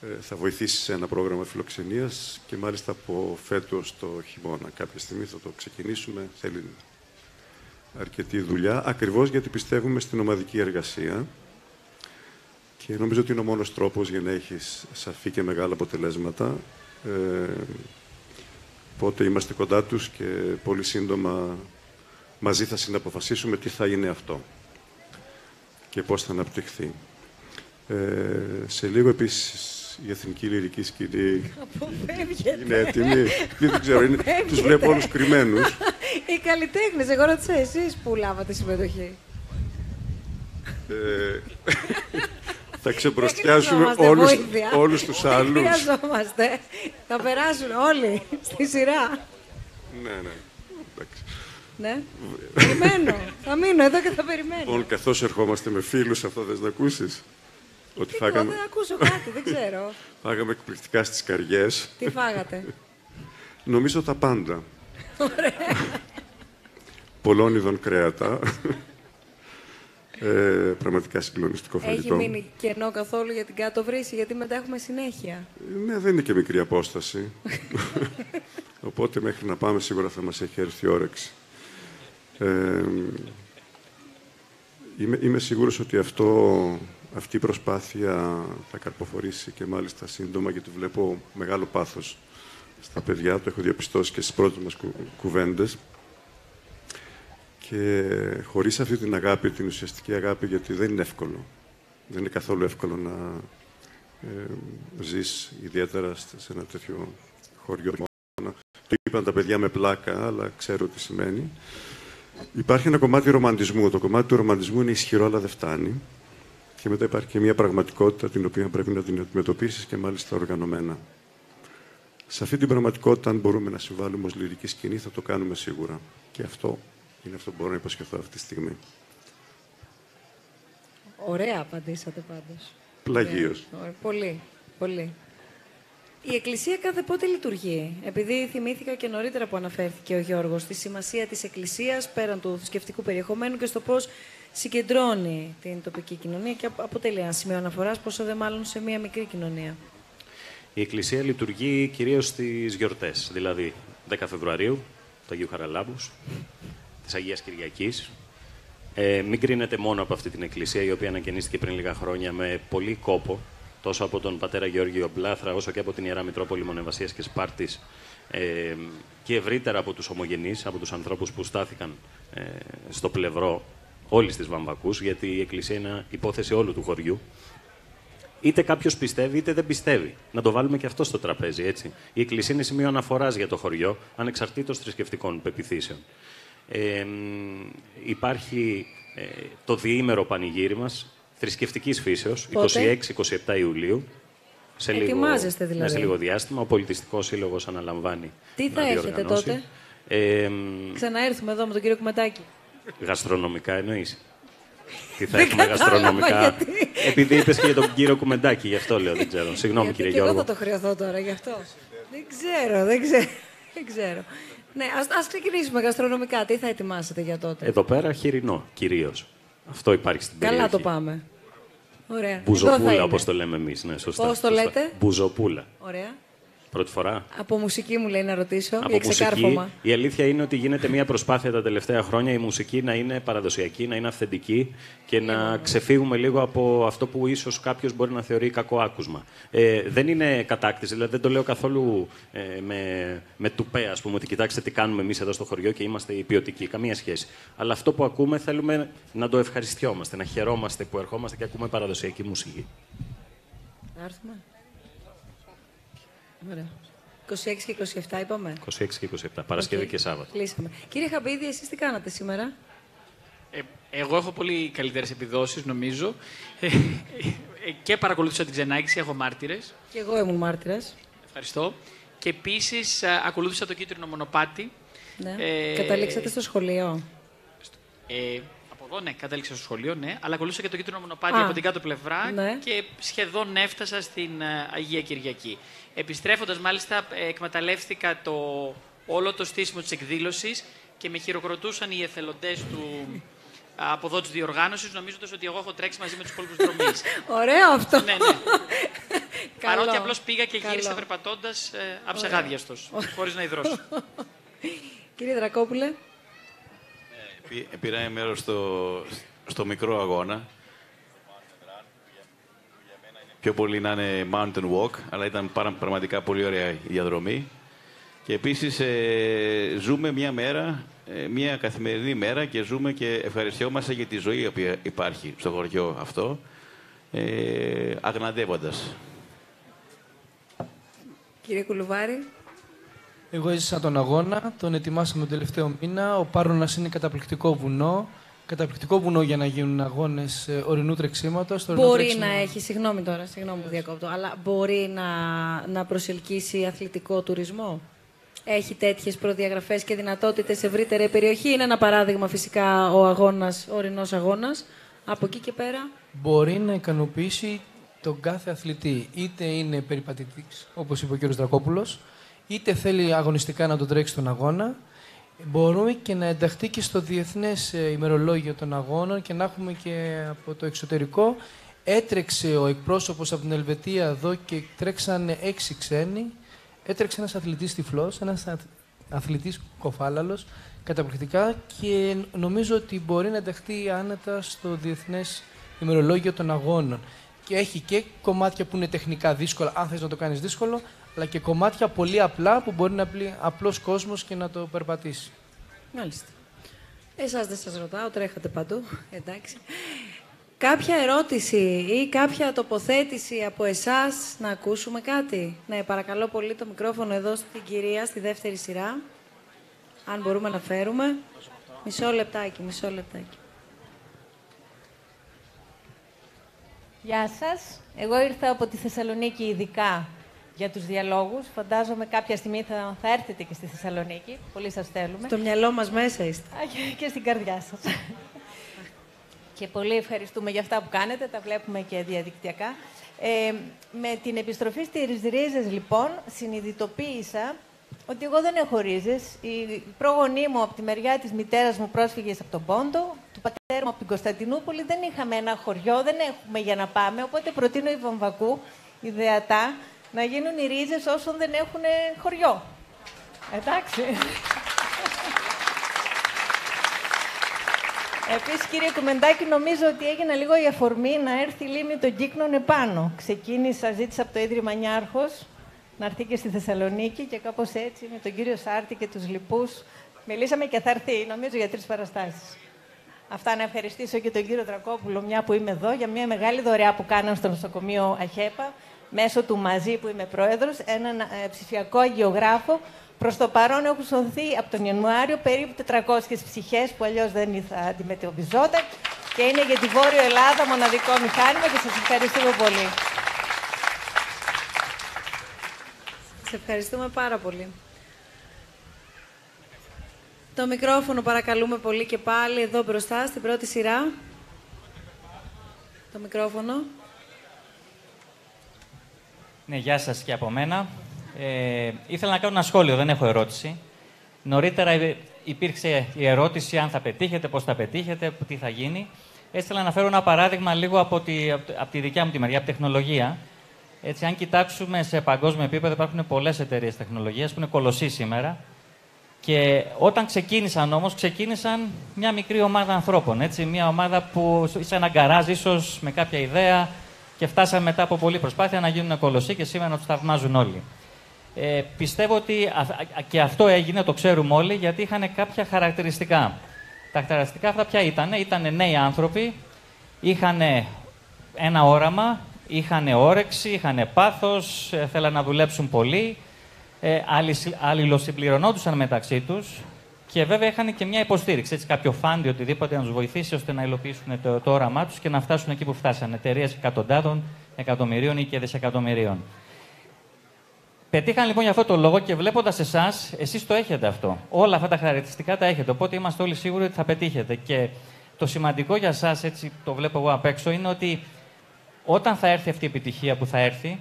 ε, θα βοηθήσει σε ένα πρόγραμμα φιλοξενίας και μάλιστα από φέτος το χειμώνα. Κάποια στιγμή θα το ξεκινήσουμε. Θέλει αρκετή δουλειά, ακριβώς γιατί πιστεύουμε στην ομαδική εργασία και νομίζω ότι είναι ο μόνος τρόπος για να έχεις σαφή και μεγάλα αποτελέσματα. Ε, οπότε είμαστε κοντά τους και πολύ σύντομα μαζί θα συναποφασίσουμε τι θα είναι αυτό και πώς θα αναπτυχθεί. Ε, σε λίγο επίσης η Εθνική Λυρική Σκηνή Αποφεύγετε. είναι έτοιμη; Δεν ξέρω, είναι, τους βλέπω όλους κρυμμένους. Οι καλλιτέχνες, εγώ ρώτησα εσείς που λάβατε συμμετοχή; Ε, θα ξεμπροστιάσουμε Δεν χρειαζόμαστε όλους, βοήθεια. όλους τους Δεν άλλους. χρειαζόμαστε. Θα περάσουν όλοι στη σειρά. Ναι, ναι. Εντάξει. Ναι. Περιμένω. θα μείνω εδώ και θα περιμένω. Λοιπόν, καθώς ερχόμαστε με φίλους, αυτό θες να ακούσεις; Ότι Εγώ φάγαμε, δεν ακούσω κάτι, δεν ξέρω. φάγαμε εκπληκτικά στις καριές. Τι φάγατε; Νομίζω τα πάντα. Πολλών ειδών κρέατα. ε, πραγματικά συγκλονιστικό Έχει φαγητό. μείνει κενό καθόλου για την κάτω βρύση, γιατί μετά έχουμε συνέχεια. Ναι, δεν είναι και μικρή απόσταση. Οπότε μέχρι να πάμε σίγουρα θα μας έχει έρθει η όρεξη. Ε, είμαι, είμαι σίγουρος ότι αυτό, αυτή η προσπάθεια θα καρποφορήσει και μάλιστα σύντομα γιατί βλέπω μεγάλο πάθος στα παιδιά. Το έχω διαπιστώσει και στις πρώτες μας κου, κουβέντες. Και χωρίς αυτή την αγάπη, την ουσιαστική αγάπη, γιατί δεν είναι εύκολο. Δεν είναι καθόλου εύκολο να ε, ζεις ιδιαίτερα σε σε ένα τέτοιο χωριό. Το είπαν τα παιδιά με πλάκα, αλλά ξέρω τι σημαίνει. Υπάρχει ένα κομμάτι ρομαντισμού. Το κομμάτι του ρομαντισμού είναι ισχυρό, αλλά δεν φτάνει. Και μετά υπάρχει και μια πραγματικότητα την οποία πρέπει να την αντιμετωπίσεις και μάλιστα οργανωμένα. Σε αυτή την πραγματικότητα, αν μπορούμε να συμβάλλουμε ως λυρική σκηνή, θα το κάνουμε σίγουρα. Και αυτό είναι αυτό που μπορώ να υποσχεθώ αυτή τη στιγμή. Ωραία απαντήσατε πάντως. Πλαγίως. Ωραία. Πολύ, πολύ. Η Εκκλησία κάθε πότε λειτουργεί. Επειδή θυμήθηκα και νωρίτερα που αναφέρθηκε ο Γιώργος, τη σημασία της Εκκλησίας πέραν του θρησκευτικού περιεχομένου και στο πώς συγκεντρώνει την τοπική κοινωνία και απ- αποτελεί ένα σημείο αναφοράς, πόσο δε μάλλον σε μια μικρή κοινωνία. Η Εκκλησία λειτουργεί κυρίως στις γιορτές, δηλαδή 10 Φεβρουαρίου, του Αγίου Χαραλάμπους, της Αγίας Κυριακής. Ε, μην κρίνετε μόνο από αυτή την Εκκλησία, η οποία ανακαινίστηκε πριν λίγα χρόνια με πολύ κόπο, τόσο από τον πατέρα Γεώργιο Μπλάθρα, όσο και από την Ιερά Μητρόπολη Μονεβασίας και Σπάρτης, ε, και ευρύτερα από τους ομογενείς, από τους ανθρώπους που στάθηκαν ε, στο πλευρό όλης της Βαμβακούς, γιατί η Εκκλησία είναι υπόθεση όλου του χωριού. Είτε κάποιος πιστεύει, είτε δεν πιστεύει. Να το βάλουμε και αυτό στο τραπέζι, έτσι. Η Εκκλησία είναι σημείο αναφοράς για το χωριό, ανεξαρτήτως θρησκευτικών πεπιθήσεων. Ε, μ, υπάρχει ε, το διήμερο πανηγύρι μας, θρησκευτικής φύσεως, Πότε; 26-27 Ιουλίου. Σε λίγο, Ετοιμάζεστε ναι, δηλαδή. σε λίγο διάστημα. Ο Πολιτιστικός Σύλλογος αναλαμβάνει. Τι θα να έχετε διοργανώσει. τότε; Ε, μ, Ξαναέρθουμε εδώ με τον κύριο Κουμετάκη. Γαστρονομικά εννοείς; Τι θα Δεν έχουμε κατάλαβα γαστρονομικά; γιατί. Επειδή είπες και για τον κύριο Κουμεντάκη, γι' αυτό λέω, δεν ξέρω. Συγγνώμη, Γιατί κύριε και εγώ Γιώργο. θα το χρεωθώ τώρα γι' αυτό. δεν ξέρω, δεν ξέρω. δεν ξέρω. Ναι, ας, ας ξεκινήσουμε γαστρονομικά. Τι θα ετοιμάσετε για τότε; Εδώ πέρα χοιρινό κυρίως. Αυτό υπάρχει στην Καλά περιοχή. το πάμε. Ωραία. Εδώ θα Μπουζοπούλα, είναι. όπω το λέμε εμείς. Ναι, σωστά. Πώς το σωστά. λέτε; Μπουζοπούλα. Ωραία. Πρώτη φορά. Από μουσική μου λέει να ρωτήσω Από για μουσική. ξεκάρφωμα. Η αλήθεια είναι ότι γίνεται μια προσπάθεια τα τελευταία χρόνια η μουσική να είναι παραδοσιακή, να είναι αυθεντική και να ξεφύγουμε λίγο από αυτό που ίσως κάποιος μπορεί να θεωρεί κακό άκουσμα. Ε, δεν είναι κατάκτηση, δηλαδή δεν το λέω καθόλου ε, με, με τουπέ, ας πούμε, ότι κοιτάξτε τι κάνουμε εμείς εδώ στο χωριό και είμαστε οι ποιοτικοί. Καμία σχέση. Αλλά αυτό που ακούμε θέλουμε να το ευχαριστιόμαστε, να χαιρόμαστε που ερχόμαστε και ακούμε παραδοσιακή μουσική. Να έρθουμε. Ωραία. 26 και 27 είπαμε. 26 και 27, Παρασκευή Οκ. και Σάββατο. Κλείσαμε. Κύριε Χαμπίδη, εσείς τι κάνατε σήμερα; Ε, εγώ έχω πολύ καλύτερες επιδόσεις, νομίζω. Ε, ε, και παρακολούθησα την ξενάγηση, έχω μάρτυρες. Και εγώ ήμουν μάρτυρας. Ευχαριστώ. Και επίσης ακολούθησα το κίτρινο μονοπάτι. Ναι. Ε, Καταλήξατε στο σχολείο; Ε, από εδώ, ναι, κατέληξα στο σχολείο, ναι. Αλλά ακολούθησα και το κίτρινο μονοπάτι Α, από την κάτω πλευρά ναι. και σχεδόν έφτασα στην ε, Αγία Κυριακή. Επιστρέφοντας, μάλιστα, ε, εκμεταλλεύτηκα το, όλο το στήσιμο της εκδήλωσης και με χειροκροτούσαν οι εθελοντές του α, από εδώ της διοργάνωσης, νομίζοντας ότι εγώ έχω τρέξει μαζί με τους υπόλοιπους δρομείς. Ωραίο αυτό. ναι, ναι. Καλό. Παρότι απλώς πήγα και Καλό. γύρισα περπατώντα ε, αψεγάδιαστος, χωρίς να υδρώσω. Κύριε Δρακόπουλε. Πή- Πήραμε μέρος στο, στο μικρό αγώνα. Πιο πολύ να είναι mountain walk, αλλά ήταν πάρα- πραγματικά πολύ ωραία η διαδρομή. Και επίσης ε, ζούμε μια μέρα, ε, μια καθημερινή μέρα και ζούμε και ευχαριστιόμαστε για τη ζωή η οποία υπάρχει στο χωριό αυτό, ε, αγναντεύοντας. Κύριε Κουλουβάρη. Εγώ έζησα τον αγώνα, τον ετοιμάσαμε τον τελευταίο μήνα. Ο Πάρονας είναι καταπληκτικό βουνό. Καταπληκτικό βουνό για να γίνουν αγώνες ορεινού τρεξίματος. Μπορεί να έχει, συγγνώμη τώρα, συγγνώμη που διακόπτω, αλλά μπορεί να, να προσελκύσει αθλητικό τουρισμό; Έχει τέτοιες προδιαγραφές και δυνατότητες σε ευρύτερη περιοχή; Είναι ένα παράδειγμα φυσικά ο αγώνας, ο ορεινός αγώνας. Από εκεί και πέρα; Μπορεί να ικανοποιήσει τον κάθε αθλητή. Είτε είναι περιπατητής, όπως είπε ο κ. Δρακόπουλος, είτε θέλει αγωνιστικά να τον τρέξει τον αγώνα. Μπορούμε και να ενταχθεί και στο διεθνές ε, ημερολόγιο των αγώνων και να έχουμε και από το εξωτερικό. Έτρεξε ο εκπρόσωπος από την Ελβετία εδώ και τρέξανε έξι ξένοι. Έτρεξε ένας αθλητής τυφλός, ένας αθ- αθλητής κοφάλαλος, καταπληκτικά και νομίζω ότι μπορεί να ενταχθεί άνετα στο διεθνές ημερολόγιο των αγώνων. Και έχει και κομμάτια που είναι τεχνικά δύσκολα, αν θες να το κάνεις δύσκολο, αλλά και κομμάτια πολύ απλά που μπορεί να μπει απλός κόσμος και να το περπατήσει. Μάλιστα. Εσάς δεν σας ρωτάω, τρέχατε παντού. Εντάξει. Κάποια ερώτηση ή κάποια τοποθέτηση από εσάς να ακούσουμε κάτι; Ναι, παρακαλώ πολύ το μικρόφωνο εδώ στην κυρία, στη δεύτερη σειρά. Αν μπορούμε να φέρουμε. Μισό λεπτάκι, μισό λεπτάκι. Γεια σας. Εγώ ήρθα από τη Θεσσαλονίκη ειδικά για τους διαλόγους. Φαντάζομαι κάποια στιγμή θα, θα έρθετε και στη Θεσσαλονίκη. Πολύ σας θέλουμε. Στο μυαλό μας μέσα είστε. Α, και- και στην καρδιά σας. και πολύ ευχαριστούμε για αυτά που κάνετε. Τα βλέπουμε και διαδικτυακά. Ε, με την επιστροφή στις ρίζες, λοιπόν, συνειδητοποίησα ότι εγώ δεν έχω ρίζες. Η πρόγονή μου από τη μεριά της μητέρας μου πρόσφυγες από τον Πόντο, του πατέρα μου από την Κωνσταντινούπολη. Δεν είχαμε ένα χωριό, δεν έχουμε για να πάμε, οπότε προτείνω η Βαμβακού, ιδεατά, να γίνουν οι ρίζες όσων δεν έχουν χωριό. Εντάξει. Επίσης, κύριε Κουμεντάκη, νομίζω ότι έγινε λίγο η αφορμή να έρθει η λίμνη των Κύκνων επάνω. Ξεκίνησα, ζήτησα από το Ίδρυμα Νιάρχος να έρθει και στη Θεσσαλονίκη και κάπως έτσι με τον κύριο Σάρτη και τους λοιπούς. Μιλήσαμε και θα έρθει, νομίζω, για τρεις παραστάσεις. Αυτά να ευχαριστήσω και τον κύριο Τρακόπουλο, μια που είμαι εδώ, για μια μεγάλη δωρεά που κάναν στο νοσοκομείο Αχέπα, μέσω του Μαζί που είμαι πρόεδρος, έναν ε, ψηφιακό αγιογράφο. Προς το παρόν έχουν σωθεί από τον Ιανουάριο περίπου 400 ψυχές που αλλιώς δεν θα αντιμετωπιζόταν και είναι για τη Βόρειο Ελλάδα μοναδικό μηχάνημα και σας ευχαριστούμε πολύ. Σε ευχαριστούμε πάρα πολύ. Το μικρόφωνο παρακαλούμε πολύ και πάλι εδώ μπροστά, στην πρώτη σειρά. Το μικρόφωνο. Ναι, γεια σας και από μένα. Ε, ήθελα να κάνω ένα σχόλιο, δεν έχω ερώτηση. Νωρίτερα υ- υπήρξε η ερώτηση αν θα πετύχετε, πώς θα πετύχετε, τι θα γίνει. Έτσι, ήθελα να φέρω ένα παράδειγμα λίγο από τη, από τη- από τη δικιά μου τη μεριά, από τεχνολογία. Έτσι, αν κοιτάξουμε σε παγκόσμιο επίπεδο, υπάρχουν πολλές εταιρείες τεχνολογίας που είναι κολοσσοί σήμερα. Και όταν ξεκίνησαν όμως, ξεκίνησαν μια μικρή ομάδα ανθρώπων. Έτσι, μια ομάδα που σε ένα γκαράζ ίσως με κάποια ιδέα και φτάσαμε μετά από πολλή προσπάθεια να γίνουν κολοσσοί και σήμερα να τους θαυμάζουν όλοι. Ε, πιστεύω ότι α- α- και αυτό έγινε, το ξέρουμε όλοι, γιατί είχαν κάποια χαρακτηριστικά. Τα χαρακτηριστικά αυτά ποια ήταν, ήταν νέοι άνθρωποι, είχαν ένα όραμα, είχαν όρεξη, είχαν πάθος, ε, θέλαν να δουλέψουν πολύ, ε, αλλη- αλληλοσυμπληρωνόντουσαν μεταξύ τους και βέβαια είχαν και μια υποστήριξη, έτσι, κάποιο φάντι, οτιδήποτε να τους βοηθήσει ώστε να υλοποιήσουν το, το όραμά τους και να φτάσουν εκεί που φτάσανε. Εταιρείες εκατοντάδων, εκατομμυρίων ή και δισεκατομμυρίων. Πετύχαν λοιπόν για αυτό το λόγο και βλέποντας εσάς, εσείς το έχετε αυτό. Όλα αυτά τα χαρακτηριστικά τα έχετε. Οπότε είμαστε όλοι σίγουροι ότι θα πετύχετε. Και το σημαντικό για εσά, έτσι το βλέπω εγώ απ' έξω, είναι ότι όταν θα έρθει αυτή η επιτυχία που θα έρθει,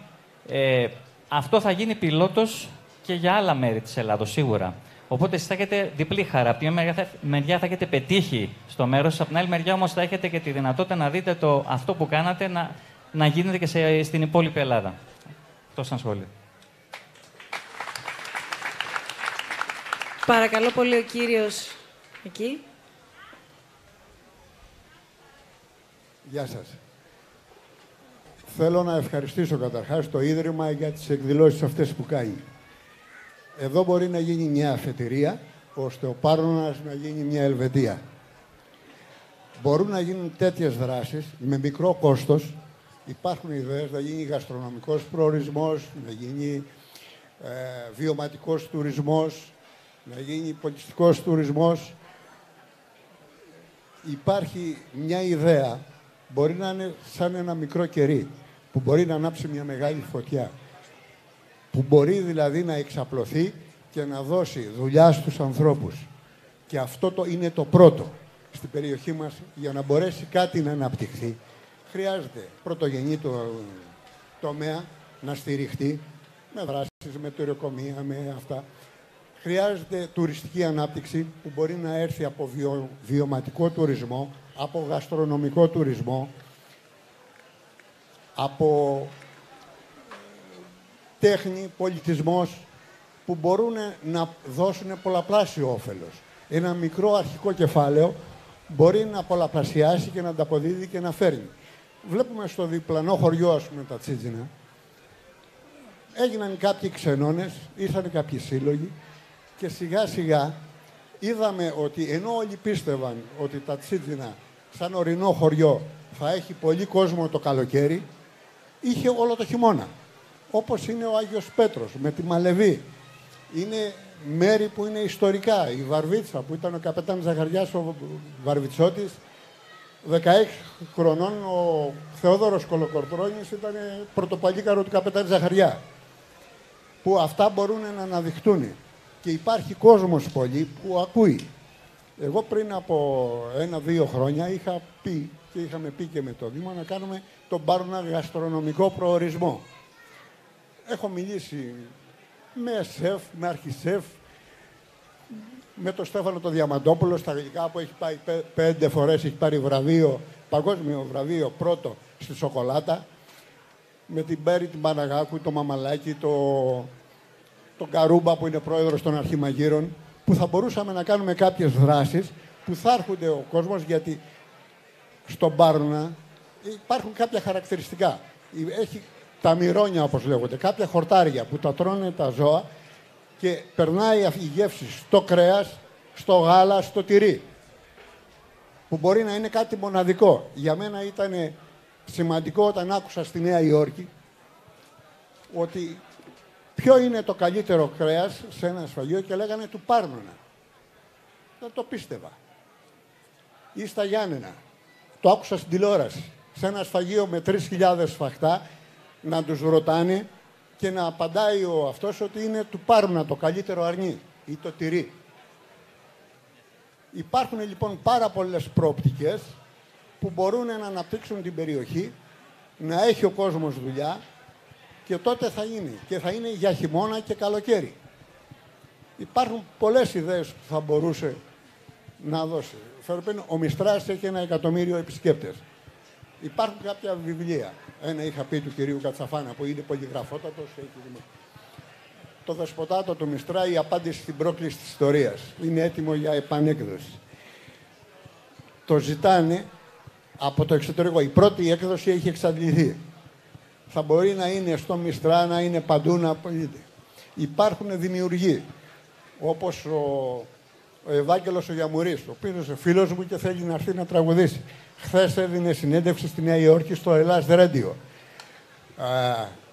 ε, αυτό θα γίνει πιλότος και για άλλα μέρη της Ελλάδος, σίγουρα. Οπότε εσείς θα έχετε διπλή χαρά. Από τη μια μεριά θα, μεριά θα έχετε πετύχει στο μέρος σας, από την άλλη μεριά όμως θα έχετε και τη δυνατότητα να δείτε το, αυτό που κάνατε να, να γίνεται και σε, στην υπόλοιπη Ελλάδα. Αυτό σαν σχόλιο. Παρακαλώ πολύ ο κύριος εκεί. Γεια σας. Θέλω να ευχαριστήσω καταρχάς το Ίδρυμα για τις εκδηλώσεις αυτές που κάνει. Εδώ μπορεί να γίνει μια αφετηρία, ώστε ο Πάρωνας να γίνει μια Ελβετία. Μπορούν να γίνουν τέτοιες δράσεις με μικρό κόστος. Υπάρχουν ιδέες να γίνει γαστρονομικός προορισμός, να γίνει ε, βιωματικός τουρισμός, να γίνει πολιτιστικός τουρισμός. Υπάρχει μια ιδέα, μπορεί να είναι σαν ένα μικρό κερί, που μπορεί να ανάψει μια μεγάλη φωτιά. Που μπορεί δηλαδή να εξαπλωθεί και να δώσει δουλειά στους ανθρώπους. Και αυτό το είναι το πρώτο στην περιοχή μας για να μπορέσει κάτι να αναπτυχθεί. Χρειάζεται πρωτογενή το τομέα να στηριχτεί με δράσεις, με τουρκομία, με αυτά. Χρειάζεται τουριστική ανάπτυξη που μπορεί να έρθει από βιωματικό τουρισμό, από γαστρονομικό τουρισμό, από τέχνη, πολιτισμός, που μπορούν να δώσουν πολλαπλάσιο όφελος. Ένα μικρό αρχικό κεφάλαιο μπορεί να πολλαπλασιάσει και να ανταποδίδει και να φέρνει. Βλέπουμε στο διπλανό χωριό, ας πούμε, τα Τσίτζινα, έγιναν κάποιοι ξενώνες, ήρθαν κάποιοι σύλλογοι και σιγά σιγά είδαμε ότι ενώ όλοι πίστευαν ότι τα Τσίτζινα σαν ορεινό χωριό θα έχει πολύ κόσμο το καλοκαίρι, είχε όλο το χειμώνα. Όπως είναι ο Άγιος Πέτρος με τη Μαλεβή. Είναι μέρη που είναι ιστορικά. Η Βαρβίτσα που ήταν ο καπετάν Ζαχαριάς ο Βαρβιτσότης 16 χρονών ο Θεόδωρος Κολοκορτρώνης ήταν πρωτοπαλίκαρο του καπετάν Ζαχαριά που αυτά μπορούν να αναδειχτούν και υπάρχει κόσμος πολύ που ακούει. Εγώ πριν από ένα-δύο χρόνια είχα πει και είχαμε πει και με το Δήμο να κάνουμε τον Πάρουνα γαστρονομικό προορισμό. Έχω μιλήσει με σεφ, με αρχισεφ, με τον Στέφανο το Διαμαντόπουλο στα γλυκά που έχει πάει πέντε φορές, έχει πάρει βραβείο, παγκόσμιο βραβείο πρώτο στη σοκολάτα, με την Μπέρι την Παναγάκου, το Μαμαλάκι, το, τον Καρούμπα που είναι πρόεδρος των Αρχιμαγείρων, που θα μπορούσαμε να κάνουμε κάποιες δράσεις που θα έρχονται ο κόσμος γιατί στον Πάρνα υπάρχουν κάποια χαρακτηριστικά. Έχει τα μυρώνια όπως λέγονται, κάποια χορτάρια που τα τρώνε τα ζώα και περνάει η γεύση στο κρέας, στο γάλα, στο τυρί. Που μπορεί να είναι κάτι μοναδικό. Για μένα ήταν σημαντικό όταν άκουσα στη Νέα Υόρκη ότι ποιο είναι το καλύτερο κρέας σε ένα σφαγείο και λέγανε του Πάρνονα. Δεν το πίστευα. Ή στα Γιάννενα. Το άκουσα στην τηλεόραση. Σε ένα σφαγείο με 3.000 σφαχτά να τους ρωτάνε και να απαντάει ο αυτός ότι είναι του Πάρουνα το καλύτερο αρνί ή το τυρί. Υπάρχουν λοιπόν πάρα πολλές πρόπτικες που μπορούν να αναπτύξουν την περιοχή, να έχει ο κόσμος δουλειά και τότε θα είναι. Και θα είναι για χειμώνα και καλοκαίρι. Υπάρχουν πολλές ιδέες που θα μπορούσε να δώσει. Ο Μιστράς έχει ένα εκατομμύριο επισκέπτες. Υπάρχουν κάποια βιβλία. Ένα είχα πει του κυρίου Κατσαφάνα που είναι πολυγραφότατος. Το δεσποτάτο του Μιστρά, η απάντηση στην πρόκληση της ιστορίας. Είναι έτοιμο για επανέκδοση. Το ζητάνε από το εξωτερικό. Η πρώτη έκδοση έχει εξαντληθεί. Θα μπορεί να είναι στο Μιστρά, να είναι παντού, να Υπάρχουν δημιουργοί, όπως ο, ο Ευάγγελος ο Γιαμουρής, ο οποίος είναι φίλος μου και θέλει να έρθει να τραγουδήσει. Χθες έδινε συνέντευξη στη Νέα Υόρκη στο Ελλάς Radio.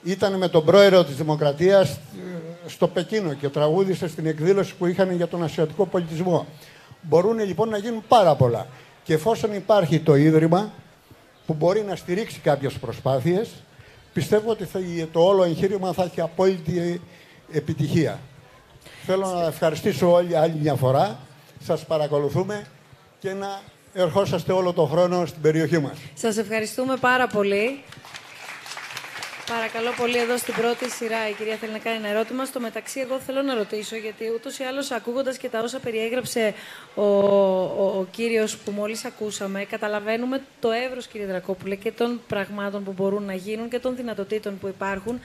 Ήταν με τον πρόεδρο της Δημοκρατίας ε, στο Πεκίνο και τραγούδισε στην εκδήλωση που είχαν για τον ασιατικό πολιτισμό. Μπορούν λοιπόν να γίνουν πάρα πολλά. Και εφόσον υπάρχει το Ίδρυμα που μπορεί να στηρίξει κάποιες προσπάθειες, πιστεύω ότι θα, το όλο εγχείρημα θα έχει απόλυτη επιτυχία. Θέλω να ευχαριστήσω όλοι άλλη μια φορά. Σας παρακολουθούμε και να ερχόσαστε όλο τον χρόνο στην περιοχή μας. Σας ευχαριστούμε πάρα πολύ. Παρακαλώ πολύ εδώ στην πρώτη σειρά η κυρία θέλει να κάνει ένα ερώτημα. Στο μεταξύ εγώ θέλω να ρωτήσω γιατί ούτως ή άλλως ακούγοντας και τα όσα περιέγραψε ο, ο, ο κύριος που μόλις ακούσαμε καταλαβαίνουμε το εύρος κύριε Δρακόπουλε και των πραγμάτων που μπορούν να γίνουν και των δυνατοτήτων που υπάρχουν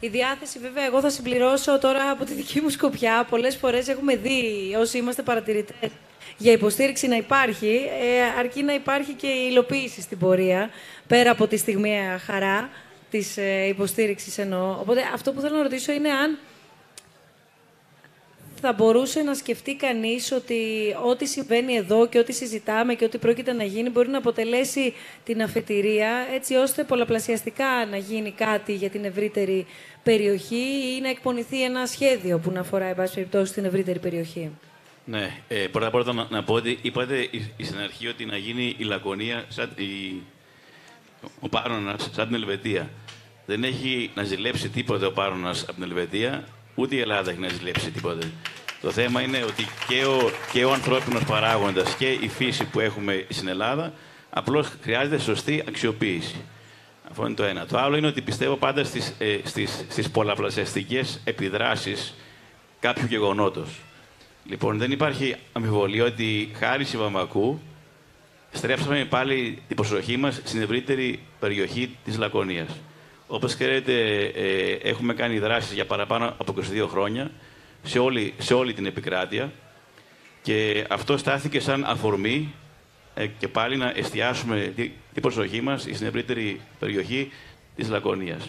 Η διάθεση, βέβαια, εγώ θα συμπληρώσω τώρα από τη δική μου σκοπιά. Πολλές φορές έχουμε δει, όσοι είμαστε παρατηρητές, για υποστήριξη να υπάρχει, ε, αρκεί να υπάρχει και η υλοποίηση στην πορεία, πέρα από τη στιγμιαία χαρά της ε, υποστήριξης εννοώ. Οπότε αυτό που θέλω να ρωτήσω είναι αν θα μπορούσε να σκεφτεί κανείς ότι ό,τι συμβαίνει εδώ και ό,τι συζητάμε και ό,τι πρόκειται να γίνει μπορεί να αποτελέσει την αφετηρία έτσι ώστε πολλαπλασιαστικά να γίνει κάτι για την ευρύτερη περιοχή ή να εκπονηθεί ένα σχέδιο που να αφορά, εν πάση περιπτώσει, την ευρύτερη περιοχή. Ναι, ε, πρώτα απ' όλα να, να πω ότι είπατε η- η- στην αρχή ότι να γίνει η Λακωνία, σαν, η, ο Πάρονας, σαν την Ελβετία. Δεν έχει να ζηλέψει τίποτε ο Πάρονας από την Ελβετία, ούτε η Ελλάδα έχει να ζηλέψει τίποτε. Το θέμα είναι ότι και ο, και ο ανθρώπινος παράγοντας και η φύση που έχουμε στην Ελλάδα απλώς χρειάζεται σωστή αξιοποίηση. Αυτό είναι το ένα. Το άλλο είναι ότι πιστεύω πάντα στις, ε, στις, στις πολλαπλασιαστικές επιδράσεις κάποιου γεγονότος. Λοιπόν, δεν υπάρχει αμφιβολία ότι χάρη στη Βαμβακού στρέψαμε πάλι την προσοχή μας στην ευρύτερη περιοχή της Λακωνίας. Όπως ξέρετε, ε, έχουμε κάνει δράσεις για παραπάνω από 22 χρόνια σε όλη, σε όλη την επικράτεια και αυτό στάθηκε σαν αφορμή ε, και πάλι να εστιάσουμε τη- την προσοχή μας στην ευρύτερη περιοχή της Λακωνίας.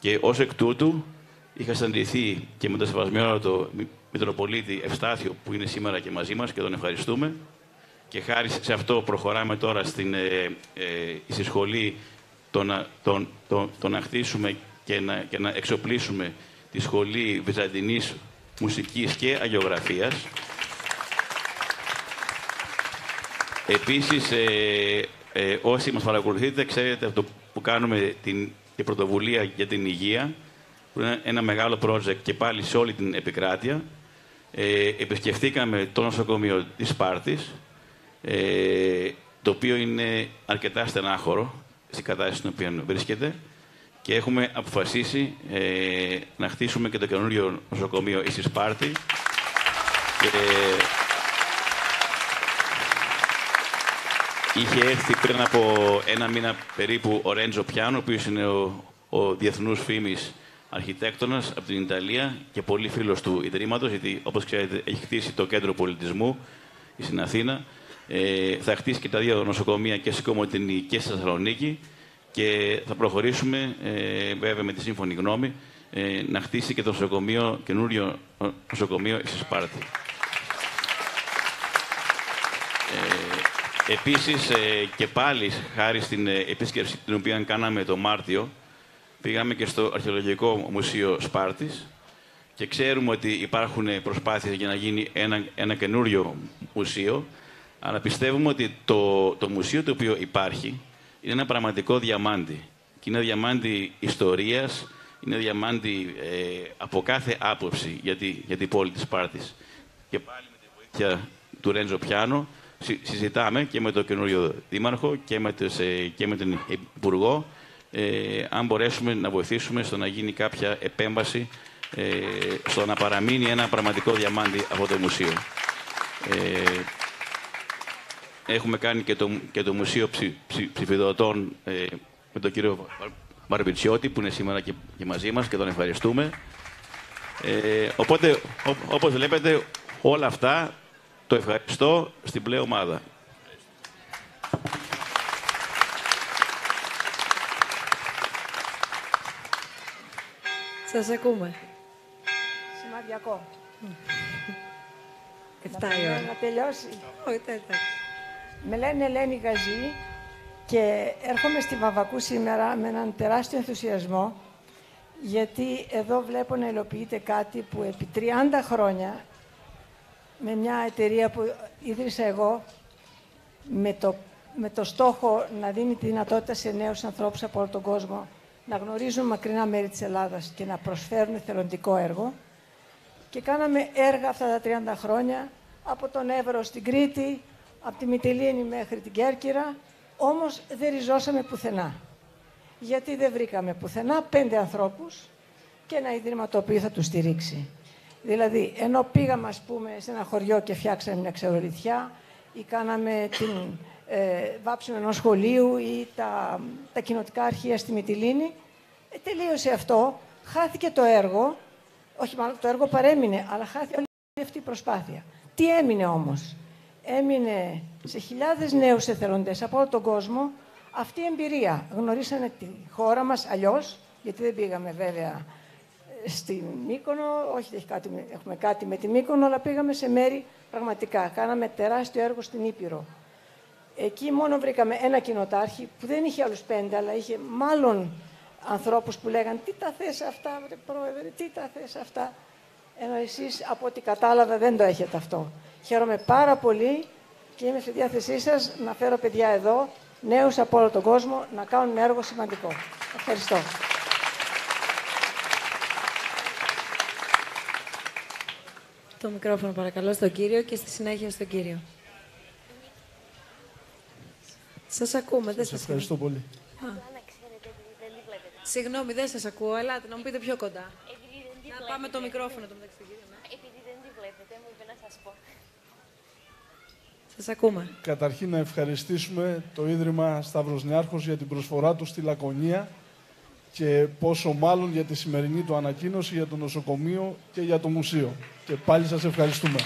Και ως εκ τούτου είχα συναντηθεί και με τον σεβασμένο το Μητροπολίτη Ευστάθιο που είναι σήμερα και μαζί μας και τον ευχαριστούμε. Και χάρη σε αυτό προχωράμε τώρα στην, ε, ε, στη σχολή το να, το, το, το να χτίσουμε και να, και να εξοπλίσουμε τη σχολή Βυζαντινής Μουσικής και Αγιογραφίας. Επίσης, ε, ε, όσοι μας παρακολουθείτε, ξέρετε αυτό που κάνουμε την, την πρωτοβουλία για την υγεία, που είναι ένα μεγάλο project και πάλι σε όλη την επικράτεια. Ε, επισκεφτήκαμε το νοσοκομείο της Σπάρτης, ε, το οποίο είναι αρκετά στενάχωρο στην κατάσταση στην οποία βρίσκεται και έχουμε αποφασίσει ε, να χτίσουμε και το καινούριο νοσοκομείο στη Σπάρτη. Και, Είχε έρθει πριν από ένα μήνα περίπου ο Ρέντζο Πιάνο, ο οποίος είναι ο, ο διεθνούς φήμης αρχιτέκτονας από την Ιταλία και πολύ φίλος του Ιδρύματος, γιατί όπως ξέρετε έχει χτίσει το κέντρο πολιτισμού στην Αθήνα. Ε, θα χτίσει και τα δύο νοσοκομεία και στην Κομωτινή και στη Θεσσαλονίκη και θα προχωρήσουμε, ε, βέβαια με τη σύμφωνη γνώμη, ε, να χτίσει και το νοσοκομείο, καινούριο νοσοκομείο στη Σπάρτη. Ε, επίσης, ε, και πάλι χάρη στην ε, επίσκεψη την οποία κάναμε το Μάρτιο, πήγαμε και στο Αρχαιολογικό Μουσείο Σπάρτης και ξέρουμε ότι υπάρχουν προσπάθειες για να γίνει ένα, ένα καινούριο μουσείο, αλλά πιστεύουμε ότι το, το μουσείο το οποίο υπάρχει είναι ένα πραγματικό διαμάντι. Και είναι διαμάντι ιστορίας, είναι διαμάντι ε, από κάθε άποψη για, τη, για την πόλη της Σπάρτης. Και πάλι με τη βοήθεια του Ρέντζο Πιάνο συ- συζητάμε και με τον καινούριο δήμαρχο και με, τους, ε, και με τον υπουργό ε, αν μπορέσουμε να βοηθήσουμε στο να γίνει κάποια επέμβαση ε, στο να παραμείνει ένα πραγματικό διαμάντι από το μουσείο. Ε, έχουμε κάνει και το, και το Μουσείο ψη, ψη- Ψηφιδωτών ε, με τον κύριο Βα- Βαρβιτσιώτη που είναι σήμερα και, και μαζί μας και τον ευχαριστούμε. Ε, οπότε, ό, όπως βλέπετε, όλα αυτά το ευχαριστώ στην πλέον ομάδα. Σας ακούμε. Σημαδιακό. Εφτά Να η ώρα. Να τελειώσει. Όχι, εντάξει. Με λένε Ελένη Γαζή και έρχομαι στη Βαβακού σήμερα με έναν τεράστιο ενθουσιασμό γιατί εδώ βλέπω να υλοποιείται κάτι που επί 30 χρόνια με μια εταιρεία που ίδρυσα εγώ με το, με το στόχο να δίνει τη δυνατότητα σε νέους ανθρώπους από όλο τον κόσμο να γνωρίζουν μακρινά μέρη της Ελλάδας και να προσφέρουν θελοντικό έργο. Και κάναμε έργα αυτά τα 30 χρόνια από τον Εύρο στην Κρήτη, από τη Μυτιλίνη μέχρι την Κέρκυρα, όμως δεν ριζώσαμε πουθενά. Γιατί δεν βρήκαμε πουθενά πέντε ανθρώπους και ένα ίδρυμα το οποίο θα τους στηρίξει. Δηλαδή, ενώ πήγαμε, ας πούμε, σε ένα χωριό και φτιάξαμε μια ξερολιθιά ή κάναμε την ε, βάψουμε ενός σχολείου ή τα, τα κοινοτικά αρχεία στη Μυτιλίνη, ε, τελείωσε αυτό. χάθηκε το έργο, όχι μάλλον το έργο παρέμεινε, αλλά χάθηκε όλη αυτή η προσπάθεια. Τι έμεινε όμως; Έμεινε σε χιλιάδες νέους εθελοντές από όλο τον κόσμο αυτή η εμπειρία. Γνωρίσανε τη χώρα μας αλλιώς, γιατί δεν πήγαμε βέβαια στη Μύκονο, όχι έχει κάτι, έχουμε κάτι με τη Μύκονο, αλλά πήγαμε σε μέρη πραγματικά. Κάναμε τεράστιο έργο στην Ήπειρο. Εκεί μόνο βρήκαμε ένα κοινοτάρχη που δεν είχε άλλους πέντε, αλλά είχε μάλλον ανθρώπους που λέγαν «Τι τα θες αυτά, βρε πρόεδρε, τι τα θες αυτά». Ενώ εσείς, από ό,τι κατάλαβα, δεν το έχετε αυτό. Χαίρομαι πάρα πολύ και είμαι στη διάθεσή σας να φέρω παιδιά εδώ, νέους από όλο τον κόσμο, να κάνουν ένα έργο σημαντικό. Ευχαριστώ. Το μικρόφωνο παρακαλώ στον κύριο και στη συνέχεια στον κύριο. Σας ακούμε, δεν σας ευχαριστώ πολύ. Συγγνώμη, δεν σας ακούω. Ελάτε να μου πείτε πιο κοντά. Να πάμε το μικρόφωνο το μεταξύ. Επειδή δεν τη βλέπετε, μου είπε να σας πω. Σας ακούμε. Καταρχήν να ευχαριστήσουμε το Ίδρυμα Σταύρος Νιάρχος για την προσφορά του στη Λακωνία και πόσο μάλλον για τη σημερινή του ανακοίνωση για το νοσοκομείο και για το μουσείο. Και πάλι σας ευχαριστούμε.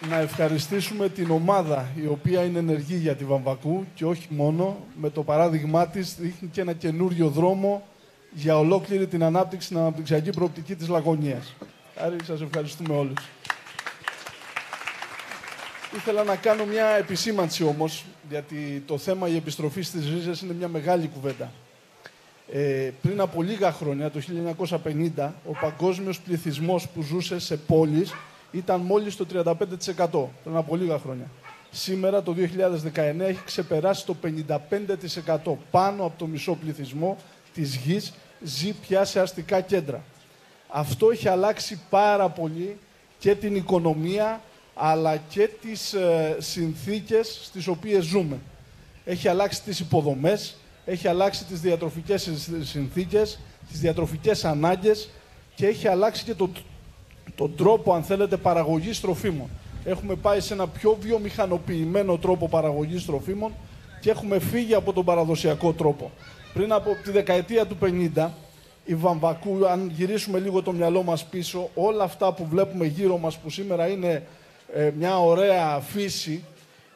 Να ευχαριστήσουμε την ομάδα η οποία είναι ενεργή για τη Βαμβακού και όχι μόνο, με το παράδειγμά της δείχνει και ένα καινούριο δρόμο για ολόκληρη την ανάπτυξη, την αναπτυξιακή προοπτική της Λαγωνίας. Άρα σας ευχαριστούμε όλους. Ήθελα να κάνω μια επισήμανση όμως, γιατί το θέμα η επιστροφή στις ρίζες είναι μια μεγάλη κουβέντα. Ε, πριν από λίγα χρόνια, το 1950, ο παγκόσμιος πληθυσμός που ζούσε σε πόλεις ήταν μόλις το 35% πριν από λίγα χρόνια. Σήμερα, το 2019, έχει ξεπεράσει το 55%. Πάνω από το μισό πληθυσμό της γης ζει πια σε αστικά κέντρα. Αυτό έχει αλλάξει πάρα πολύ και την οικονομία, αλλά και τις ε, συνθήκες στις οποίες ζούμε. Έχει αλλάξει τις υποδομές, έχει αλλάξει τις διατροφικές συνθήκες, τις διατροφικές ανάγκες και έχει αλλάξει και το, τον τρόπο, αν θέλετε, παραγωγής τροφίμων. Έχουμε πάει σε ένα πιο βιομηχανοποιημένο τρόπο παραγωγής τροφίμων και έχουμε φύγει από τον παραδοσιακό τρόπο. Πριν από τη δεκαετία του 50, η Βαμβακού, αν γυρίσουμε λίγο το μυαλό μας πίσω, όλα αυτά που βλέπουμε γύρω μας που σήμερα είναι ε, μια ωραία φύση,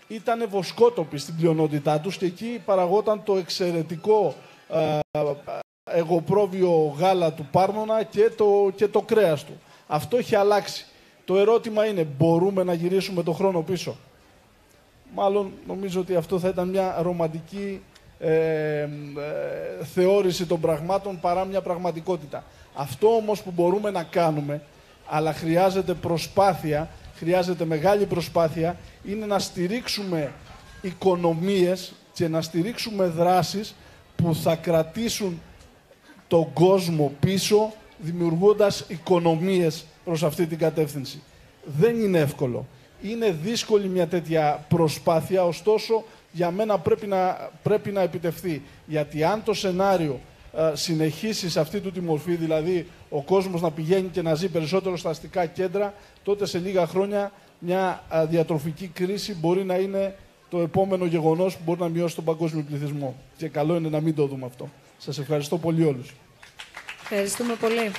ήταν βοσκότοποι στην πλειονότητά τους και εκεί παραγόταν το εξαιρετικό ε, εγωπρόβιο γάλα του Πάρνονα και το, και το κρέας του. Αυτό έχει αλλάξει. Το ερώτημα είναι, μπορούμε να γυρίσουμε το χρόνο πίσω; Μάλλον νομίζω ότι αυτό θα ήταν μια ρομαντική ε, ε, θεώρηση των πραγμάτων παρά μια πραγματικότητα. Αυτό όμως που μπορούμε να κάνουμε, αλλά χρειάζεται προσπάθεια, χρειάζεται μεγάλη προσπάθεια, είναι να στηρίξουμε οικονομίες και να στηρίξουμε δράσεις που θα κρατήσουν τον κόσμο πίσω, δημιουργώντας οικονομίες προς αυτή την κατεύθυνση. Δεν είναι εύκολο. Είναι δύσκολη μια τέτοια προσπάθεια, ωστόσο για μένα πρέπει να, πρέπει να επιτευχθεί. Γιατί αν το σενάριο ε, συνεχίσει σε αυτή του τη μορφή, δηλαδή ο κόσμος να πηγαίνει και να ζει περισσότερο στα αστικά κέντρα, τότε σε λίγα χρόνια μια ε, διατροφική κρίση μπορεί να είναι το επόμενο γεγονός που μπορεί να μειώσει τον παγκόσμιο πληθυσμό. Και καλό είναι να μην το δούμε αυτό. Σας ευχαριστώ πολύ όλους. Ευχαριστούμε πολύ.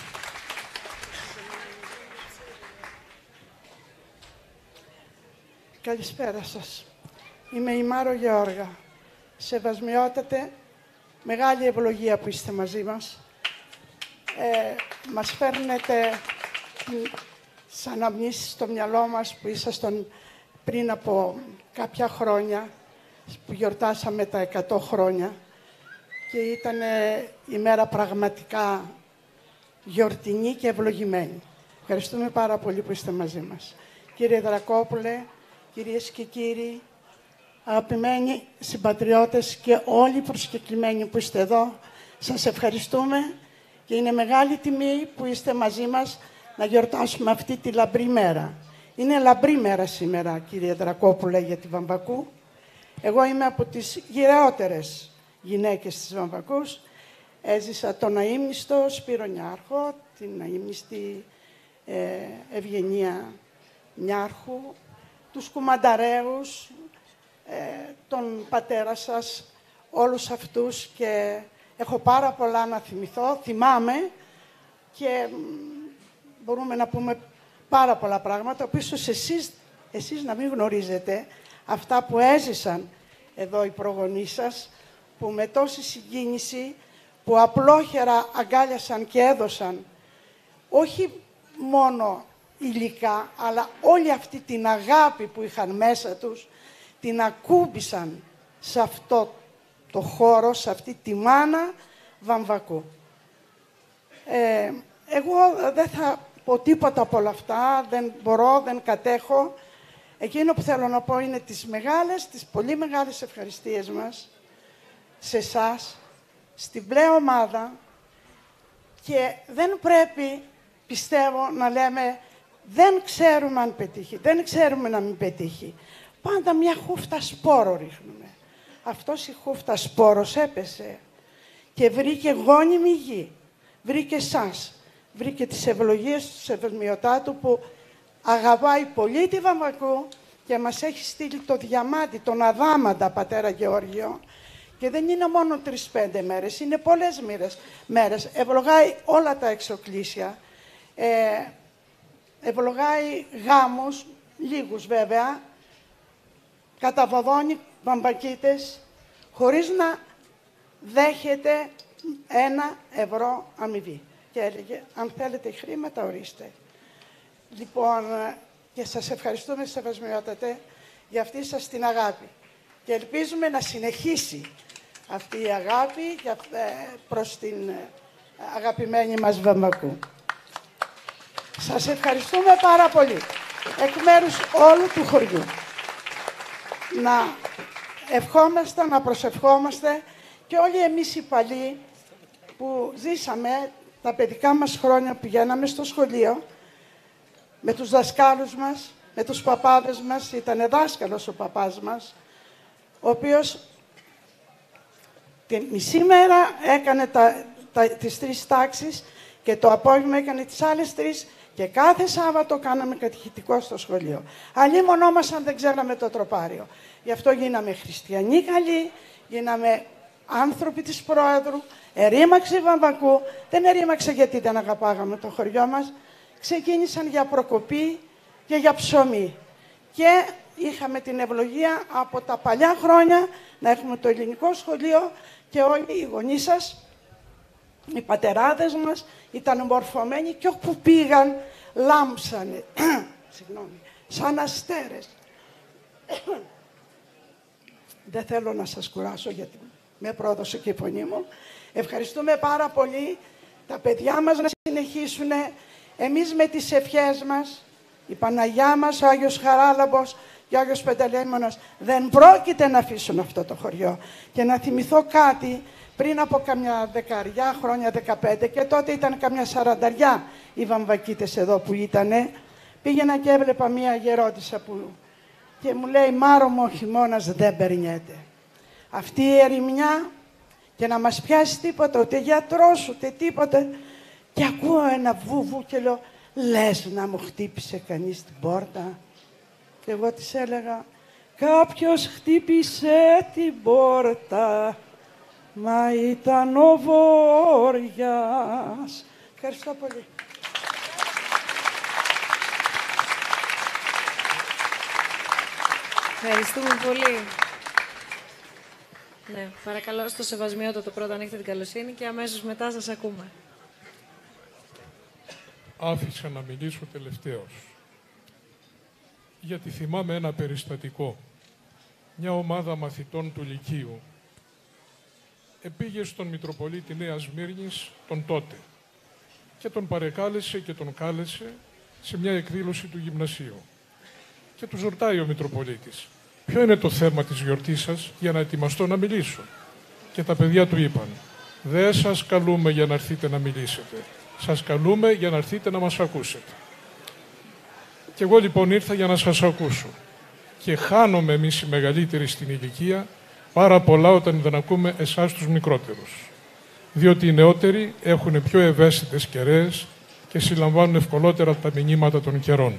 Καλησπέρα σας. Είμαι η Μάρο Γεώργα. Σεβασμιότατε, μεγάλη ευλογία που είστε μαζί μας. Ε, μας φέρνετε σαν αναμνήσεις στο μυαλό μας που ήσασταν πριν από κάποια χρόνια, που γιορτάσαμε τα 100 χρόνια και ήταν η μέρα πραγματικά γιορτινή και ευλογημένη. Ευχαριστούμε πάρα πολύ που είστε μαζί μας. Κύριε Δρακόπουλε, κυρίες και κύριοι, αγαπημένοι συμπατριώτες και όλοι οι προσκεκλημένοι που είστε εδώ, σας ευχαριστούμε και είναι μεγάλη τιμή που είστε μαζί μας να γιορτάσουμε αυτή τη λαμπρή μέρα. Είναι λαμπρή μέρα σήμερα, κύριε Δρακόπουλε, για τη Βαμβακού. Εγώ είμαι από τις γυραιότερες γυναίκες της Βαμβακούς. Έζησα τον αείμνηστο Σπύρο Νιάρχο, την αείμνηστη ε, Ευγενία Νιάρχου, τους κουμανταρέους, ε, τον πατέρα σας, όλους αυτούς και Έχω πάρα πολλά να θυμηθώ, θυμάμαι και μ, μπορούμε να πούμε πάρα πολλά πράγματα, που ίσως εσείς, εσείς να μην γνωρίζετε αυτά που έζησαν εδώ οι προγονείς σας, που με τόση συγκίνηση, που απλόχερα αγκάλιασαν και έδωσαν όχι μόνο υλικά, αλλά όλη αυτή την αγάπη που είχαν μέσα τους, την ακούμπησαν σε αυτό το χώρο, σε αυτή τη μάνα βαμβακού. Ε, εγώ δεν θα πω τίποτα από όλα αυτά, δεν μπορώ, δεν κατέχω. Εκείνο που θέλω να πω είναι τις μεγάλες, τις πολύ μεγάλες ευχαριστίες μας σε εσάς, στην μπλε ομάδα και δεν πρέπει, πιστεύω, να λέμε δεν ξέρουμε αν πετύχει, δεν ξέρουμε να μην πετύχει. Πάντα μια χούφτα σπόρο ρίχνουμε. Αυτός η χούφτα σπόρος έπεσε και βρήκε γόνιμη γη. Βρήκε σας. Βρήκε τις ευλογίες του σεβασμιωτάτου που αγαπάει πολύ τη Βαμβακού και μας έχει στείλει το διαμάτι, τον αδάμαντα, πατέρα Γεώργιο. Και δεν είναι μόνο τρεις-πέντε μέρες, είναι πολλές μέρες. μέρες. Ευλογάει όλα τα εξοκλήσια. Ε, ευλογάει γάμους, λίγους βέβαια, καταβοδώνει βαμβακίτες, χωρίς να δέχεται ένα ευρώ αμοιβή. Και έλεγε, αν θέλετε χρήματα, ορίστε. Λοιπόν, και σας ευχαριστούμε, Σεβασμιότατε, για αυτή σας την αγάπη. Και ελπίζουμε να συνεχίσει αυτή η αγάπη για, ε, προς την ε, αγαπημένη μας Βαμβακού. Σας ευχαριστούμε πάρα πολύ. Εκ μέρους όλου του χωριού. Να ευχόμαστε, να προσευχόμαστε και όλοι εμείς οι παλιοί που ζήσαμε τα παιδικά μας χρόνια πηγαίναμε στο σχολείο με τους δασκάλους μας, με τους παπάδες μας, ήταν δάσκαλος ο παπάς μας, ο οποίος τη μισή μέρα έκανε τα, τα, τις τρεις τάξεις και το απόγευμα έκανε τις άλλες τρεις και κάθε Σάββατο κάναμε κατηχητικό στο σχολείο. Αλλή μονόμασαν δεν ξέραμε το τροπάριο. Γι' αυτό γίναμε χριστιανοί καλοί, γίναμε άνθρωποι της Πρόεδρου, ερήμαξε η Βαμβακού, δεν ερήμαξε γιατί δεν αγαπάγαμε το χωριό μας, ξεκίνησαν για προκοπή και για ψωμί. Και είχαμε την ευλογία από τα παλιά χρόνια να έχουμε το ελληνικό σχολείο και όλοι οι γονείς σας, οι πατεράδες μας ήταν μορφωμένοι και όπου πήγαν λάμψανε, συγγνώμη, σαν αστέρες. Δεν θέλω να σας κουράσω γιατί με πρόδωσε και η φωνή μου. Ευχαριστούμε πάρα πολύ τα παιδιά μας να συνεχίσουν εμείς με τις ευχές μας, η Παναγιά μας, ο Άγιος Χαράλαμπος και ο Άγιος Πενταλέμονας δεν πρόκειται να αφήσουν αυτό το χωριό. Και να θυμηθώ κάτι, πριν από καμιά δεκαριά χρόνια, δεκαπέντε, και τότε ήταν καμιά σαρανταριά οι βαμβακίτες εδώ που ήτανε, πήγαινα και έβλεπα μία γερόντισσα που... και μου λέει «Μάρο μου, ο χειμώνας δεν περνιέται». Αυτή η ερημιά και να μας πιάσει τίποτα, ούτε γιατρός, ούτε τίποτα. Και ακούω ένα βούβου και λέω, λες να μου χτύπησε κανείς την πόρτα. Και εγώ της έλεγα, κάποιος χτύπησε την πόρτα, μα ήταν ο Βόρειας. Ευχαριστώ πολύ. Ευχαριστούμε πολύ. Ναι, παρακαλώ στο σεβασμιότατο πρώτα αν έχετε την καλοσύνη και αμέσως μετά σας ακούμε. άφησα να μιλήσω τελευταίος. Γιατί θυμάμαι ένα περιστατικό. Μια ομάδα μαθητών του Λυκείου επήγε στον Μητροπολίτη Νέας Μύρνης τον τότε και τον παρεκάλεσε και τον κάλεσε σε μια εκδήλωση του γυμνασίου. Και τους ρωτάει ο Μητροπολίτης, ποιο είναι το θέμα της γιορτής σας για να ετοιμαστώ να μιλήσω; Και τα παιδιά του είπαν, δεν σας καλούμε για να έρθετε να μιλήσετε. Σας καλούμε για να έρθετε να μας ακούσετε. Και εγώ λοιπόν ήρθα για να σας ακούσω. Και χάνομαι εμείς οι μεγαλύτεροι στην ηλικία πάρα πολλά όταν δεν ακούμε εσάς τους μικρότερους. Διότι οι νεότεροι έχουν πιο ευαίσθητες κεραίες και συλλαμβάνουν ευκολότερα τα μηνύματα των καιρών.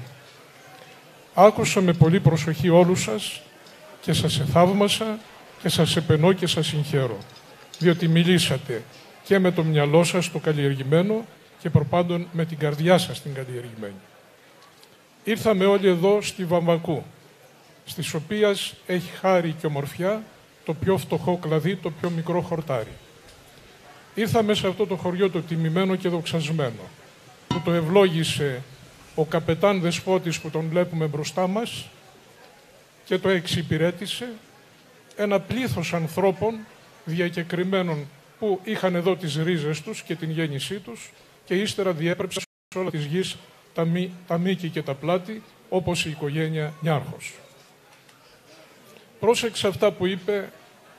Άκουσα με πολύ προσοχή όλους σας και σας εθαύμασα και σας επενώ και σας συγχαίρω. διότι μιλήσατε και με το μυαλό σας το καλλιεργημένο και προπάντων με την καρδιά σας την καλλιεργημένη. Ήρθαμε όλοι εδώ στη Βαμβακού, στις οποίας έχει χάρη και ομορφιά το πιο φτωχό κλαδί, το πιο μικρό χορτάρι. Ήρθαμε σε αυτό το χωριό το τιμημένο και δοξασμένο, που το ευλόγησε ο καπετάν Δεσπότης που τον βλέπουμε μπροστά μας και το εξυπηρέτησε ένα πλήθος ανθρώπων διακεκριμένων που είχαν εδώ τις ρίζες τους και την γέννησή τους και ύστερα διέπρεψαν σε όλα της γης τα, μύ, τα μήκη και τα πλάτη όπως η οικογένεια Νιάρχος. Πρόσεξε αυτά που είπε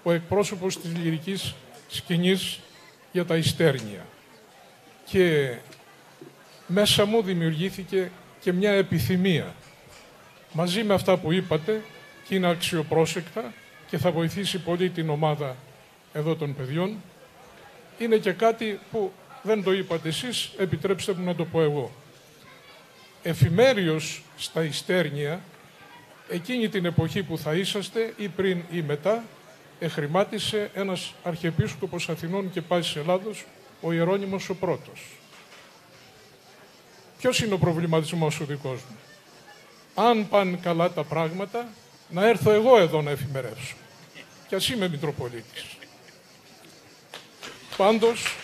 ο εκπρόσωπος της λυρικής σκηνής για τα ιστέρνια. Και μέσα μου δημιουργήθηκε και μια επιθυμία. Μαζί με αυτά που είπατε, και είναι αξιοπρόσεκτα και θα βοηθήσει πολύ την ομάδα εδώ των παιδιών, είναι και κάτι που δεν το είπατε εσείς, επιτρέψτε μου να το πω εγώ. Εφημέριος στα ιστέρνια, εκείνη την εποχή που θα είσαστε ή πριν ή μετά, εχρημάτισε ένας αρχιεπίσκοπος Αθηνών και Πάσης Ελλάδος, ο Ιερώνυμος ο πρώτος. Ποιος είναι ο προβληματισμός ο δικός μου; Αν πάνε καλά τα πράγματα, να έρθω εγώ εδώ να εφημερεύσω. Κι ας είμαι Μητροπολίτης. Πάντως,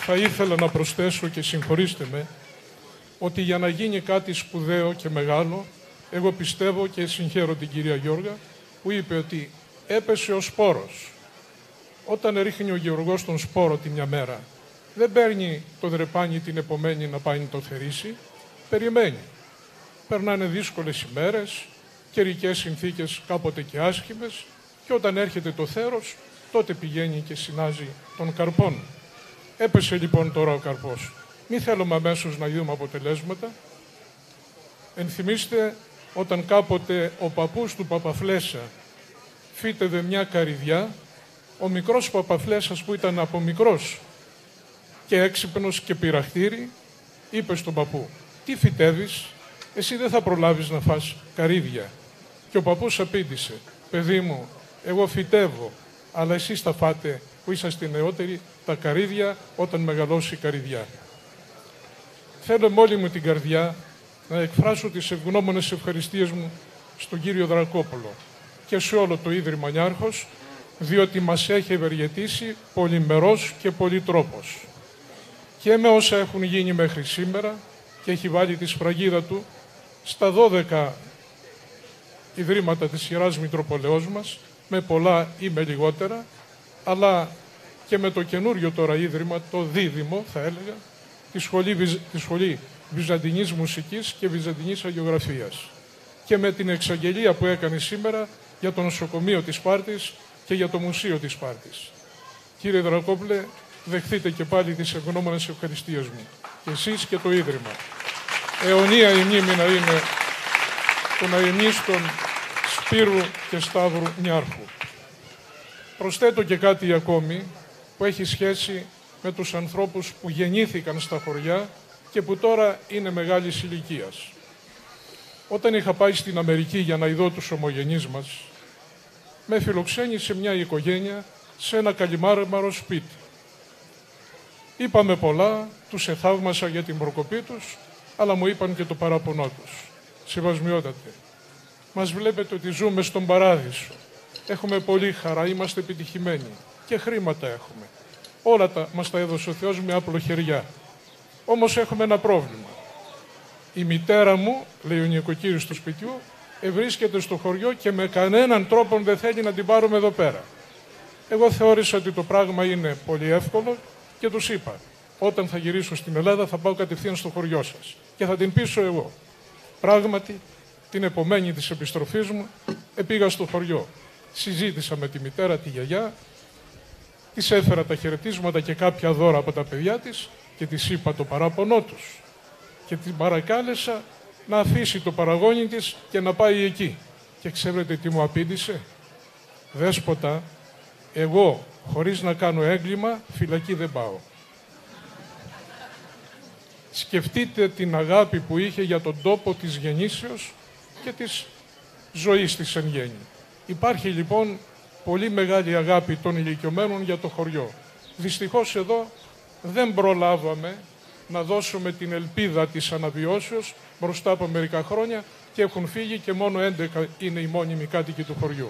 θα ήθελα να προσθέσω και συγχωρήστε με, ότι για να γίνει κάτι σπουδαίο και μεγάλο, εγώ πιστεύω και συγχαίρω την κυρία Γιώργα, που είπε ότι έπεσε ο σπόρος. Όταν ρίχνει ο γεωργός τον σπόρο τη μια μέρα, δεν παίρνει το δρεπάνι την επομένη να πάει να το θερήσει, περιμένει. Περνάνε δύσκολες ημέρες, καιρικές συνθήκες κάποτε και άσχημες και όταν έρχεται το θέρος, τότε πηγαίνει και συνάζει τον καρπόν. Έπεσε λοιπόν τώρα ο καρπός. Μη θέλουμε αμέσως να δούμε αποτελέσματα. Ενθυμίστε όταν κάποτε ο παππούς του Παπαφλέσσα φύτευε μια καριδιά, ο μικρός Παπαφλέσσας που ήταν από μικρός και έξυπνος και πειραχτήρι, είπε στον παππού, τι φυτεύεις, εσύ δεν θα προλάβεις να φας καρύδια. Και ο παππούς απήντησε, παιδί μου, εγώ φυτεύω, αλλά εσείς θα φάτε που είσαστε νεότεροι τα καρύδια όταν μεγαλώσει η καρυδιά. Θέλω με όλη μου την καρδιά να εκφράσω τις ευγνώμονες ευχαριστίες μου στον κύριο Δρακόπουλο και σε όλο το Ίδρυμα Νιάρχος, διότι μας έχει ευεργετήσει πολυμερός και πολυτρόπος. Και με όσα έχουν γίνει μέχρι σήμερα και έχει βάλει τη σφραγίδα του στα 12 ιδρύματα της Ιεράς Μητροπολεώς μας, με πολλά ή με λιγότερα, αλλά και με το καινούριο τώρα ίδρυμα, το δίδυμο θα έλεγα, τη Σχολή, τη σχολή Βυζαντινής Μουσικής και Βυζαντινής Αγιογραφίας και με την εξαγγελία που έκανε σήμερα για το νοσοκομείο της Σπάρτης και για το Μουσείο της Σπάρτης. Κύριε Δρακόπλε, δεχτείτε και πάλι τις ευγνώμονες ευχαριστίες μου. Και εσείς και το Ίδρυμα. Αιωνία η μνήμη να είναι των αενίστων Σπύρου και Σταύρου Νιάρχου. Προσθέτω και κάτι ακόμη που έχει σχέση με τους ανθρώπους που γεννήθηκαν στα χωριά και που τώρα είναι μεγάλης ηλικίας. Όταν είχα πάει στην Αμερική για να ειδώ τους ομογενείς μας, με φιλοξένησε μια οικογένεια σε ένα καλυμάρμαρο σπίτι. Είπαμε πολλά, τους εθαύμασα για την προκοπή τους, αλλά μου είπαν και το παράπονό τους. Συμβασμιότατε. Μας βλέπετε ότι ζούμε στον παράδεισο. Έχουμε πολύ χαρά, είμαστε επιτυχημένοι και χρήματα έχουμε. Όλα τα μας τα έδωσε ο Θεός με χεριά. Όμως έχουμε ένα πρόβλημα. Η μητέρα μου, λέει ο νοικοκύρης του σπιτιού, βρίσκεται στο χωριό και με κανέναν τρόπο δεν θέλει να την πάρουμε εδώ πέρα. Εγώ θεώρησα ότι το πράγμα είναι πολύ εύκολο και τους είπα, όταν θα γυρίσω στην Ελλάδα θα πάω κατευθείαν στο χωριό σας και θα την πείσω εγώ. Πράγματι, την επομένη της επιστροφής μου, επήγα στο χωριό. Συζήτησα με τη μητέρα, τη γιαγιά, της έφερα τα χαιρετίσματα και κάποια δώρα από τα παιδιά της και της είπα το παράπονό τους. Και την παρακάλεσα να αφήσει το παραγόνι της και να πάει εκεί. Και ξέρετε τι μου απήντησε; Δέσποτα, εγώ χωρίς να κάνω έγκλημα, φυλακή δεν πάω. Σκεφτείτε την αγάπη που είχε για τον τόπο της γεννήσεως και της ζωής της εν γέννη. Υπάρχει λοιπόν πολύ μεγάλη αγάπη των ηλικιωμένων για το χωριό. Δυστυχώς εδώ δεν προλάβαμε να δώσουμε την ελπίδα της αναβιώσεως μπροστά από μερικά χρόνια και έχουν φύγει και μόνο 11 είναι οι μόνιμοι κάτοικοι του χωριού.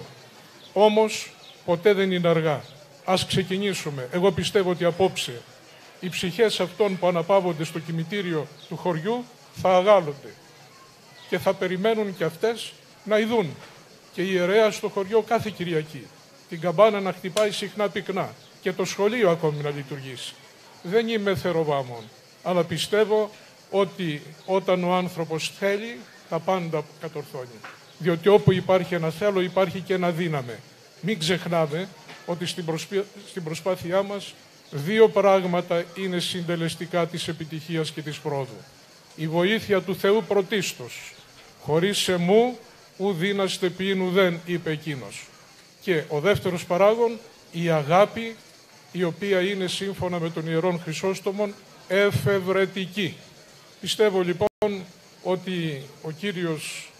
Όμως ποτέ δεν είναι αργά. Ας ξεκινήσουμε. Εγώ πιστεύω ότι απόψε οι ψυχές αυτών που αναπαύονται στο κημητήριο του χωριού θα αγάλλονται και θα περιμένουν και αυτές να ειδούν και η ιερέα στο χωριό κάθε Κυριακή. Την καμπάνα να χτυπάει συχνά πυκνά και το σχολείο ακόμη να λειτουργήσει. Δεν είμαι θεροβάμων, αλλά πιστεύω ότι όταν ο άνθρωπος θέλει, τα πάντα κατορθώνει. Διότι όπου υπάρχει ένα θέλω, υπάρχει και ένα δύναμε. Μην ξεχνάμε ότι στην, στην προσπάθειά μας δύο πράγματα είναι συντελεστικά της επιτυχίας και της πρόοδου. Η βοήθεια του Θεού πρωτίστως. Χωρίς εμού ου δύναστε ποιήν ουδέν, είπε εκείνος. Και ο δεύτερος παράγων, η αγάπη, η οποία είναι σύμφωνα με τον Ιερόν Χρυσόστομον εφευρετική. Πιστεύω λοιπόν ότι ο Κύριος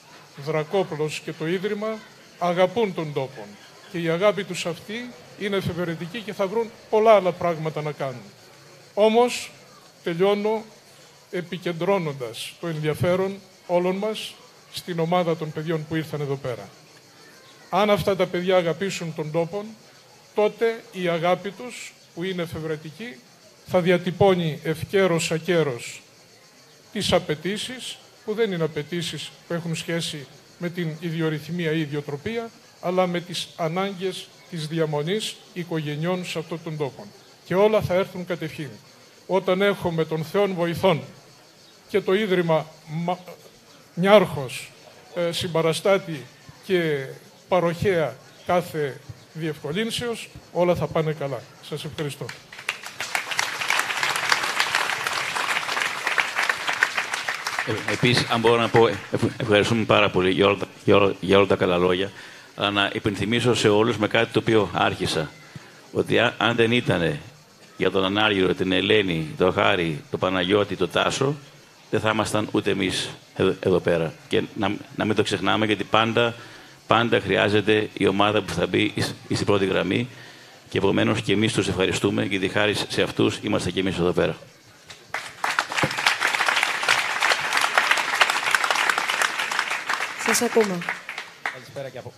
Δρακόπλος και το Ίδρυμα αγαπούν τον τόπο και η αγάπη τους αυτή είναι εφευρετική και θα βρουν πολλά άλλα πράγματα να κάνουν. Όμως τελειώνω επικεντρώνοντας το ενδιαφέρον όλων μας στην ομάδα των παιδιών που ήρθαν εδώ πέρα. Αν αυτά τα παιδιά αγαπήσουν τον τόπο, τότε η αγάπη τους, που είναι εφευρετική, θα διατυπώνει ευκαίρος ακέρος τις απαιτήσεις, που δεν είναι απαιτήσεις που έχουν σχέση με την ιδιορυθμία ή ιδιοτροπία, αλλά με τις ανάγκες της διαμονής οικογενειών σε αυτόν τον τόπο. Και όλα θα έρθουν κατευθείαν. Όταν έχουμε τον Θεόν βοηθών και το Ίδρυμα Νιάρχος, ε, συμπαραστάτη και παροχέα κάθε διευκολύνσεως, όλα θα πάνε καλά. Σας ευχαριστώ. Ε, επίσης, αν μπορώ να πω, ε, ευχαριστούμε πάρα πολύ για όλα, τα, για, όλα, τα καλά λόγια, αλλά να υπενθυμίσω σε όλους με κάτι το οποίο άρχισα. Ότι αν, δεν ήταν για τον Ανάργυρο, την Ελένη, τον Χάρη, τον Παναγιώτη, τον Τάσο, δεν θα ήμασταν ούτε εμείς εδώ, πέρα. Και να, να μην το ξεχνάμε, γιατί πάντα, πάντα χρειάζεται η ομάδα που θα μπει στην πρώτη γραμμή και επομένως και εμείς τους ευχαριστούμε, γιατί χάρη σε αυτούς είμαστε και εμείς εδώ πέρα. Σας ακούμε. Καλησπέρα και από...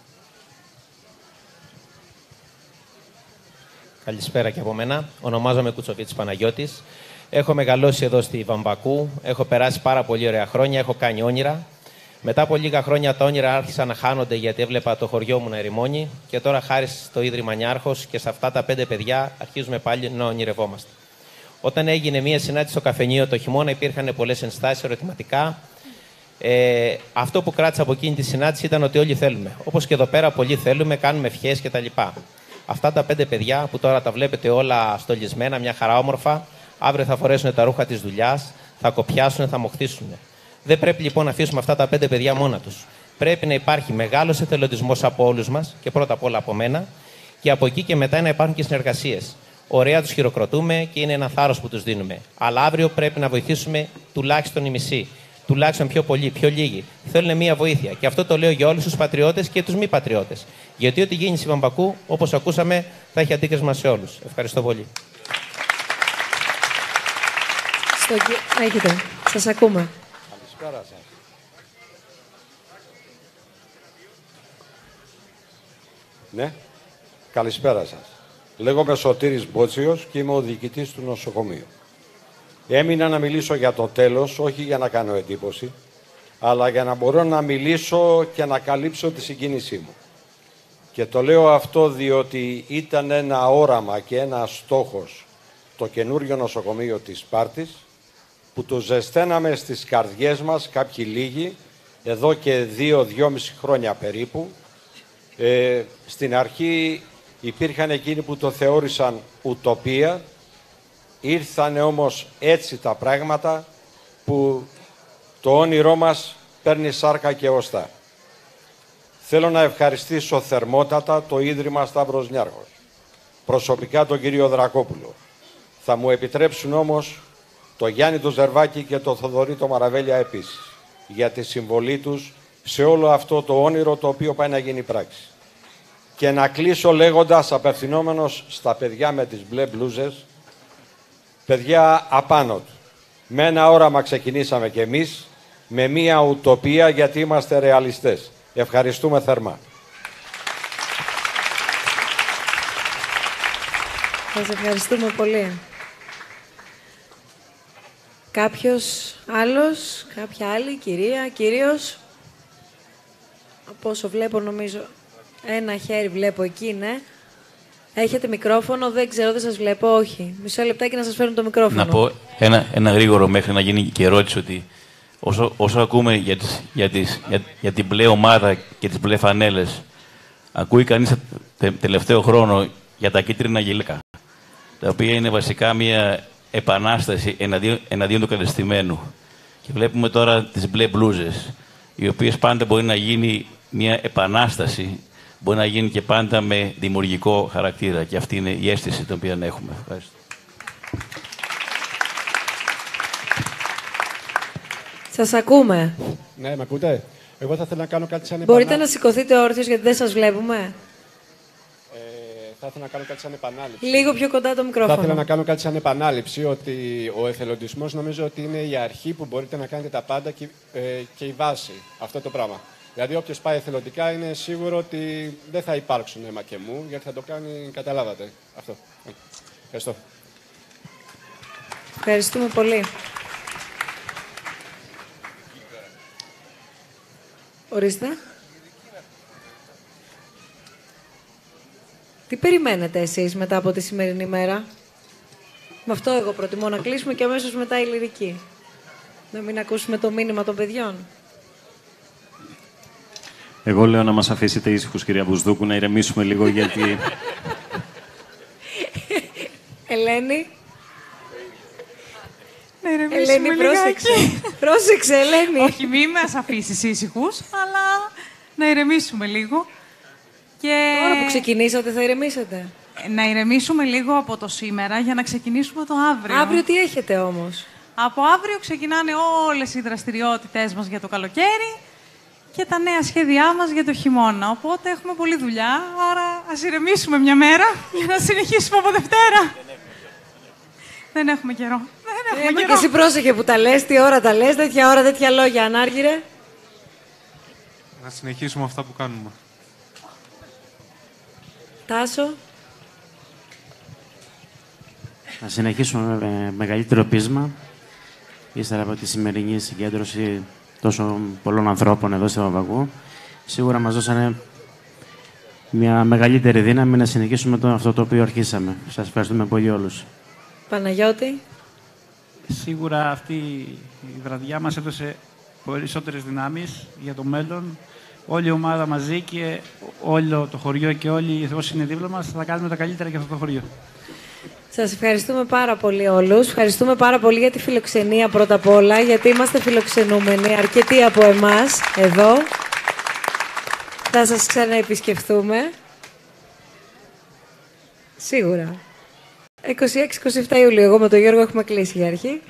Καλησπέρα και από μένα. Ονομάζομαι Κουτσοβίτης Παναγιώτης. Έχω μεγαλώσει εδώ στη Βαμβακού. Έχω περάσει πάρα πολύ ωραία χρόνια. Έχω κάνει όνειρα. Μετά από λίγα χρόνια τα όνειρα άρχισαν να χάνονται γιατί έβλεπα το χωριό μου να ερημώνει. Και τώρα, χάρη στο Ίδρυμα Νιάρχος και σε αυτά τα πέντε παιδιά, αρχίζουμε πάλι να ονειρευόμαστε. Όταν έγινε μία συνάντηση στο καφενείο το χειμώνα, υπήρχαν πολλές ενστάσεις, ερωτηματικά. Ε, αυτό που κράτησα από εκείνη τη συνάντηση ήταν ότι όλοι θέλουμε. Όπως και εδώ πέρα, πολλοί θέλουμε, κάνουμε ευχές κτλ. Αυτά τα πέντε παιδιά που τώρα τα βλέπετε όλα στολισμένα, μια χαρά όμορφα, αύριο θα φορέσουν τα ρούχα της δουλειάς, θα κοπιάσουν, θα μοχθήσουν. Δεν πρέπει λοιπόν να αφήσουμε αυτά τα πέντε παιδιά μόνα τους. Πρέπει να υπάρχει μεγάλος εθελοντισμός από όλους μας και πρώτα απ' όλα από μένα και από εκεί και μετά να υπάρχουν και συνεργασίες. Ωραία τους χειροκροτούμε και είναι ένα θάρρος που τους δίνουμε. Αλλά αύριο πρέπει να βοηθήσουμε τουλάχιστον η μισή τουλάχιστον πιο πολλοί, πιο λίγοι, θέλουν μία βοήθεια. Και αυτό το λέω για όλους τους πατριώτες και τους μη πατριώτες. Γιατί ό,τι γίνει στη Βαμβακού, όπως ακούσαμε, θα έχει αντίκρισμα σε όλους. Ευχαριστώ πολύ. Στο... Έχετε. Σας ακούμε. Καλησπέρα σας. Ναι, καλησπέρα σας. Λέγομαι Σωτήρης Μπότσιος και είμαι ο διοικητής του νοσοκομείου. Έμεινα να μιλήσω για το τέλος, όχι για να κάνω εντύπωση, αλλά για να μπορώ να μιλήσω και να καλύψω τη συγκίνησή μου. Και το λέω αυτό διότι ήταν ένα όραμα και ένα στόχος το καινούριο νοσοκομείο της Σπάρτης, που το ζεσταίναμε στις καρδιές μας κάποιοι λίγοι, εδώ και δύο-δυόμιση χρόνια περίπου. Ε, στην αρχή υπήρχαν εκείνοι που το θεώρησαν ουτοπία, Ήρθανε όμως έτσι τα πράγματα που το όνειρό μας παίρνει σάρκα και οστά. Θέλω να ευχαριστήσω θερμότατα το Ίδρυμα Σταύρος Νιάρχος. Προσωπικά τον κύριο Δρακόπουλο. Θα μου επιτρέψουν όμως το Γιάννη του Ζερβάκη και το Θοδωρή το Μαραβέλια επίσης για τη συμβολή τους σε όλο αυτό το όνειρο το οποίο πάει να γίνει πράξη. Και να κλείσω λέγοντας, απευθυνόμενος στα παιδιά με τις μπλε μπλούζες, παιδιά απάνω του. Με ένα όραμα ξεκινήσαμε κι εμείς, με μία ουτοπία γιατί είμαστε ρεαλιστές. Ευχαριστούμε θερμά. Σας ευχαριστούμε πολύ. Κάποιος άλλος, κάποια άλλη, κυρία, κύριος. Από όσο βλέπω νομίζω, ένα χέρι βλέπω εκεί, ναι. Έχετε μικρόφωνο, δεν ξέρω, δεν σας βλέπω, όχι. Μισό λεπτάκι να σας φέρουν το μικρόφωνο. Να πω ένα, ένα γρήγορο μέχρι να γίνει και ερώτηση ότι όσο, όσο ακούμε για, τις, για, τις, για, για την μπλε ομάδα και τις μπλε φανέλες, ακούει κανείς τε, τελευταίο χρόνο για τα κίτρινα γυλαίκα, τα οποία είναι βασικά μια επανάσταση εναντίον, εναντίον του κατεστημένου. Και βλέπουμε τώρα τις μπλε μπλούζες, οι οποίες πάντα μπορεί να γίνει μια επανάσταση, μπορεί να γίνει και πάντα με δημιουργικό χαρακτήρα. Και αυτή είναι η αίσθηση την οποία έχουμε. Ευχαριστώ. Σας ακούμε. Ναι, με ακούτε; Εγώ θα ήθελα να κάνω κάτι σαν Μπορείτε επανά- να σηκωθείτε όρθιος γιατί δεν σας βλέπουμε. Ε, θα ήθελα να κάνω κάτι σαν επανάληψη. Λίγο πιο κοντά το Θα μικρόφωνο. ήθελα να κάνω κάτι σαν επανάληψη ότι ο εθελοντισμός νομίζω ότι είναι η αρχή που μπορείτε να κάνετε τα πάντα και, ε, και η βάση αυτό το πράγμα. Δηλαδή όποιος πάει εθελοντικά είναι σίγουρο ότι δεν θα υπάρξουν αίμα και μου γιατί θα το κάνει, καταλάβατε αυτό. Ε, Ευχαριστώ. Ευχαριστούμε πολύ. Ορίστε. Τι περιμένετε εσείς μετά από τη σημερινή μέρα; Με αυτό εγώ προτιμώ να κλείσουμε και αμέσως μετά η λυρική. Να μην ακούσουμε το μήνυμα των παιδιών. Εγώ λέω να μας αφήσετε ήσυχους, κυρία Μπουσδούκου, να ηρεμήσουμε λίγο, γιατί Ελένη; Να ηρεμήσουμε Ελένη, λιγάκι. πρόσεξε. πρόσεξε, Ελένη. Όχι, μη μας αφήσεις ήσυχους, αλλά να ηρεμήσουμε λίγο. Και... Τώρα που ξεκινήσατε θα ηρεμήσετε. Να ηρεμήσουμε λίγο από το σήμερα για να ξεκινήσουμε το αύριο. Αύριο τι έχετε όμως; Από αύριο ξεκινάνε όλες οι δραστηριότητες μας για το καλοκαίρι και τα νέα σχέδιά μας για το χειμώνα. Οπότε έχουμε πολλή δουλειά, άρα ας ηρεμήσουμε μια μέρα για να συνεχίσουμε από Δευτέρα. Δεν έχουμε καιρό. Δεν έχουμε Ε, μα καιρό. και εσύ πρόσεχε που τα λες, τι ώρα τα λες, τέτοια ώρα, τέτοια λόγια, ανάργυρε. Να συνεχίσουμε αυτά που κάνουμε. Τάσο. Να συνεχίσουμε με μεγαλύτερο πείσμα, ύστερα από τη σημερινή συγκέντρωση τόσων πολλών ανθρώπων εδώ στο Βαβακού. Σίγουρα μας δώσανε μια μεγαλύτερη δύναμη να συνεχίσουμε το, αυτό το οποίο αρχίσαμε. Σας ευχαριστούμε πολύ όλους. Παναγιώτη. Σίγουρα αυτή η βραδιά μας έδωσε περισσότερες δυνάμεις για το μέλλον. Όλη η ομάδα μαζί και όλο το χωριό και όλοι όσοι είναι δίπλα μας θα κάνουμε τα καλύτερα για αυτό το χωριό. Σας ευχαριστούμε πάρα πολύ όλους. Ευχαριστούμε πάρα πολύ για τη φιλοξενία πρώτα απ' όλα, γιατί είμαστε φιλοξενούμενοι, αρκετοί από εμάς εδώ. Θα σας ξαναεπισκεφθούμε. Σίγουρα. 26-27 Ιουλίου, εγώ με τον Γιώργο έχουμε κλείσει για αρχή.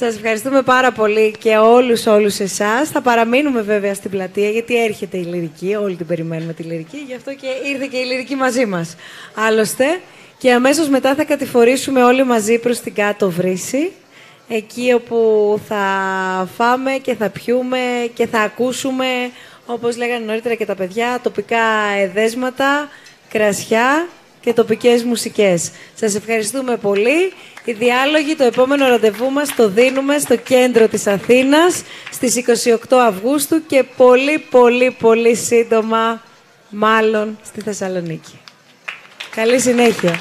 Σας ευχαριστούμε πάρα πολύ και όλους όλους εσάς. Θα παραμείνουμε βέβαια στην πλατεία γιατί έρχεται η λυρική, όλοι την περιμένουμε τη λυρική, γι' αυτό και ήρθε και η λυρική μαζί μας. Άλλωστε, και αμέσως μετά θα κατηφορήσουμε όλοι μαζί προς την κάτω βρύση, εκεί όπου θα φάμε και θα πιούμε και θα ακούσουμε, όπως λέγανε νωρίτερα και τα παιδιά, τοπικά εδέσματα, κρασιά και τοπικές μουσικές. Σας ευχαριστούμε πολύ. Οι διάλογοι, το επόμενο ραντεβού μας το δίνουμε στο κέντρο της Αθήνας στις 28 Αυγούστου και πολύ πολύ πολύ σύντομα μάλλον στη Θεσσαλονίκη. Καλή συνέχεια.